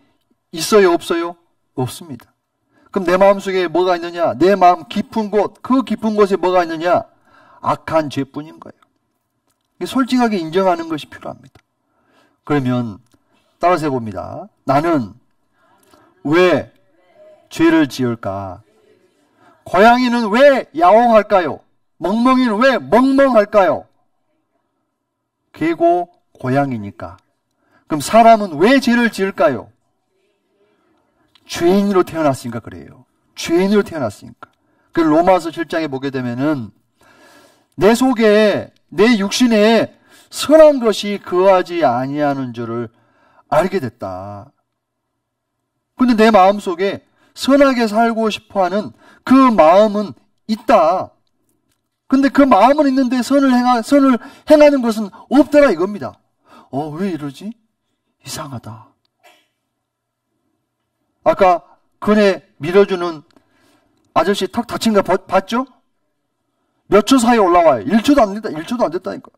있어요, 없어요? 없습니다. 그럼 내 마음속에 뭐가 있느냐? 내 마음 깊은 곳, 그 깊은 곳에 뭐가 있느냐? 악한 죄뿐인 거예요. 솔직하게 인정하는 것이 필요합니다. 그러면 따라서 해봅니다. 나는 왜 죄를 지을까? 고양이는 왜 야옹할까요? 멍멍이는 왜 멍멍할까요? 개고 고양이니까. 그럼 사람은 왜 죄를 지을까요? 죄인으로 태어났으니까 그래요. 죄인으로 태어났으니까. 그 로마서 7장에 보게 되면은 내 속에 내 육신에 선한 것이 거하지 아니하는 줄을 알게 됐다. 근데 내 마음 속에 선하게 살고 싶어 하는 그 마음은 있다. 근데 그 마음은 있는데 선을 행하, 선을 행하는 것은 없더라 이겁니다. 어, 왜 이러지? 이상하다. 아까 그네 밀어주는 아저씨 턱 다친 거 봤죠? 몇 초 사이에 올라와요. 1초도 안 됐다. 1초도 안 됐다니까.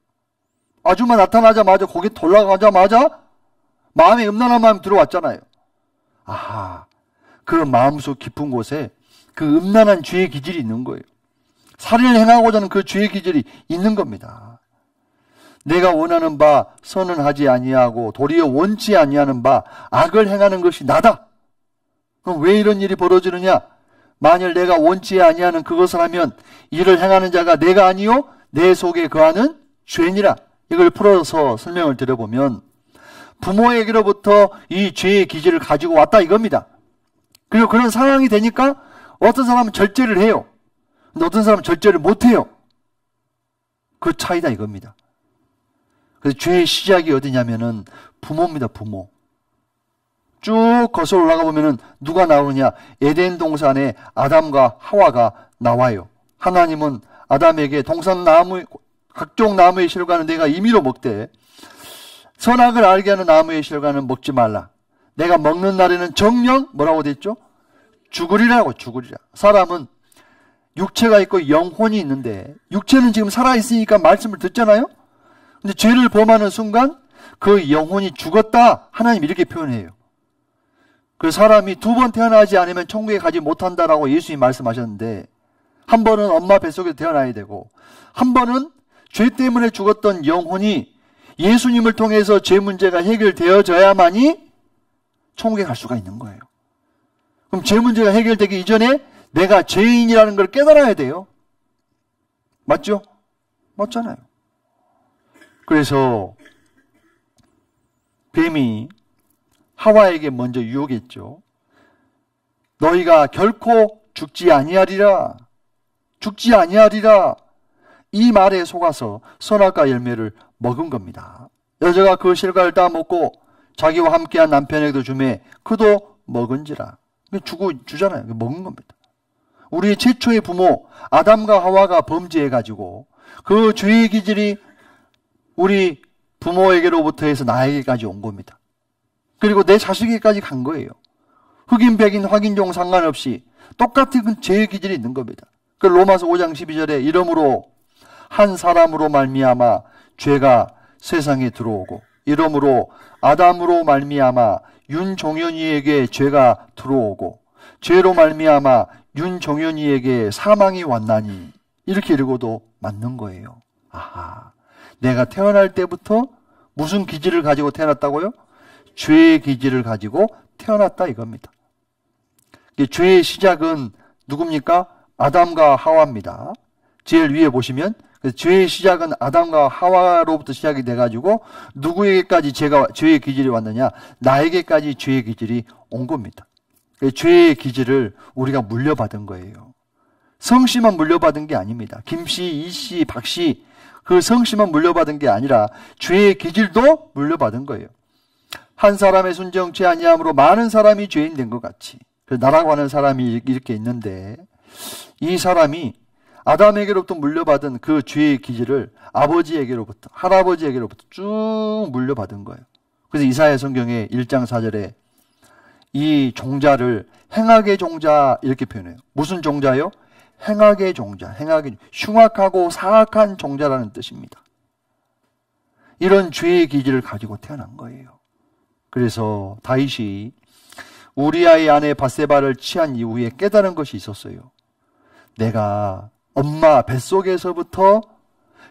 아줌마 나타나자마자 고개 돌아가자마자 마음에 음란한 마음이 들어왔잖아요. 아하. 그 마음속 깊은 곳에 그 음란한 죄의 기질이 있는 거예요. 살인을 행하고자 하는 그 죄의 기질이 있는 겁니다. 내가 원하는 바 선은 하지 아니하고 도리어 원치 아니하는 바 악을 행하는 것이 나다. 그럼 왜 이런 일이 벌어지느냐? 만일 내가 원치 아니하는 그것을 하면 이를 행하는 자가 내가 아니요 내 속에 거하는 죄니라. 이걸 풀어서 설명을 드려보면 부모에게로부터 이 죄의 기질을 가지고 왔다 이겁니다. 그리고 그런 상황이 되니까 어떤 사람은 절제를 해요. 근데 어떤 사람은 절제를 못 해요. 그 차이다 이겁니다. 그래서 죄의 시작이 어디냐면은 부모입니다, 부모. 쭉 거슬러 올라가 보면은 누가 나오느냐? 에덴 동산에 아담과 하와가 나와요. 하나님은 아담에게 동산 나무 각종 나무의 실과는 내가 임의로 먹되 선악을 알게 하는 나무의 실과는 먹지 말라. 내가 먹는 날에는 정령 뭐라고 됐죠? 죽으리라고 죽으리라. 사람은 육체가 있고 영혼이 있는데 육체는 지금 살아 있으니까 말씀을 듣잖아요. 근데 죄를 범하는 순간 그 영혼이 죽었다. 하나님 이렇게 표현해요. 그 사람이 두 번 태어나지 않으면 천국에 가지 못한다라고 예수님 말씀하셨는데 한 번은 엄마 뱃속에 태어나야 되고 한 번은 죄 때문에 죽었던 영혼이 예수님을 통해서 죄 문제가 해결되어져야만이 천국에 갈 수가 있는 거예요. 그럼 죄 문제가 해결되기 이전에 내가 죄인이라는 걸 깨달아야 돼요. 맞죠? 맞잖아요. 그래서 뱀이 하와에게 먼저 유혹했죠. 너희가 결코 죽지 아니하리라. 죽지 아니하리라. 이 말에 속아서 선악과 열매를 먹은 겁니다. 여자가 그 실과를 따먹고 자기와 함께한 남편에게도 주매 그도 먹은지라. 주고 주잖아요. 먹은 겁니다. 우리 최초의 부모 아담과 하와가 범죄해 가지고 그 죄의 기질이 우리 부모에게로부터 해서 나에게까지 온 겁니다. 그리고 내 자식에게까지 간 거예요. 흑인, 백인, 확인종 상관없이 똑같은 그 죄의 기질이 있는 겁니다. 그 로마서 5장 12절에 이러므로 한 사람으로 말미암아 죄가 세상에 들어오고 이러므로 아담으로 말미암아 윤종현이에게 죄가 들어오고 죄로 말미암아 윤종현이에게 사망이 왔나니 이렇게 읽어도 맞는 거예요. 아하. 내가 태어날 때부터 무슨 기질을 가지고 태어났다고요? 죄의 기질을 가지고 태어났다 이겁니다. 죄의 시작은 누굽니까? 아담과 하와입니다. 제일 위에 보시면 죄의 시작은 아담과 하와로부터 시작이 돼가지고 누구에게까지 죄가 죄의 기질이 왔느냐? 나에게까지 죄의 기질이 온 겁니다. 죄의 기질을 우리가 물려받은 거예요. 성씨만 물려받은 게 아닙니다. 김씨, 이씨, 박씨 그 성씨만 물려받은 게 아니라 죄의 기질도 물려받은 거예요. 한 사람의 순정치 아니함으로 많은 사람이 죄인 된 것 같이 나라고 하는 사람이 이렇게 있는데 이 사람이 아담에게로부터 물려받은 그 죄의 기질을 아버지에게로부터 할아버지에게로부터 쭉 물려받은 거예요. 그래서 이사야 성경의 1장 4절에 이 종자를 행악의 종자 이렇게 표현해요. 무슨 종자요? 행악의 종자, 행악의 흉악하고 사악한 종자라는 뜻입니다. 이런 죄의 기질을 가지고 태어난 거예요. 그래서 다윗이 우리아의 아내 바세바를 취한 이후에 깨달은 것이 있었어요. 내가 엄마 뱃속에서부터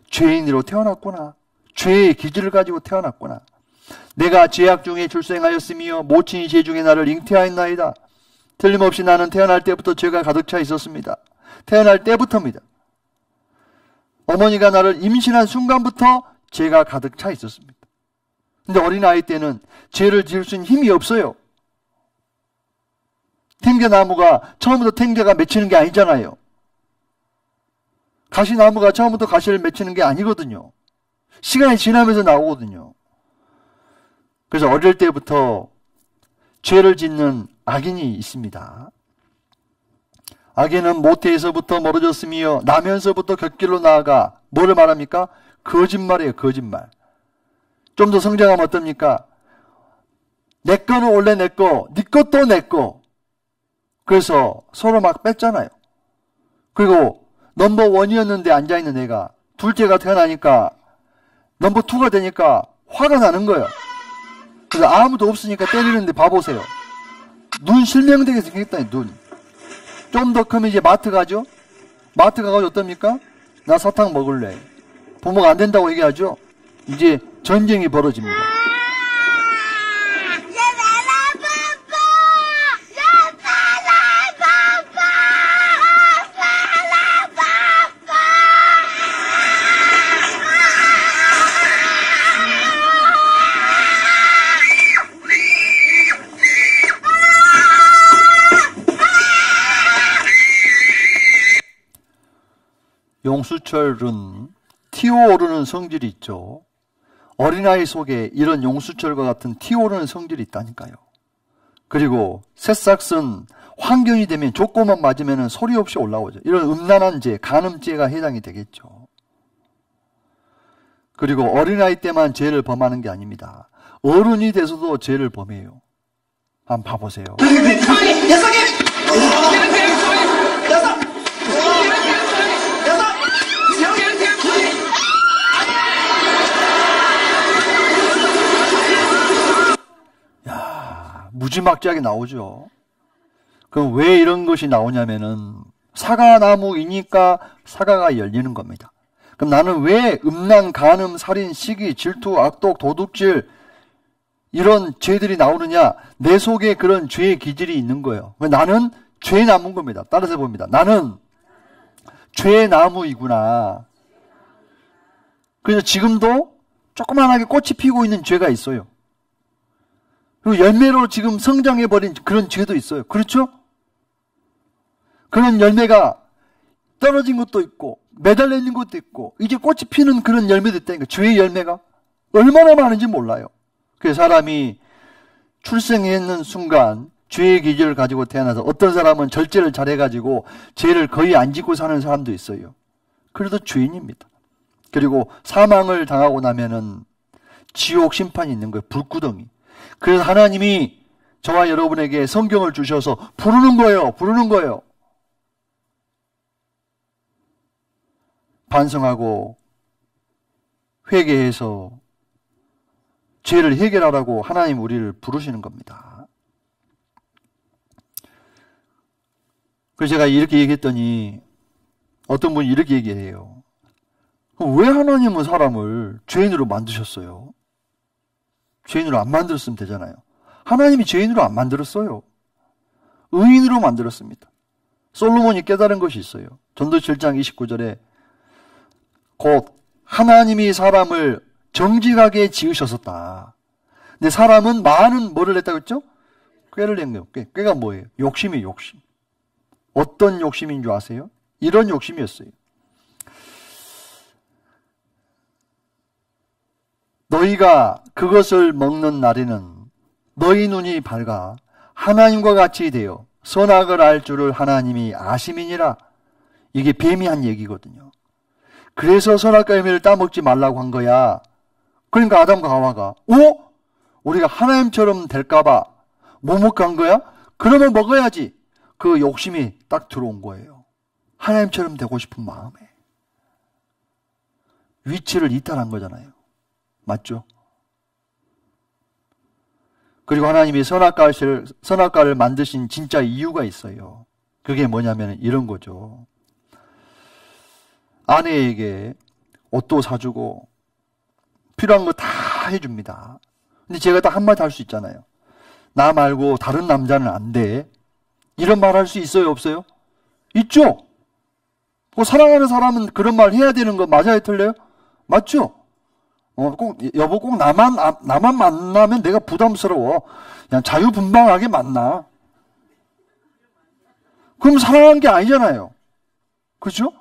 죄인으로 태어났구나. 죄의 기질을 가지고 태어났구나. 내가 죄악 중에 출생하였으며 모친이 죄 중에 나를 잉태하였나이다. 틀림없이 나는 태어날 때부터 죄가 가득 차 있었습니다. 태어날 때부터입니다. 어머니가 나를 임신한 순간부터 죄가 가득 차 있었습니다. 근데 어린아이 때는 죄를 지을 수 있는 힘이 없어요. 탱자나무가 처음부터 탱자가 맺히는 게 아니잖아요. 가시나무가 처음부터 가시를 맺히는 게 아니거든요. 시간이 지나면서 나오거든요. 그래서 어릴 때부터 죄를 짓는 악인이 있습니다. 악인은 모태에서부터 멀어졌으며 나면서부터 곁길로 나아가 뭐를 말합니까? 거짓말이에요, 거짓말. 좀 더 성장하면 어떻습니까? 내 거는 원래 내 거, 네 것도 내 거. 그래서 서로 막 뺐잖아요. 그리고 넘버 원이었는데 앉아있는 애가 둘째가 태어나니까 넘버 투가 되니까 화가 나는 거예요. 그래서 아무도 없으니까 때리는데 봐보세요. 눈 실명되게 생겼다니, 눈. 좀 더 크면 이제 마트 가죠? 마트 가가지고 어떻습니까? 나 사탕 먹을래. 부모가 안 된다고 얘기하죠? 이제 전쟁이 벌어집니다. 용수철은 튀어오르는 성질이 있죠. 어린아이 속에 이런 용수철과 같은 튀어오르는 성질이 있다니까요. 그리고 새싹은 환경이 되면 조건만 맞으면 소리 없이 올라오죠. 이런 음란한 죄, 간음죄가 해당이 되겠죠. 그리고 어린아이 때만 죄를 범하는 게 아닙니다. 어른이 돼서도 죄를 범해요. 한번 봐보세요. 무지막지하게 나오죠. 그럼 왜 이런 것이 나오냐면은 사과나무이니까 사과가 열리는 겁니다. 그럼 나는 왜 음란, 간음, 살인, 시기, 질투, 악독, 도둑질 이런 죄들이 나오느냐? 내 속에 그런 죄의 기질이 있는 거예요. 나는 죄 나무인 겁니다. 따라서 봅니다. 나는 죄 나무이구나. 그래서 지금도 조그만하게 꽃이 피고 있는 죄가 있어요. 그리고 열매로 지금 성장해버린 그런 죄도 있어요. 그렇죠? 그런 열매가 떨어진 것도 있고, 매달려 있는 것도 있고, 이제 꽃이 피는 그런 열매도 있다니까. 죄의 열매가. 얼마나 많은지 몰라요. 그 사람이 출생했는 순간 죄의 기질을 가지고 태어나서 어떤 사람은 절제를 잘해가지고 죄를 거의 안 짓고 사는 사람도 있어요. 그래도 죄인입니다. 그리고 사망을 당하고 나면은 지옥 심판이 있는 거예요. 불구덩이. 그래서 하나님이 저와 여러분에게 성경을 주셔서 부르는 거예요. 부르는 거예요. 반성하고 회개해서 죄를 해결하라고 하나님 우리를 부르시는 겁니다. 그래서 제가 이렇게 얘기했더니 어떤 분이 이렇게 얘기해요. 왜 하나님은 사람을 죄인으로 만드셨어요? 죄인으로 안 만들었으면 되잖아요. 하나님이 죄인으로 안 만들었어요. 의인으로 만들었습니다. 솔로몬이 깨달은 것이 있어요. 전도 7장 29절에 곧 하나님이 사람을 정직하게 지으셨었다. 근데 사람은 많은 뭐를 했다고 했죠? 꾀를 낸 거예요. 꾀. 꾀가 뭐예요? 욕심이 욕심. 어떤 욕심인 줄 아세요? 이런 욕심이었어요. 너희가 그것을 먹는 날에는 너희 눈이 밝아 하나님과 같이 되어 선악을 알 줄을 하나님이 아심이니라. 이게 뱀이 한 얘기거든요. 그래서 선악과 열매를 따먹지 말라고 한 거야. 그러니까 아담과 하와가 오? 우리가 하나님처럼 될까봐 못 먹고 한 거야? 그러면 먹어야지. 그 욕심이 딱 들어온 거예요. 하나님처럼 되고 싶은 마음에. 위치를 이탈한 거잖아요. 맞죠? 그리고 하나님이 선악과를, 선악과를 만드신 진짜 이유가 있어요. 그게 뭐냐면 이런 거죠. 아내에게 옷도 사주고 필요한 거 다 해줍니다. 근데 제가 딱 한마디 할 수 있잖아요. 나 말고 다른 남자는 안 돼. 이런 말 할 수 있어요, 없어요? 있죠? 뭐 사랑하는 사람은 그런 말 해야 되는 거 맞아요, 틀려요? 맞죠? 어, 꼭, 여보, 꼭 나만, 아, 나만 만나면 내가 부담스러워. 그냥 자유분방하게 만나. 그럼 사랑한 게 아니잖아요. 그죠?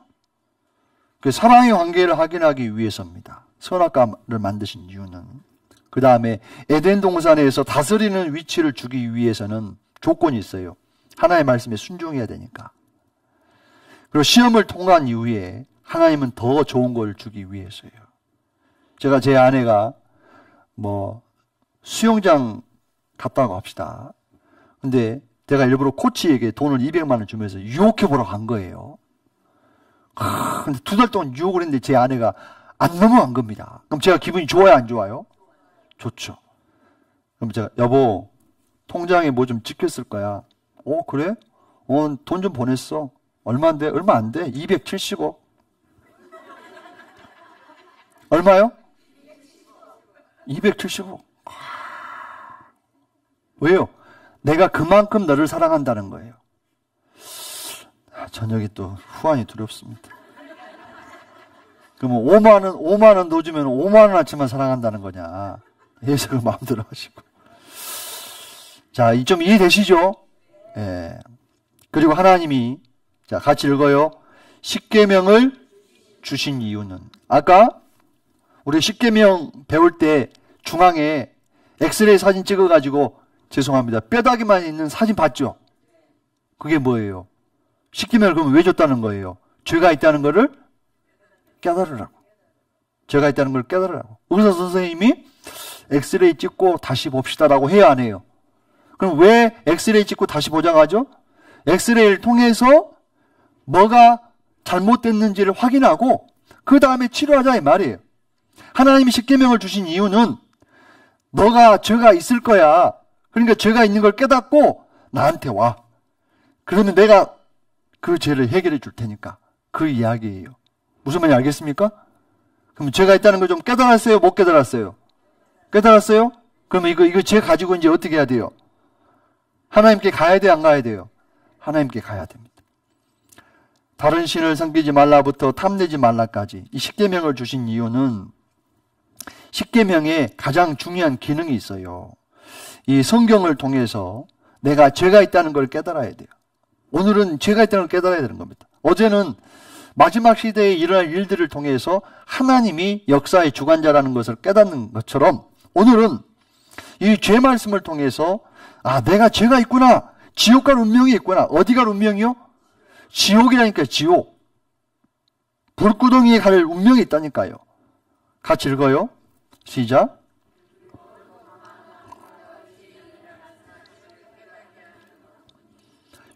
그 사랑의 관계를 확인하기 위해서입니다. 선악과를 만드신 이유는. 그 다음에 에덴 동산에서 다스리는 위치를 주기 위해서는 조건이 있어요. 하나의 말씀에 순종해야 되니까. 그리고 시험을 통한 이후에 하나님은 더 좋은 걸 주기 위해서요. 제가 제 아내가 뭐 수영장 갔다고 합시다. 근데 제가 일부러 코치에게 돈을 200만 원 주면서 유혹해 보러 간 거예요. 아, 근데 두 달 동안 유혹을 했는데 제 아내가 안 넘어간 겁니다. 그럼 제가 기분이 좋아요, 안 좋아요? 좋죠. 그럼 제가 여보 통장에 뭐 좀 찍혔을 거야. 어 그래? 어 돈 좀 보냈어. 얼마인데? 얼마 안 돼. 270억. 얼마요? 270억. 왜요? 내가 그만큼 너를 사랑한다는 거예요. 아, 저녁에 또 후환이 두렵습니다. 그러면 5만 원, 5만 원 넣어주면 5만 원어치만 사랑한다는 거냐. 해석을 마음대로 하시고. 자, 이좀 이해되시죠? 예. 그리고 하나님이, 자, 같이 읽어요. 십계명을 주신 이유는. 아까 우리 십계명 배울 때 중앙에 엑스레이 사진 찍어가지고 죄송합니다. 뼈다귀만 있는 사진 봤죠? 그게 뭐예요? 십계명을 그러면 왜 줬다는 거예요? 죄가 있다는 거를 깨달으라고. 죄가 있다는 걸 깨달으라고. 의사 선생님이 엑스레이 찍고 다시 봅시다라고 해야 안 해요. 그럼 왜 엑스레이 찍고 다시 보자고 하죠? 엑스레이를 통해서 뭐가 잘못됐는지를 확인하고 그 다음에 치료하자 이 말이에요. 하나님이 십계명을 주신 이유는 너가 죄가 있을 거야. 그러니까 죄가 있는 걸 깨닫고 나한테 와. 그러면 내가 그 죄를 해결해 줄 테니까. 그 이야기예요. 무슨 말인지 알겠습니까? 그럼 죄가 있다는 걸 좀 깨달았어요? 못 깨달았어요? 깨달았어요? 그러면 이거, 이거 죄 가지고 이제 어떻게 해야 돼요? 하나님께 가야 돼, 안 가야 돼요? 하나님께 가야 됩니다. 다른 신을 섬기지 말라부터 탐내지 말라까지 이 십계명을 주신 이유는 십계명에 가장 중요한 기능이 있어요. 이 성경을 통해서 내가 죄가 있다는 걸 깨달아야 돼요. 오늘은 죄가 있다는 걸 깨달아야 되는 겁니다. 어제는 마지막 시대에 일어날 일들을 통해서 하나님이 역사의 주관자라는 것을 깨닫는 것처럼 오늘은 이 죄 말씀을 통해서 아 내가 죄가 있구나 지옥 갈 운명이 있구나 어디 갈 운명이요? 지옥이라니까 지옥 불구덩이에 갈 운명이 있다니까요 같이 읽어요 시작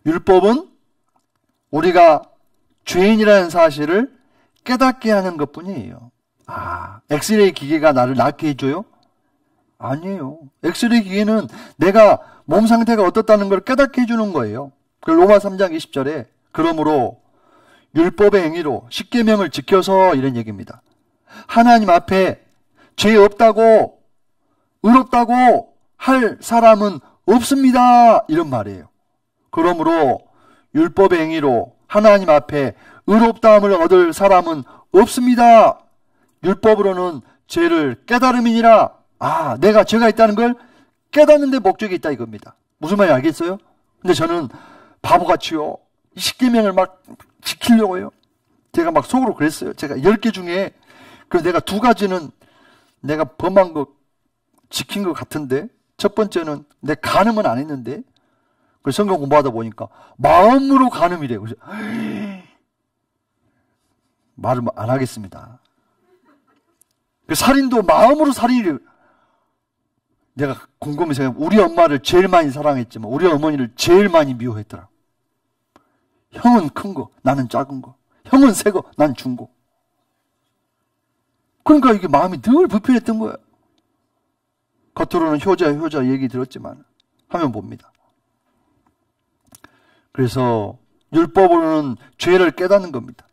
율법은 우리가 죄인이라는 사실을 깨닫게 하는 것 뿐이에요. 아, 엑스레이 기계가 나를 낫게 해줘요? 아니에요. 엑스레이 기계는 내가 몸 상태가 어떻다는 걸 깨닫게 해주는 거예요. 그 로마 3장 20절에 그러므로 율법의 행위로 십계명을 지켜서 이런 얘기입니다. 하나님 앞에 죄 없다고 의롭다고 할 사람은 없습니다. 이런 말이에요. 그러므로 율법의 행위로 하나님 앞에 의롭다함을 얻을 사람은 없습니다. 율법으로는 죄를 깨달음이니라. 아, 내가 죄가 있다는 걸 깨닫는데 목적이 있다 이겁니다. 무슨 말인지 알겠어요? 근데 저는 바보같이요. 십계명을 막 지키려고요. 제가 막 속으로 그랬어요. 제가 10개 중에 그 내가 두 가지는 내가 범한 거 지킨 것 같은데 첫 번째는 내 간음은 안 했는데 그 성경 공부하다 보니까 마음으로 간음이래요. 그래서 말을 안 하겠습니다. 그 살인도 마음으로 살인이래요. 내가 곰곰이 생각 우리 엄마를 제일 많이 사랑했지만 우리 어머니를 제일 많이 미워했더라. 형은 큰 거, 나는 작은 거. 형은 새 거, 난 준 거. 그러니까 이게 마음이 늘 불편했던 거예요. 겉으로는 효자, 효자 얘기 들었지만 하면 봅니다. 그래서 율법으로는 죄를 깨닫는 겁니다.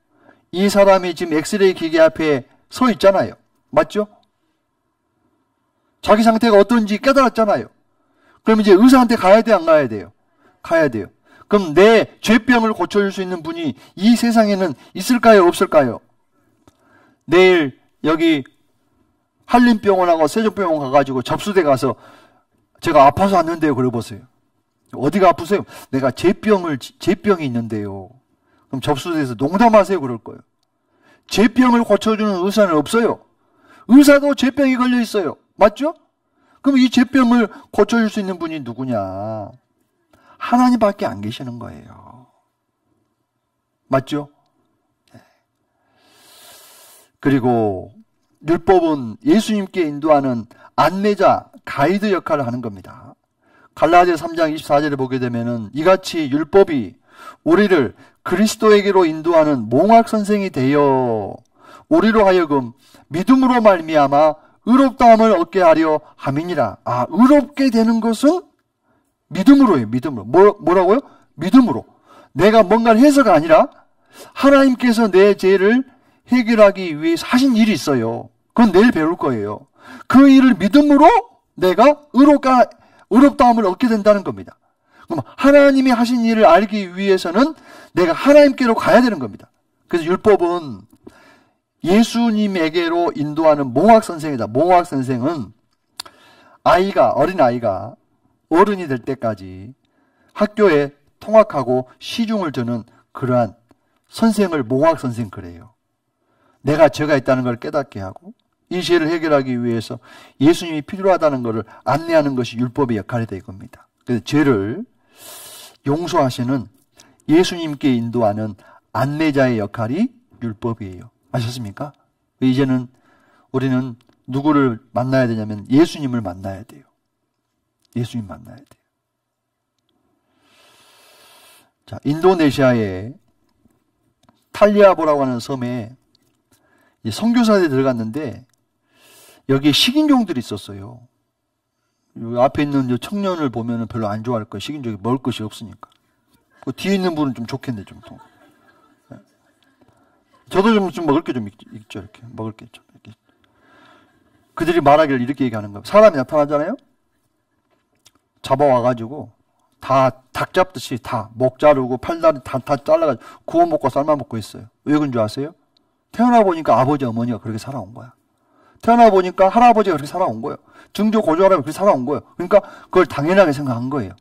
이 사람이 지금 엑스레이 기계 앞에 서 있잖아요. 맞죠? 자기 상태가 어떤지 깨달았잖아요. 그럼 이제 의사한테 가야 돼, 안 가야 돼요? 가야 돼요. 그럼 내 죄병을 고쳐줄 수 있는 분이 이 세상에는 있을까요, 없을까요? 내일 여기 한림병원하고 세종병원 가가지고 접수대 가서 제가 아파서 왔는데요. 그래 보세요. 어디가 아프세요? 내가 제병을, 제병이 있는데요. 그럼 접수대에서 농담하세요. 그럴 거예요. 제병을 고쳐주는 의사는 없어요. 의사도 제병이 걸려 있어요. 맞죠? 그럼 이 제병을 고쳐줄 수 있는 분이 누구냐? 하나님밖에 안 계시는 거예요. 맞죠? 네. 그리고 율법은 예수님께 인도하는 안내자, 가이드 역할을 하는 겁니다. 갈라디아 3장 24절에 보게 되면은 이같이 율법이 우리를 그리스도에게로 인도하는 몽학 선생이 되어 우리로 하여금 믿음으로 말미암아 의롭다함을 얻게 하려 함이니라. 아, 의롭게 되는 것은 믿음으로예요. 믿음으로. 뭐, 뭐라고요? 믿음으로. 내가 뭔가를 해서가 아니라 하나님께서 내 죄를 해결하기 위해 하신 일이 있어요. 그건 내일 배울 거예요. 그 일을 믿음으로 내가 의롭가 의롭다함을 얻게 된다는 겁니다. 그럼 하나님이 하신 일을 알기 위해서는 내가 하나님께로 가야 되는 겁니다. 그래서 율법은 예수님에게로 인도하는 몽학 선생이다. 몽학 선생은 아이가 어린 아이가 어른이 될 때까지 학교에 통학하고 시중을 두는 그러한 선생을 몽학 선생 그래요. 내가 죄가 있다는 걸 깨닫게 하고 이 죄를 해결하기 위해서 예수님이 필요하다는 것을 안내하는 것이 율법의 역할이 될 겁니다. 그래서 죄를 용서하시는 예수님께 인도하는 안내자의 역할이 율법이에요. 아셨습니까? 이제는 우리는 누구를 만나야 되냐면 예수님을 만나야 돼요. 예수님 만나야 돼요. 자, 인도네시아에 탈리아보라고 하는 섬에 선교사들이 들어갔는데 여기 식인종들이 있었어요. 요 앞에 있는 요 청년을 보면 별로 안 좋아할 거예요. 식인종이 먹을 것이 없으니까. 그 뒤에 있는 분은 좀 좋겠네, 좀. 더. 예. 저도 좀, 좀 먹을 게 좀 있죠, 이렇게. 먹을 게 좀. 이렇게. 그들이 말하기를 이렇게 얘기하는 거예요. 사람이 나타나잖아요? 잡아와가지고, 다 닭 잡듯이 다 목 자르고 팔다리 다, 다 잘라가지고 구워 먹고 삶아 먹고 있어요. 왜 그런 줄 아세요? 태어나 보니까 아버지, 어머니가 그렇게 살아온 거야. 태어나 보니까 할아버지가 그렇게 살아온 거예요. 증조 고조 할아버지 그렇게 살아온 거예요. 그러니까 그걸 당연하게 생각한 거예요.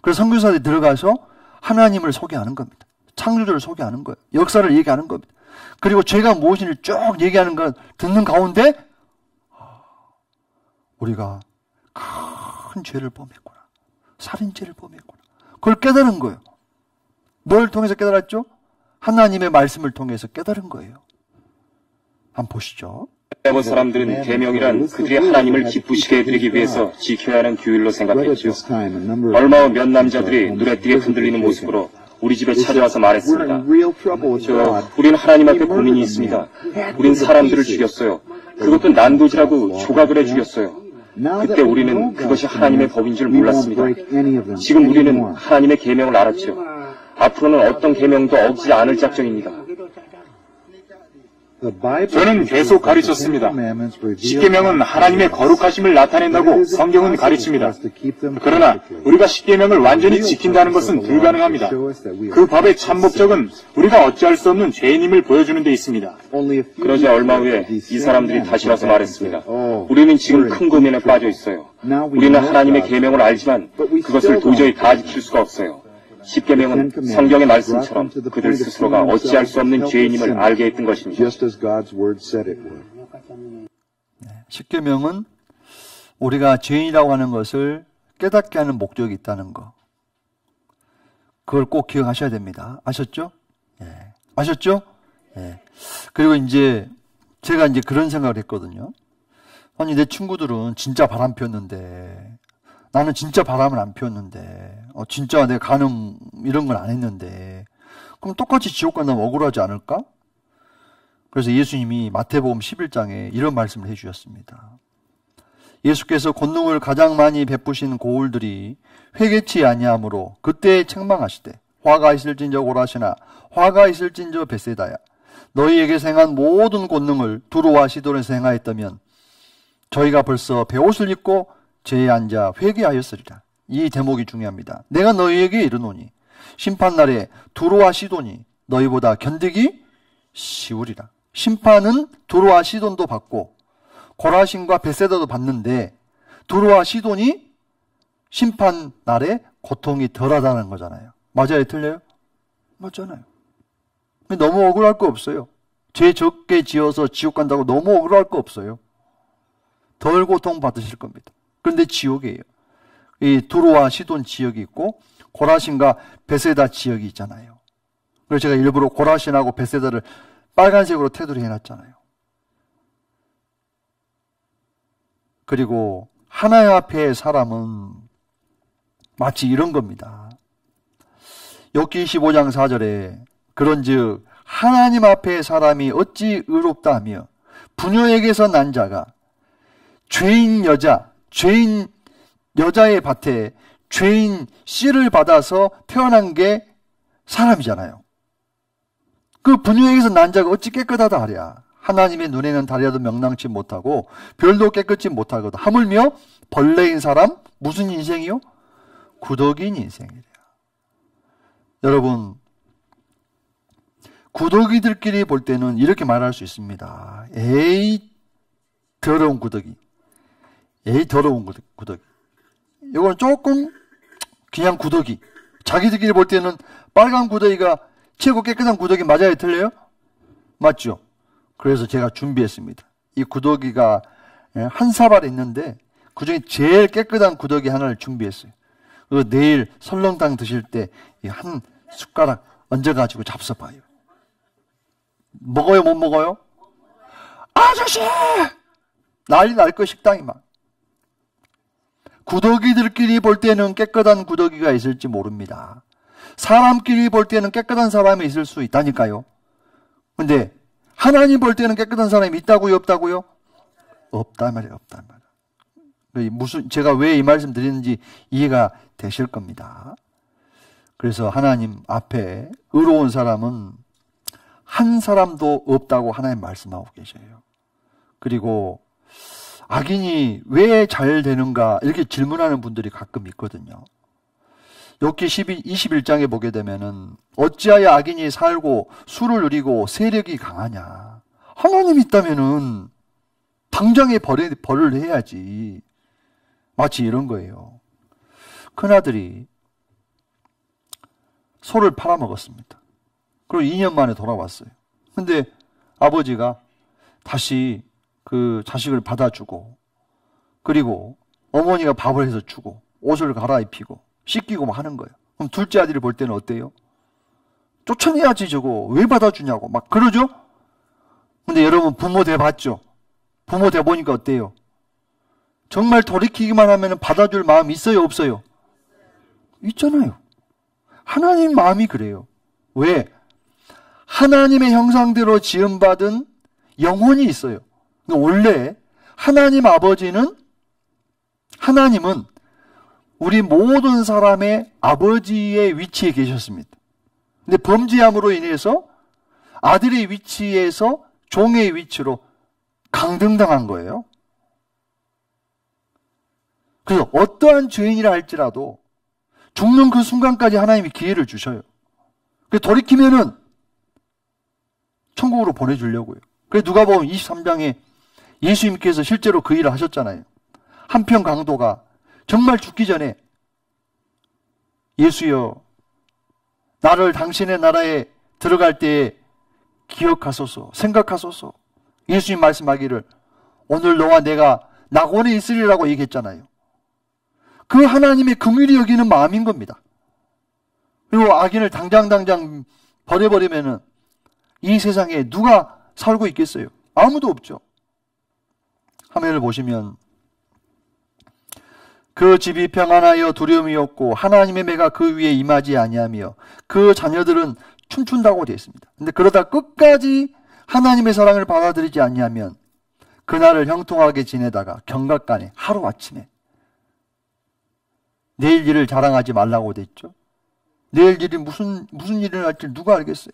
그래서 선교사들이 들어가서 하나님을 소개하는 겁니다. 창조주를 소개하는 거예요. 역사를 얘기하는 겁니다. 그리고 죄가 무엇인지 쭉 얘기하는 걸 듣는 가운데 우리가 큰 죄를 범했구나. 살인죄를 범했구나. 그걸 깨달은 거예요. 뭘 통해서 깨달았죠? 하나님의 말씀을 통해서 깨달은 거예요. 한번 보시죠. 레몬 사람들은 계명이란 그들이 하나님을 기쁘시게 해드리기 위해서 지켜야 하는 규율로 생각했죠. 얼마 후 몇 남자들이 눈에 띄게 흔들리는 모습으로 우리 집에 찾아와서 말했습니다. 저, 우린 하나님 앞에 고민이 있습니다. 우린 사람들을 죽였어요. 그것도 난도질하고 조각을 해 죽였어요. 그때 우리는 그것이 하나님의 법인 줄 몰랐습니다. 지금 우리는 하나님의 계명을 알았죠. 앞으로는 어떤 계명도 어기지 않을 작정입니다. 저는 계속 가르쳤습니다. 십계명은 하나님의 거룩하심을 나타낸다고 성경은 가르칩니다. 그러나 우리가 십계명을 완전히 지킨다는 것은 불가능합니다. 그 법의 참 목적은 우리가 어찌할 수 없는 죄인임을 보여주는 데 있습니다. 그러자 얼마 후에 이 사람들이 다시 와서 말했습니다. 우리는 지금 큰 고민에 빠져 있어요. 우리는 하나님의 계명을 알지만 그것을 도저히 다 지킬 수가 없어요. 십계명은 성경의 말씀처럼 그들 스스로가 어찌할 수 없는 죄인임을 알게 했던 것입니다. 십계명은 우리가 죄인이라고 하는 것을 깨닫게 하는 목적이 있다는 거. 그걸 꼭 기억하셔야 됩니다. 아셨죠? 예. 아셨죠? 예. 그리고 이제 제가 이제 그런 생각을 했거든요. 아니 내 친구들은 진짜 바람 피웠는데 나는 진짜 바람을 안 피웠는데, 어, 진짜 내가 가늠 이런 걸안 했는데, 그럼 똑같이 지옥 간다면 억울하지 않을까? 그래서 예수님이 마태복음 11장에 이런 말씀을 해주셨습니다. 예수께서 권능을 가장 많이 베푸신 고울들이 회개치 아니하므로 그때 책망하시되 화가 있을진저 고라시나 화가 있을진저 베세다야 너희에게 생한 모든 권능을 두루와 시도에서 행하였다면 저희가 벌써 배옷을 입고 죄에 앉아 회개하였으리라. 이 대목이 중요합니다. 내가 너희에게 이르노니 심판날에 두로와 시돈이 너희보다 견디기 쉬우리라. 심판은 두로와 시돈도 받고 고라신과 베세다도 받는데 두로와 시돈이 심판 날에 고통이 덜하다는 거잖아요. 맞아요, 틀려요? 맞잖아요. 너무 억울할 거 없어요. 죄 적게 지어서 지옥 간다고 너무 억울할 거 없어요. 덜 고통 받으실 겁니다. 그런데 지옥이에요. 이 두로와 시돈 지역이 있고 고라신과 베세다 지역이 있잖아요. 그래서 제가 일부러 고라신하고 베세다를 빨간색으로 테두리 해놨잖아요. 그리고 하나님 앞에 사람은 마치 이런 겁니다. 욥기 25장 4절에 그런즉 하나님 앞에 사람이 어찌 의롭다 하며 부녀에게서 난 자가 죄인 여자 죄인 여자의 밭에 죄인 씨를 받아서 태어난 게 사람이잖아요. 그 분유에게서 난 자가 어찌 깨끗하다 하랴. 하나님의 눈에는 달이라도 명랑치 못하고 별도 깨끗지 못하거든. 하물며 벌레인 사람 무슨 인생이요? 구덕인 인생이래요. 여러분 구덕이들끼리 볼 때는 이렇게 말할 수 있습니다. 에이 더러운 구덕이. 에이 더러운 구더기. 이건 조금 그냥 구더기. 자기들끼리 볼 때는 빨간 구더기가 최고 깨끗한 구더기 맞아요? 틀려요? 맞죠? 그래서 제가 준비했습니다. 이 구더기가 예, 한 사발 있는데 그 중에 제일 깨끗한 구더기 하나를 준비했어요. 그리고 내일 설렁탕 드실 때 한 숟가락 얹어가지고 잡숴봐요. 먹어요? 못 먹어요? 아저씨! 난리 날 거 식당이 막. 구더기들끼리 볼 때는 깨끗한 구더기가 있을지 모릅니다. 사람끼리 볼 때는 깨끗한 사람이 있을 수 있다니까요. 근데 하나님 볼 때는 깨끗한 사람이 있다고요, 없다고요? 없단 말이에요, 없단 말이에요. 무슨 제가 왜 이 말씀 드리는지 이해가 되실 겁니다. 그래서 하나님 앞에 의로운 사람은 한 사람도 없다고 하나님 말씀하고 계셔요. 그리고 악인이 왜 잘 되는가 이렇게 질문하는 분들이 가끔 있거든요. 12, 21장에 보게 되면은 어찌하여 악인이 살고 수를 누리고 세력이 강하냐. 하나님 있다면은 당장에 벌을, 벌을 해야지. 마치 이런 거예요. 큰아들이 소를 팔아먹었습니다. 그리고 2년 만에 돌아왔어요. 근데 아버지가 다시 그 자식을 받아주고 그리고 어머니가 밥을 해서 주고 옷을 갈아입히고 씻기고 막 하는 거예요. 그럼 둘째 아들이 볼 때는 어때요? 쫓아내야지 저거 왜 받아주냐고 막 그러죠? 근데 여러분 부모 돼 봤죠? 부모 돼 보니까 어때요? 정말 돌이키기만 하면 받아줄 마음이 있어요 없어요? 있잖아요. 하나님 마음이 그래요. 왜? 하나님의 형상대로 지음받은 영혼이 있어요. 원래 하나님 아버지는 하나님은 우리 모든 사람의 아버지의 위치에 계셨습니다. 근데 범죄함으로 인해서 아들의 위치에서 종의 위치로 강등당한 거예요. 그래서 어떠한 죄인이라 할지라도 죽는 그 순간까지 하나님이 기회를 주셔요. 그 돌이키면은 천국으로 보내주려고요. 그래서 누가 보면 23장에 예수님께서 실제로 그 일을 하셨잖아요. 한편 강도가 정말 죽기 전에 예수여 나를 당신의 나라에 들어갈 때에 기억하소서 생각하소서 예수님 말씀하기를 오늘 너와 내가 낙원에 있으리라고 얘기했잖아요. 그 하나님의 긍휼히 여기는 마음인 겁니다. 그리고 악인을 당장 당장 버려버리면은 이 세상에 누가 살고 있겠어요? 아무도 없죠. 화면을 보시면 그 집이 평안하여 두려움이 없고 하나님의 매가 그 위에 임하지 아니하며 그 자녀들은 춤춘다고 되어 있습니다. 근데 그러다 끝까지 하나님의 사랑을 받아들이지 아니하면 그날을 형통하게 지내다가 경각간에 하루아침에 내일 일을 자랑하지 말라고 됐죠. 내일 일이 무슨 무슨 일이 날지 누가 알겠어요.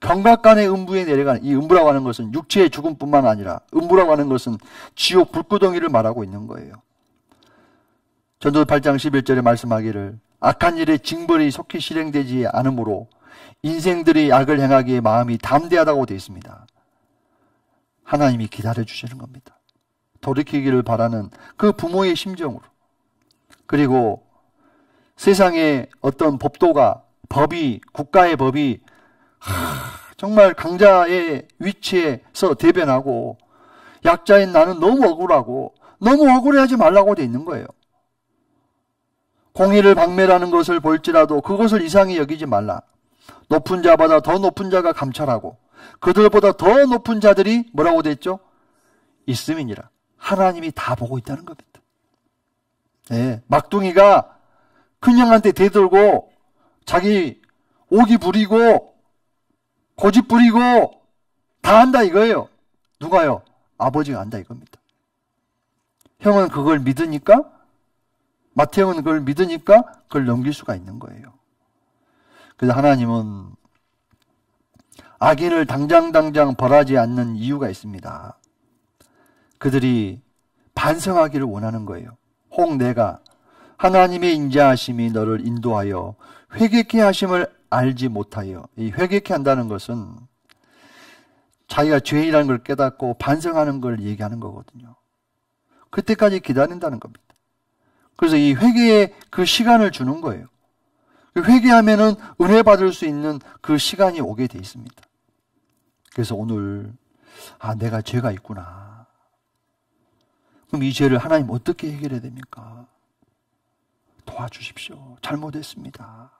경각간의 음부에 내려가는 이 음부라고 하는 것은 육체의 죽음뿐만 아니라 음부라고 하는 것은 지옥 불구덩이를 말하고 있는 거예요. 전도 8장 11절에 말씀하기를 악한 일에 징벌이 속히 실행되지 않으므로 인생들이 악을 행하기에 마음이 담대하다고 되어 있습니다. 하나님이 기다려 주시는 겁니다. 돌이키기를 바라는 그 부모의 심정으로. 그리고 세상의 어떤 법도가 법이 국가의 법이 하, 정말 강자의 위치에서 대변하고 약자인 나는 너무 억울하고 너무 억울해하지 말라고 돼 있는 거예요. 공의를 박멸하는 것을 볼지라도 그것을 이상히 여기지 말라. 높은 자보다 더 높은 자가 감찰하고 그들보다 더 높은 자들이 뭐라고 됐죠? 있음이니라. 하나님이 다 보고 있다는 겁니다. 네, 막둥이가 큰형한테 대들고 자기 오기 부리고 고집 부리고 다 한다 이거예요. 누가요? 아버지가 한다 이겁니다. 형은 그걸 믿으니까 마태형은 그걸 믿으니까 그걸 넘길 수가 있는 거예요. 그래서 하나님은 악인을 당장 당장 벌하지 않는 이유가 있습니다. 그들이 반성하기를 원하는 거예요. 혹 내가 하나님의 인자하심이 너를 인도하여 회개케 하심을 알지 못하여 이 회개케 한다는 것은 자기가 죄인이라는 걸 깨닫고 반성하는 걸 얘기하는 거거든요. 그때까지 기다린다는 겁니다. 그래서 이 회개에 그 시간을 주는 거예요. 그 회개하면은 은혜 받을 수 있는 그 시간이 오게 돼 있습니다. 그래서 오늘 아 내가 죄가 있구나. 그럼 이 죄를 하나님 어떻게 해결해야 됩니까? 도와주십시오. 잘못했습니다.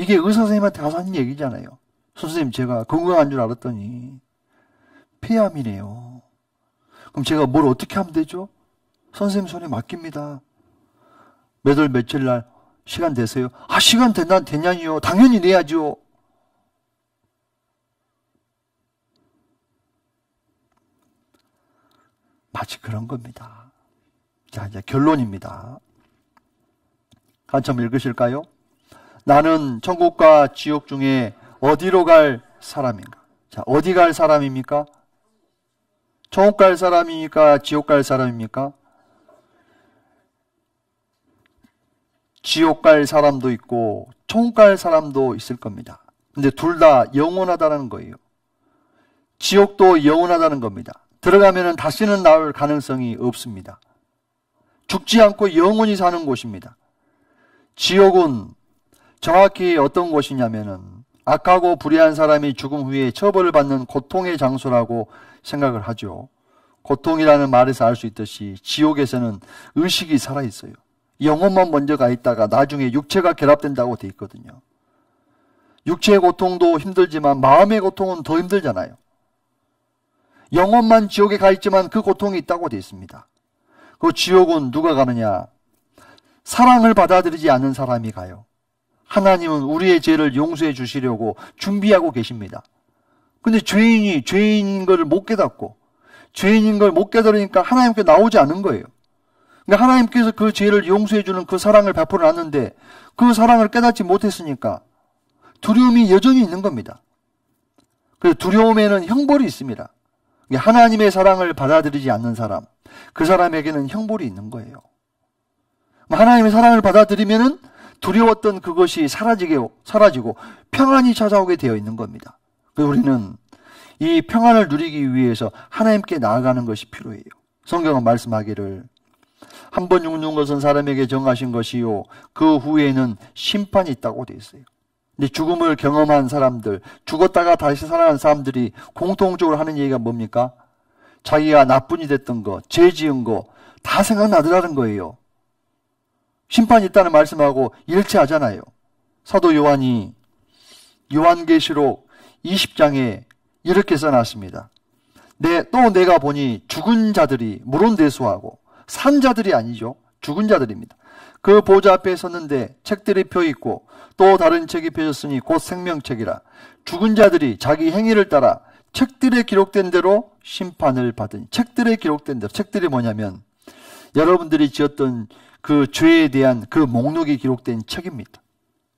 이게 의사 선생님한테 가서 하는 얘기잖아요. 선생님 제가 건강한 줄 알았더니 폐암이네요. 그럼 제가 뭘 어떻게 하면 되죠? 선생님 손에 맡깁니다. 몇월 며칠 날 시간 되세요? 아, 시간 됐나, 되냐니요? 당연히 내야죠. 마치 그런 겁니다. 자, 이제 결론입니다. 한번 읽으실까요? 나는 천국과 지옥 중에 어디로 갈 사람인가? 자, 어디 갈 사람입니까? 천국 갈 사람입니까? 지옥 갈 사람입니까? 지옥 갈 사람도 있고 천국 갈 사람도 있을 겁니다. 근데 둘 다 영원하다는 거예요. 지옥도 영원하다는 겁니다. 들어가면 다시는 나올 가능성이 없습니다. 죽지 않고 영원히 사는 곳입니다. 지옥은 정확히 어떤 곳이냐면은 악하고 불의한 사람이 죽음 후에 처벌을 받는 고통의 장소라고 생각을 하죠. 고통이라는 말에서 알 수 있듯이 지옥에서는 의식이 살아 있어요. 영혼만 먼저 가 있다가 나중에 육체가 결합된다고 돼 있거든요. 육체의 고통도 힘들지만 마음의 고통은 더 힘들잖아요. 영혼만 지옥에 가 있지만 그 고통이 있다고 돼 있습니다. 그 지옥은 누가 가느냐? 사랑을 받아들이지 않는 사람이 가요. 하나님은 우리의 죄를 용서해 주시려고 준비하고 계십니다. 근데 죄인이 죄인인 것을 못 깨닫고 죄인인 걸 못 깨달으니까 하나님께 나오지 않은 거예요. 그러니까 하나님께서 그 죄를 용서해 주는 그 사랑을 베풀어 놨는데 그 사랑을 깨닫지 못했으니까 두려움이 여전히 있는 겁니다. 그 두려움에는 형벌이 있습니다. 하나님의 사랑을 받아들이지 않는 사람, 그 사람에게는 형벌이 있는 거예요. 하나님의 사랑을 받아들이면은 두려웠던 그것이 사라지게, 사라지고 평안이 찾아오게 되어 있는 겁니다. 우리는 이 평안을 누리기 위해서 하나님께 나아가는 것이 필요해요. 성경은 말씀하기를 한 번 죽는 것은 사람에게 정하신 것이요. 그 후에는 심판이 있다고 되어 있어요. 근데 죽음을 경험한 사람들, 죽었다가 다시 살아난 사람들이 공통적으로 하는 얘기가 뭡니까? 자기가 나쁜이 됐던 거, 죄 지은 거, 다 생각나더라는 거예요. 심판이 있다는 말씀하고 일치하잖아요. 사도 요한이 요한계시록 20장에 이렇게 써놨습니다. 내, 또 내가 보니 죽은 자들이 물론 대수하고 산 자들이 아니죠. 죽은 자들입니다. 그 보좌 앞에 섰는데 책들이 펴 있고 또 다른 책이 펴졌으니 곧 생명책이라 죽은 자들이 자기 행위를 따라 책들에 기록된 대로 심판을 받은 책들에 기록된 대로 책들이 뭐냐면 여러분들이 지었던 그 죄에 대한 그 목록이 기록된 책입니다.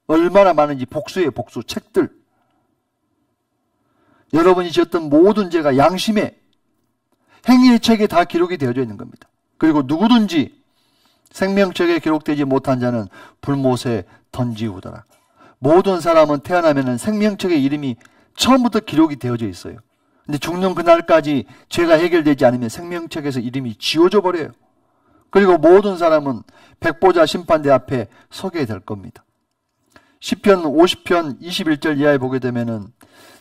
얼마나 많은지 복수의 복수 책들. 여러분이 지었던 모든 죄가 양심에 행위의 책에 다 기록이 되어져 있는 겁니다. 그리고 누구든지 생명책에 기록되지 못한 자는 불못에 던지우더라. 모든 사람은 태어나면 생명책의 이름이 처음부터 기록이 되어져 있어요. 근데 죽는 그날까지 죄가 해결되지 않으면 생명책에서 이름이 지워져 버려요. 그리고 모든 사람은 백보자 심판대 앞에 서게 될 겁니다. 10편 50편 21절 이하에 보게 되면은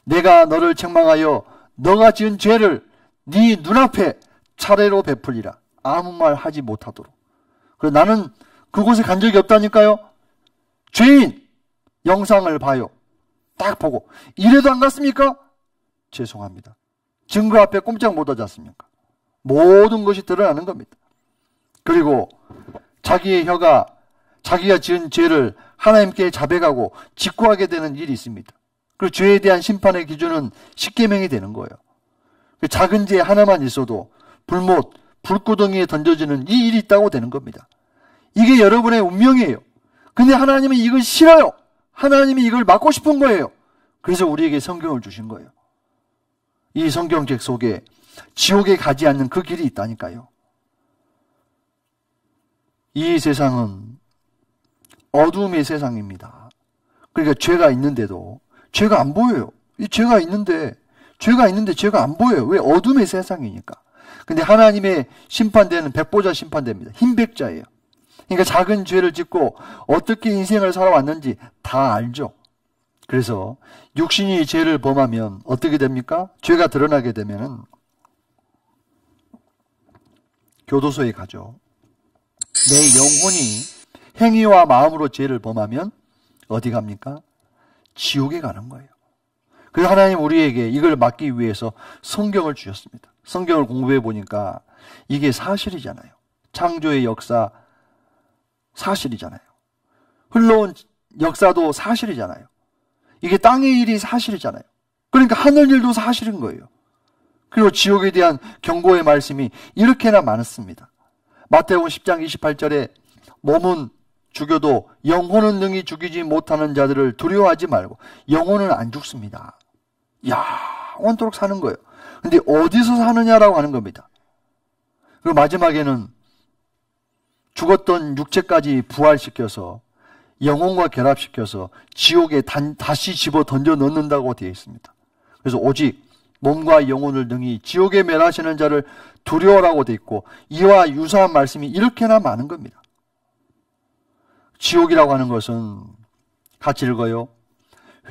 내가 너를 책망하여 너가 지은 죄를 네 눈앞에 차례로 베풀리라. 아무 말 하지 못하도록. 그래 나는 그곳에 간 적이 없다니까요. 죄인 영상을 봐요. 딱 보고 이래도 안 갔습니까? 죄송합니다. 증거 앞에 꼼짝 못하지 않습니까? 모든 것이 드러나는 겁니다. 그리고 자기의 혀가 자기가 지은 죄를 하나님께 자백하고 직구하게 되는 일이 있습니다. 그 죄에 대한 심판의 기준은 십계명이 되는 거예요. 그 작은 죄 하나만 있어도 불못, 불구덩이에 던져지는 이 일이 있다고 되는 겁니다. 이게 여러분의 운명이에요. 근데 하나님은 이걸 싫어요. 하나님이 이걸 막고 싶은 거예요. 그래서 우리에게 성경을 주신 거예요. 이 성경책 속에 지옥에 가지 않는 그 길이 있다니까요. 이 세상은 어둠의 세상입니다. 그러니까 죄가 있는데도 죄가 안 보여요. 이 죄가 있는데 죄가 있는데 죄가 안 보여요. 왜 어둠의 세상이니까. 근데 하나님의 심판대는 백보자 심판대입니다. 흰 백자예요. 그러니까 작은 죄를 짓고 어떻게 인생을 살아왔는지 다 알죠. 그래서 육신이 죄를 범하면 어떻게 됩니까? 죄가 드러나게 되면은 교도소에 가죠. 내 영혼이 행위와 마음으로 죄를 범하면 어디 갑니까? 지옥에 가는 거예요. 그래서 하나님 우리에게 이걸 막기 위해서 성경을 주셨습니다. 성경을 공부해 보니까 이게 사실이잖아요. 창조의 역사 사실이잖아요. 흘러온 역사도 사실이잖아요. 이게 땅의 일이 사실이잖아요. 그러니까 하늘 일도 사실인 거예요. 그리고 지옥에 대한 경고의 말씀이 이렇게나 많습니다. 마태복음 10장 28절에 몸은 죽여도 영혼은 능히 죽이지 못하는 자들을 두려워하지 말고 영혼은 안 죽습니다. 영원토록 사는 거예요. 근데 어디서 사느냐라고 하는 겁니다. 그리고 마지막에는 죽었던 육체까지 부활시켜서 영혼과 결합시켜서 지옥에 단, 다시 집어 던져 넣는다고 되어 있습니다. 그래서 오직 몸과 영혼을 능히 지옥에 멸하시는 자를 두려워라고 되어 있고 이와 유사한 말씀이 이렇게나 많은 겁니다. 지옥이라고 하는 것은 같이 읽어요.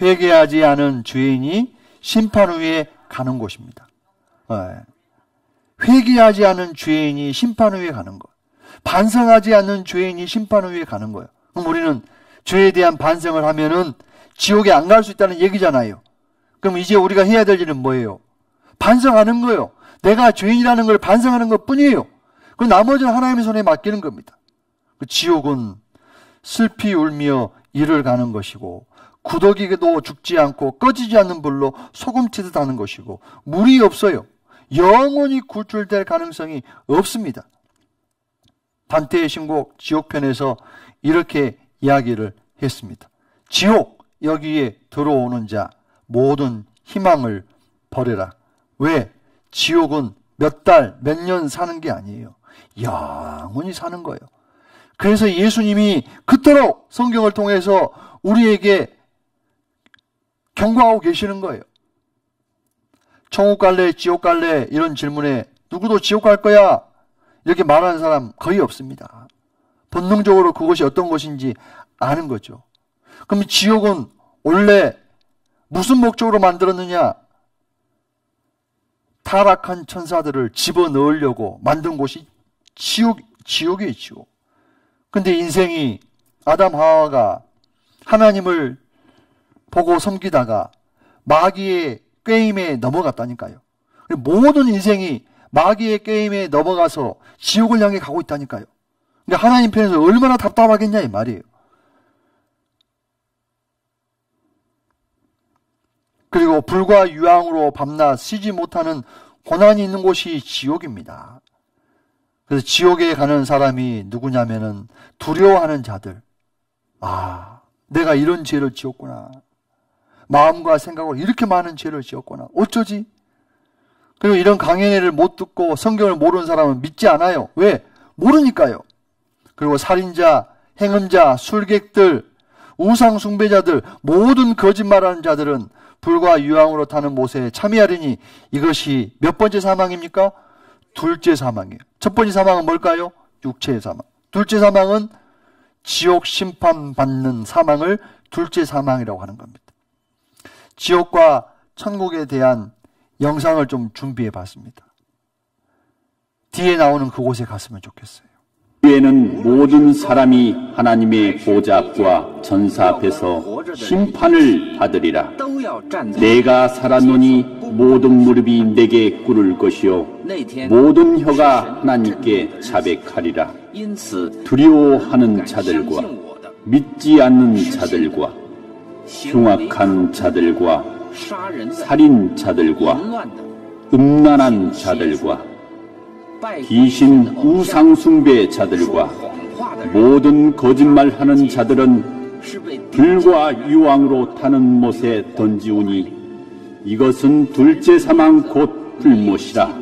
회개하지 않은 죄인이 심판 후에 가는 곳입니다. 네. 회개하지 않은 죄인이 심판 후에 가는 것. 반성하지 않는 죄인이 심판 후에 가는 거예요. 그럼 우리는 죄에 대한 반성을 하면은 지옥에 안 갈 수 있다는 얘기잖아요. 그럼 이제 우리가 해야 될 일은 뭐예요? 반성하는 거예요. 내가 죄인이라는 걸 반성하는 것 뿐이에요. 그 나머지는 하나님의 손에 맡기는 겁니다. 그 지옥은 슬피 울며 이를 가는 것이고 구더기도 죽지 않고 꺼지지 않는 불로 소금치듯 하는 것이고 물이 없어요. 영원히 구출될 가능성이 없습니다. 단테의 신곡 지옥편에서 이렇게 이야기를 했습니다. 지옥 여기에 들어오는 자 모든 희망을 버려라. 왜? 지옥은 몇 달, 몇 년 사는 게 아니에요. 영원히 사는 거예요. 그래서 예수님이 그토록 성경을 통해서 우리에게 경고하고 계시는 거예요. 천국 갈래, 지옥 갈래 이런 질문에 누구도 지옥 갈 거야 이렇게 말하는 사람 거의 없습니다. 본능적으로 그것이 어떤 것인지 아는 거죠. 그럼 지옥은 원래 무슨 목적으로 만들었느냐? 타락한 천사들을 집어넣으려고 만든 곳이 지옥, 지옥이에요, 지옥. 근데 인생이 아담 하와가 하나님을 보고 섬기다가 마귀의 게임에 넘어갔다니까요. 모든 인생이 마귀의 게임에 넘어가서 지옥을 향해 가고 있다니까요. 그러니까 하나님 편에서 얼마나 답답하겠냐 이 말이에요. 그리고 불과 유황으로 밤낮 쉬지 못하는 고난이 있는 곳이 지옥입니다. 그래서 지옥에 가는 사람이 누구냐면은 두려워하는 자들. 아, 내가 이런 죄를 지었구나. 마음과 생각으로 이렇게 많은 죄를 지었구나. 어쩌지? 그리고 이런 강연회를 못 듣고 성경을 모르는 사람은 믿지 않아요. 왜? 모르니까요. 그리고 살인자, 행음자, 술객들, 우상숭배자들, 모든 거짓말하는 자들은 불과 유황으로 타는 못에 참여하리니 이것이 몇 번째 사망입니까? 둘째 사망이에요. 첫 번째 사망은 뭘까요? 육체의 사망. 둘째 사망은 지옥 심판받는 사망을 둘째 사망이라고 하는 겁니다. 지옥과 천국에 대한 영상을 좀 준비해 봤습니다. 뒤에 나오는 그곳에 갔으면 좋겠어요. 뒤에는 모든 사람이 하나님의 보좌 앞과 전사 앞에서 심판을 받으리라. 내가 살았노니 모든 무릎이 내게 꿇을 것이요 모든 혀가 하나님께 자백하리라. 두려워하는 자들과 믿지 않는 자들과 흉악한 자들과 살인 자들과 음란한 자들과 귀신 우상 숭배자들과 모든 거짓말하는 자들은 불과 유황으로 타는 못에 던지우니 이것은 둘째 사망 곧 불못이라.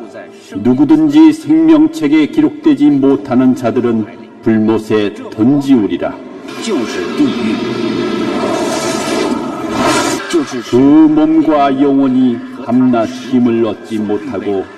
누구든지 생명책에 기록되지 못하는 자들은 불못에 던지우리라. 그 몸과 영혼이 밤낮 힘을 얻지 못하고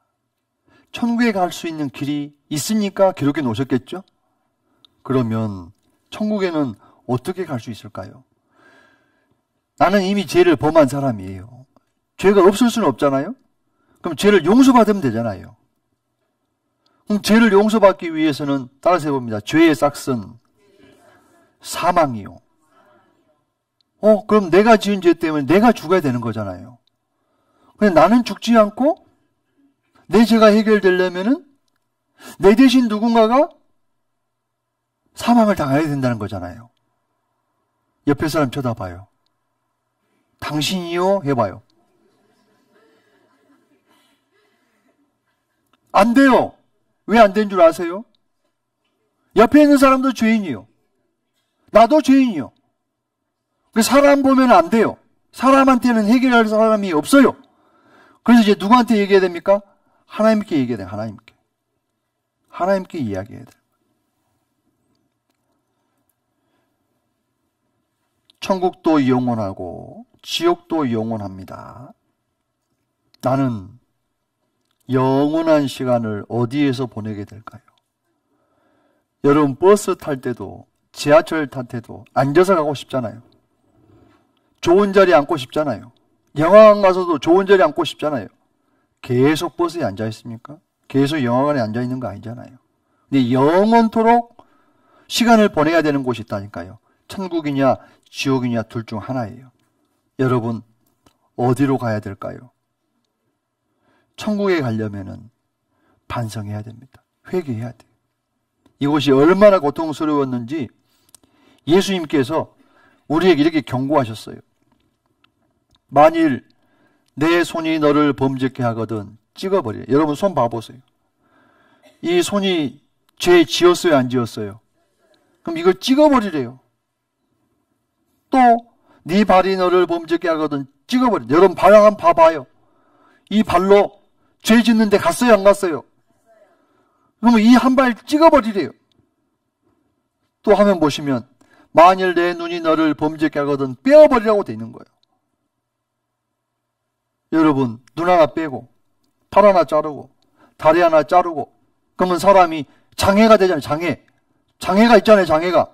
천국에 갈 수 있는 길이 있으니까 기록해 놓으셨겠죠? 그러면 천국에는 어떻게 갈 수 있을까요? 나는 이미 죄를 범한 사람이에요. 죄가 없을 수는 없잖아요? 그럼 죄를 용서받으면 되잖아요. 그럼 죄를 용서받기 위해서는 따라서 해봅니다. 죄의 싹슨 사망이요. 어, 그럼 내가 지은 죄 때문에 내가 죽어야 되는 거잖아요. 근데 나는 죽지 않고 내 죄가 해결되려면은 내 대신 누군가가 사망을 당해야 된다는 거잖아요. 옆에 사람 쳐다봐요. 당신이요? 해봐요. 안 돼요. 왜 안 된 줄 아세요? 옆에 있는 사람도 죄인이요. 나도 죄인이요. 그 사람 보면 안 돼요. 사람한테는 해결할 사람이 없어요. 그래서 이제 누구한테 얘기해야 됩니까? 하나님께 얘기해야 돼요. 하나님께. 하나님께 이야기해야 돼요. 천국도 영원하고 지옥도 영원합니다. 나는 영원한 시간을 어디에서 보내게 될까요? 여러분 버스 탈 때도 지하철 탈 때도 앉아서 가고 싶잖아요. 좋은 자리에 앉고 싶잖아요. 영화관 가서도 좋은 자리에 앉고 싶잖아요. 계속 버스에 앉아 있습니까? 계속 영화관에 앉아 있는 거 아니잖아요. 근데 영원토록 시간을 보내야 되는 곳이 있다니까요. 천국이냐 지옥이냐 둘 중 하나예요. 여러분 어디로 가야 될까요? 천국에 가려면은 반성해야 됩니다. 회개해야 돼요. 이곳이 얼마나 고통스러웠는지 예수님께서 우리에게 이렇게 경고하셨어요. 만일 내 손이 너를 범죄케 하거든 찍어버려. 여러분 손 봐보세요. 이 손이 죄 지었어요, 안 지었어요? 그럼 이걸 찍어버리래요. 또 네 발이 너를 범죄케 하거든 찍어버려. 여러분 발 한번 봐봐요. 이 발로 죄 짓는데 갔어요, 안 갔어요? 그러면 이 한 발 찍어버리래요. 또 화면 보시면 만일 내 눈이 너를 범죄케 하거든 빼어버리라고 돼 있는 거예요. 여러분 눈 하나 빼고 팔 하나 자르고 다리 하나 자르고 그러면 사람이 장애가 되잖아요. 장애. 장애가 있잖아요. 장애가.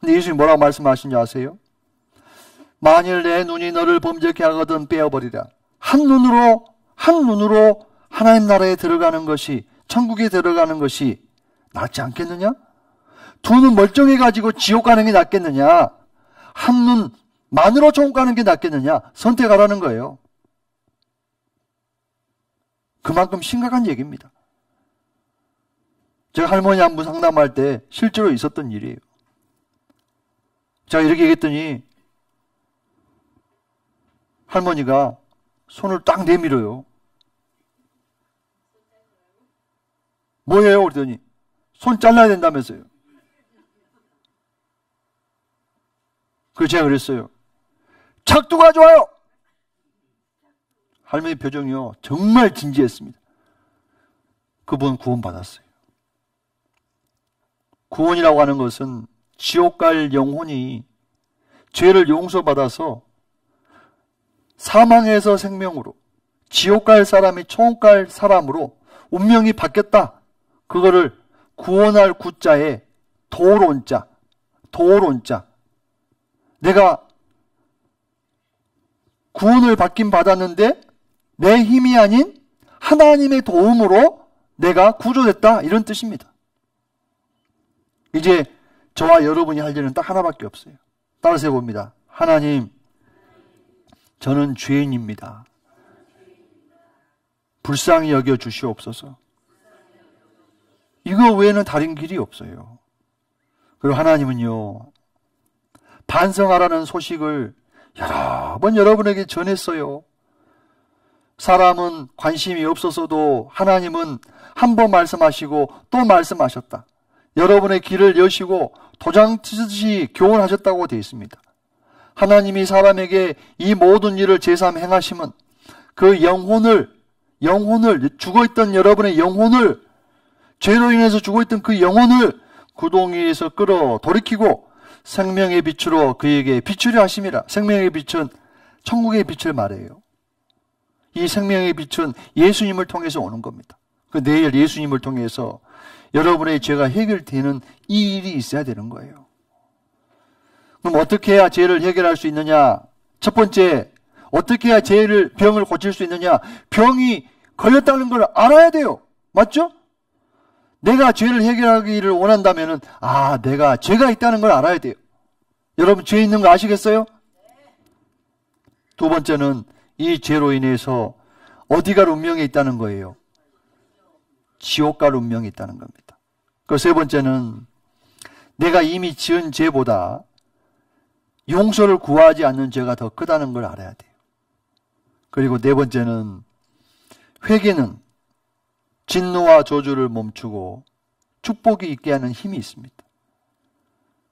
근데 예수님 뭐라고 말씀하신지 아세요? 만일 내 눈이 너를 범죄케 하거든 빼어버리라. 한 눈으로 한 눈으로 하나님 나라에 들어가는 것이 천국에 들어가는 것이 낫지 않겠느냐? 두 눈 멀쩡해 가지고 지옥 가는 게 낫겠느냐? 한 눈만으로 천국 가는 게 낫겠느냐? 선택하라는 거예요. 그만큼 심각한 얘기입니다. 제가 할머니 한 분 상담할 때 실제로 있었던 일이에요. 제가 이렇게 얘기했더니 할머니가 손을 딱 내밀어요. 뭐예요? 그러더니 손 잘라야 된다면서요. 그래서 제가 그랬어요. 착두가 좋아요. 할머니 표정이요. 정말 진지했습니다. 그분 구원받았어요. 구원이라고 하는 것은 지옥 갈 영혼이 죄를 용서받아서 사망에서 생명으로 지옥 갈 사람이 천국 갈 사람으로 운명이 바뀌었다. 그거를 구원할 구자에 도론자, 도론자. 내가 구원을 받긴 받았는데 내 힘이 아닌 하나님의 도움으로 내가 구조됐다. 이런 뜻입니다. 이제 저와 여러분이 할 일은 딱 하나밖에 없어요. 따라서 해봅니다. 하나님, 저는 죄인입니다. 불쌍히 여겨 주시옵소서. 이거 외에는 다른 길이 없어요. 그리고 하나님은요, 반성하라는 소식을 여러 번 여러분에게 전했어요. 사람은 관심이 없어서도 하나님은 한 번 말씀하시고 또 말씀하셨다. 여러분의 길을 여시고 도장 치듯이 교훈하셨다고 되어 있습니다. 하나님이 사람에게 이 모든 일을 제삼 행하심은 그 영혼을 영혼을 죽어있던 여러분의 영혼을 죄로 인해서 죽어있던 그 영혼을 구덩이에서 끌어 돌이키고 생명의 빛으로 그에게 비추려 하심이라. 생명의 빛은 천국의 빛을 말해요. 이 생명의 빛은 예수님을 통해서 오는 겁니다. 그 내일 예수님을 통해서 여러분의 죄가 해결되는 이 일이 있어야 되는 거예요. 그럼 어떻게 해야 죄를 해결할 수 있느냐? 첫 번째, 어떻게 해야 죄를, 병을 고칠 수 있느냐? 병이 걸렸다는 걸 알아야 돼요. 맞죠? 내가 죄를 해결하기를 원한다면은, 아, 내가 죄가 있다는 걸 알아야 돼요. 여러분, 죄 있는 거 아시겠어요? 두 번째는 이 죄로 인해서 어디가 운명에 있다는 거예요. 지옥 갈 운명이 있다는 겁니다. 그 세 번째는 내가 이미 지은 죄보다 용서를 구하지 않는 죄가 더 크다는 걸 알아야 돼요. 그리고 네 번째는 회개는 진노와 저주를 멈추고 축복이 있게 하는 힘이 있습니다.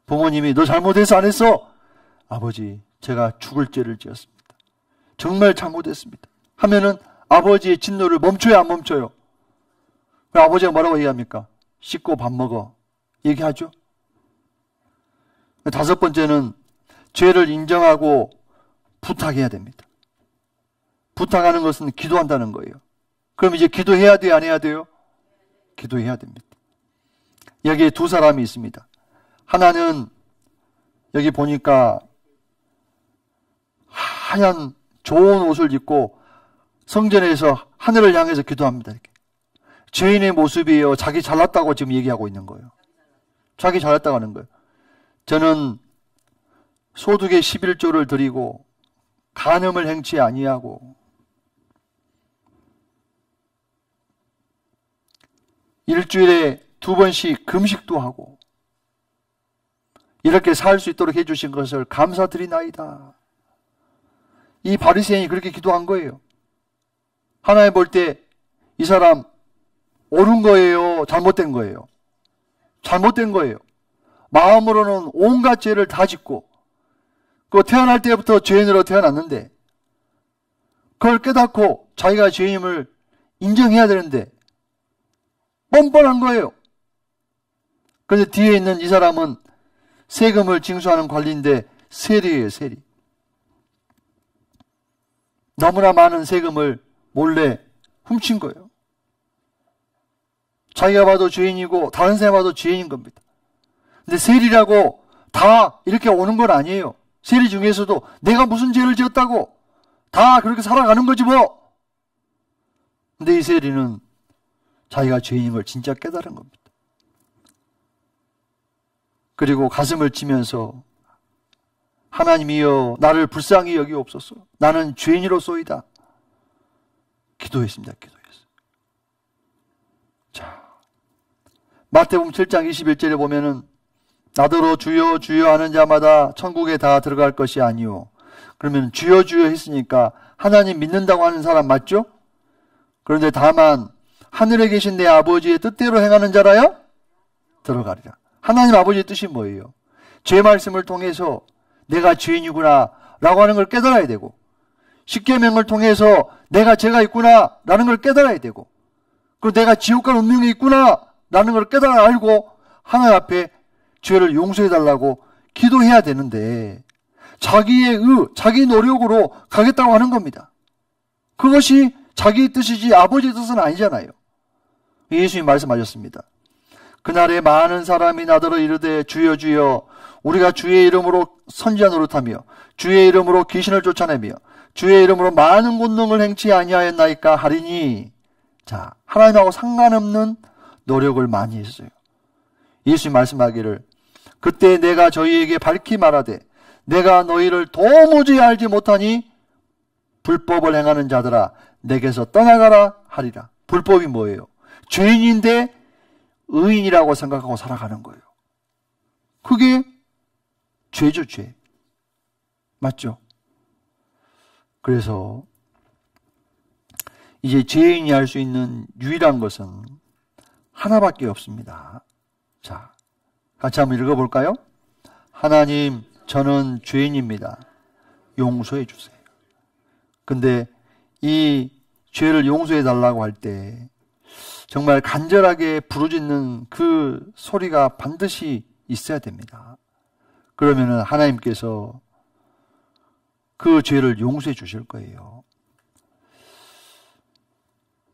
부모님이 너 잘못해서 안 했어. 아버지, 제가 죽을 죄를 지었습니다. 정말 잘못했습니다. 하면은 아버지의 진노를 멈춰야 안 멈춰요. 아버지가 뭐라고 얘기합니까? 씻고 밥 먹어. 얘기하죠. 다섯 번째는 죄를 인정하고 부탁해야 됩니다. 부탁하는 것은 기도한다는 거예요. 그럼 이제 기도해야 돼요? 안 해야 돼요? 기도해야 됩니다. 여기에 두 사람이 있습니다. 하나는 여기 보니까 하얀 좋은 옷을 입고 성전에서 하늘을 향해서 기도합니다. 이렇게. 죄인의 모습이에요. 자기 잘났다고 지금 얘기하고 있는 거예요. 자기 잘났다고 하는 거예요. 저는 소득의 11조를 드리고 간음을 행치 아니하고 일주일에 두 번씩 금식도 하고 이렇게 살 수 있도록 해주신 것을 감사드리나이다. 이 바리새인이 그렇게 기도한 거예요. 하나님 볼 때 이 사람 옳은 거예요? 잘못된 거예요? 잘못된 거예요. 마음으로는 온갖 죄를 다 짓고 그 태어날 때부터 죄인으로 태어났는데 그걸 깨닫고 자기가 죄임을 인정해야 되는데 뻔뻔한 거예요. 그런데 뒤에 있는 이 사람은 세금을 징수하는 관리인데 세리예요, 세리. 너무나 많은 세금을 몰래 훔친 거예요. 자기가 봐도 죄인이고 다른 사람 봐도 죄인인 겁니다. 근데 세리라고 다 이렇게 오는 건 아니에요. 세리 중에서도 내가 무슨 죄를 지었다고 다 그렇게 살아가는 거지 뭐. 근데 이 세리는 자기가 죄인인 걸 진짜 깨달은 겁니다. 그리고 가슴을 치면서 하나님이여 나를 불쌍히 여기옵소서. 나는 죄인으로소이다. 기도했습니다. 기도했어요. 자, 마태복음 7장 21절에 보면은 나더러 주여 주여 하는 자마다 천국에 다 들어갈 것이 아니오. 그러면 주여 주여 했으니까 하나님 믿는다고 하는 사람 맞죠? 그런데 다만 하늘에 계신 내 아버지의 뜻대로 행하는 자라야 들어가리라. 하나님 아버지의 뜻이 뭐예요? 죄 말씀을 통해서 내가 죄인이구나 라고 하는 걸 깨달아야 되고 십계명을 통해서 내가 죄가 있구나 라는 걸 깨달아야 되고 그리고 내가 지옥 갈 운명이 있구나 라는 걸 깨달아 알고 하나님 앞에 죄를 용서해 달라고 기도해야 되는데 자기의 의, 자기 노력으로 가겠다고 하는 겁니다. 그것이 자기의 뜻이지 아버지의 뜻은 아니잖아요. 예수님 말씀하셨습니다. 그날에 많은 사람이 나더러 이르되 주여 주여 우리가 주의 이름으로 선지자 노릇하며 주의 이름으로 귀신을 쫓아내며 주의 이름으로 많은 권능을 행치 아니하였나이까 하리니 자 하나님하고 상관없는 노력을 많이 했어요. 예수님 말씀하기를 그때 내가 저희에게 밝히 말하되 내가 너희를 도무지 알지 못하니 불법을 행하는 자들아 내게서 떠나가라 하리라. 불법이 뭐예요? 죄인인데 의인이라고 생각하고 살아가는 거예요. 그게 죄죠, 죄. 맞죠? 그래서 이제 죄인이 할 수 있는 유일한 것은 하나밖에 없습니다. 자, 같이 한번 읽어볼까요? 하나님, 저는 죄인입니다. 용서해 주세요. 근데 이 죄를 용서해 달라고 할 때 정말 간절하게 부르짖는 그 소리가 반드시 있어야 됩니다. 그러면은 하나님께서 그 죄를 용서해 주실 거예요.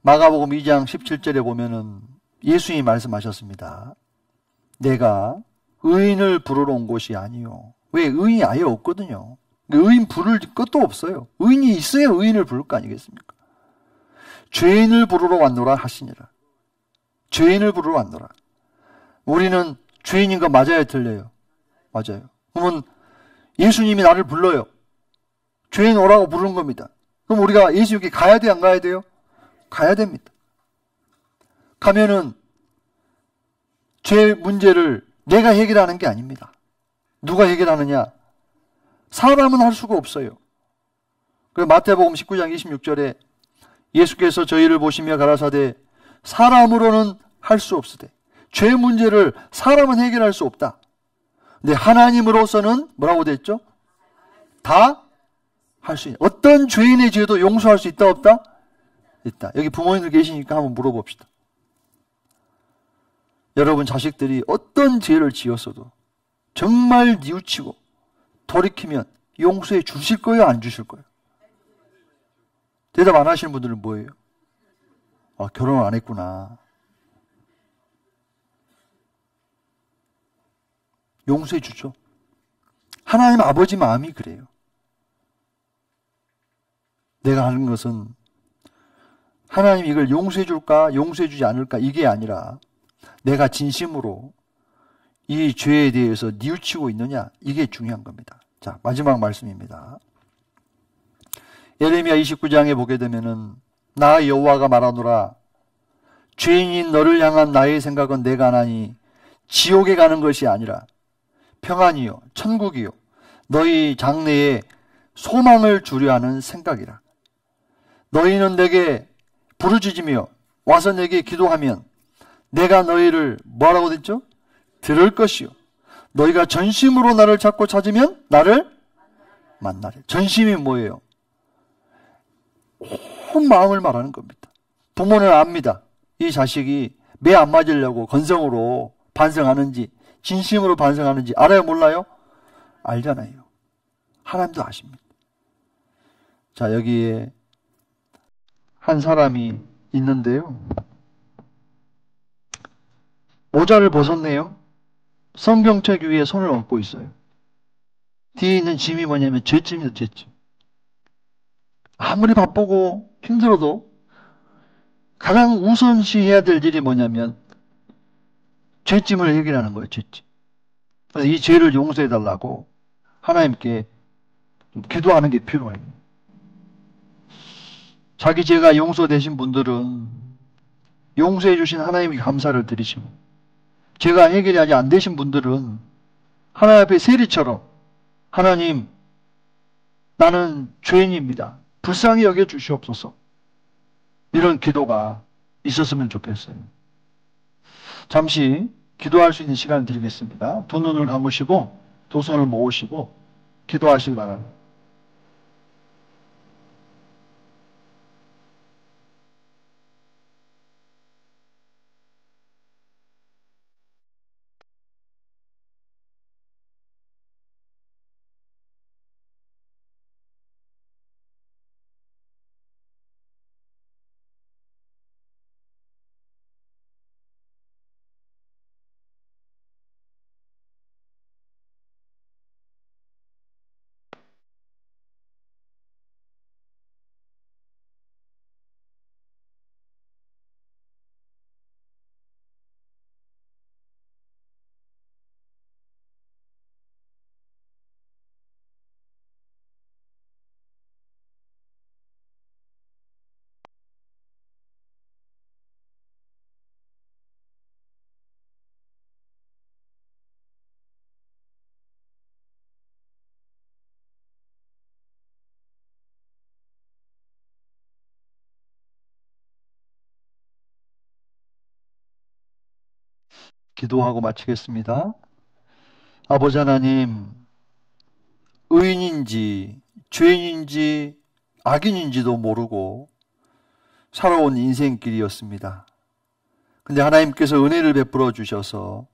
마가복음 2장 17절에 보면은 예수님이 말씀하셨습니다. 내가 의인을 부르러 온 곳이 아니요. 왜 의인이 아예 없거든요. 의인 부를 것도 없어요. 의인이 있어야 의인을 부를 거 아니겠습니까? 죄인을 부르러 왔노라 하시니라. 죄인을 부르러 왔노라. 우리는 죄인인 거 맞아요, 틀려요? 맞아요. 그러면 예수님이 나를 불러요. 죄인 오라고 부르는 겁니다. 그럼 우리가 예수 에게 가야 돼, 안 가야 돼요? 가야 됩니다. 가면은 죄 문제를 내가 해결하는 게 아닙니다. 누가 해결하느냐? 사람은 할 수가 없어요. 그 마태복음 19장 26절에 예수께서 저희를 보시며 가라사대 사람으로는 할 수 없으되 죄 문제를 사람은 해결할 수 없다. 근데 하나님으로서는 뭐라고 됐죠? 다 할 수 있다. 어떤 죄인의 죄도 용서할 수 있다 없다? 있다. 여기 부모님들 계시니까 한번 물어봅시다. 여러분 자식들이 어떤 죄를 지었어도 정말 뉘우치고 돌이키면 용서해 주실 거예요? 안 주실 거예요? 대답 안 하시는 분들은 뭐예요? 아, 결혼을 안 했구나. 용서해 주죠. 하나님 아버지 마음이 그래요. 내가 하는 것은 하나님 이걸 용서해 줄까, 용서해 주지 않을까, 이게 아니라 내가 진심으로 이 죄에 대해서 뉘우치고 있느냐, 이게 중요한 겁니다. 자, 마지막 말씀입니다. 예레미야 29장에 보게 되면은 나 여호와가 말하노라 죄인인 너를 향한 나의 생각은 내가 하나니 지옥에 가는 것이 아니라 평안이요 천국이요 너희 장래에 소망을 주려 하는 생각이라 너희는 내게 부르짖으며 와서 내게 기도하면 내가 너희를 뭐라고 됐죠? 들을 것이요 너희가 전심으로 나를 찾고 찾으면 나를 만나래 전심이 뭐예요? 온 마음을 말하는 겁니다. 부모는 압니다. 이 자식이 매 안 맞으려고 건성으로 반성하는지 진심으로 반성하는지 알아요 몰라요? 알잖아요. 하나님도 아십니다. 자 여기에 한 사람이 있는데요. 모자를 벗었네요. 성경책 위에 손을 얹고 있어요. 뒤에 있는 짐이 뭐냐면 죄짐이다 죄짐. 아무리 바쁘고 힘들어도 가장 우선시해야 될 일이 뭐냐면 죄짐을 해결하는 거예요. 죄짐. 그래서 이 죄를 용서해 달라고 하나님께 기도하는 게 필요해요. 자기 죄가 용서되신 분들은 용서해 주신 하나님께 감사를 드리시고 죄가 해결이 아직 안 되신 분들은 하나님 앞에 세리처럼 하나님 나는 죄인입니다. 불쌍히 여겨 주시옵소서. 이런 기도가 있었으면 좋겠어요. 잠시 기도할 수 있는 시간을 드리겠습니다. 두 눈을 감으시고 두 손을 모으시고 기도하시기 바랍니다. 기도하고 마치겠습니다. 아버지 하나님, 의인인지 죄인인지 악인인지도 모르고 살아온 인생길이었습니다. 근데 하나님께서 은혜를 베풀어 주셔서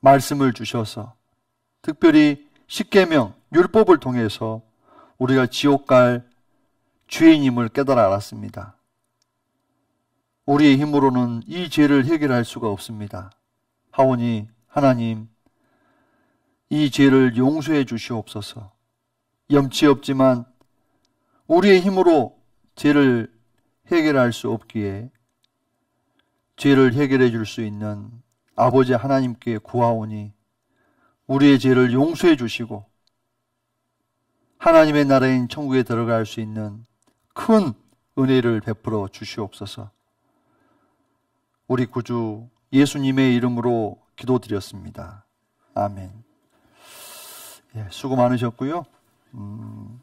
말씀을 주셔서 특별히 십계명 율법을 통해서 우리가 지옥 갈 죄인임을 깨달아 알았습니다. 우리의 힘으로는 이 죄를 해결할 수가 없습니다. 하오니 하나님 이 죄를 용서해 주시옵소서. 염치 없지만 우리의 힘으로 죄를 해결할 수 없기에 죄를 해결해 줄 수 있는 아버지 하나님께 구하오니 우리의 죄를 용서해 주시고 하나님의 나라인 천국에 들어갈 수 있는 큰 은혜를 베풀어 주시옵소서. 우리 구주 예수님의 이름으로 기도드렸습니다. 아멘. 예, 수고 많으셨고요. 음,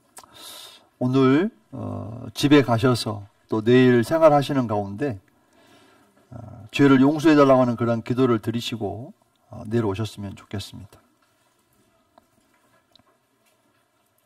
오늘 어, 집에 가셔서 또 내일 생활하시는 가운데 어, 죄를 용서해 달라고 하는 그런 기도를 드리시고 어, 내려오셨으면 좋겠습니다.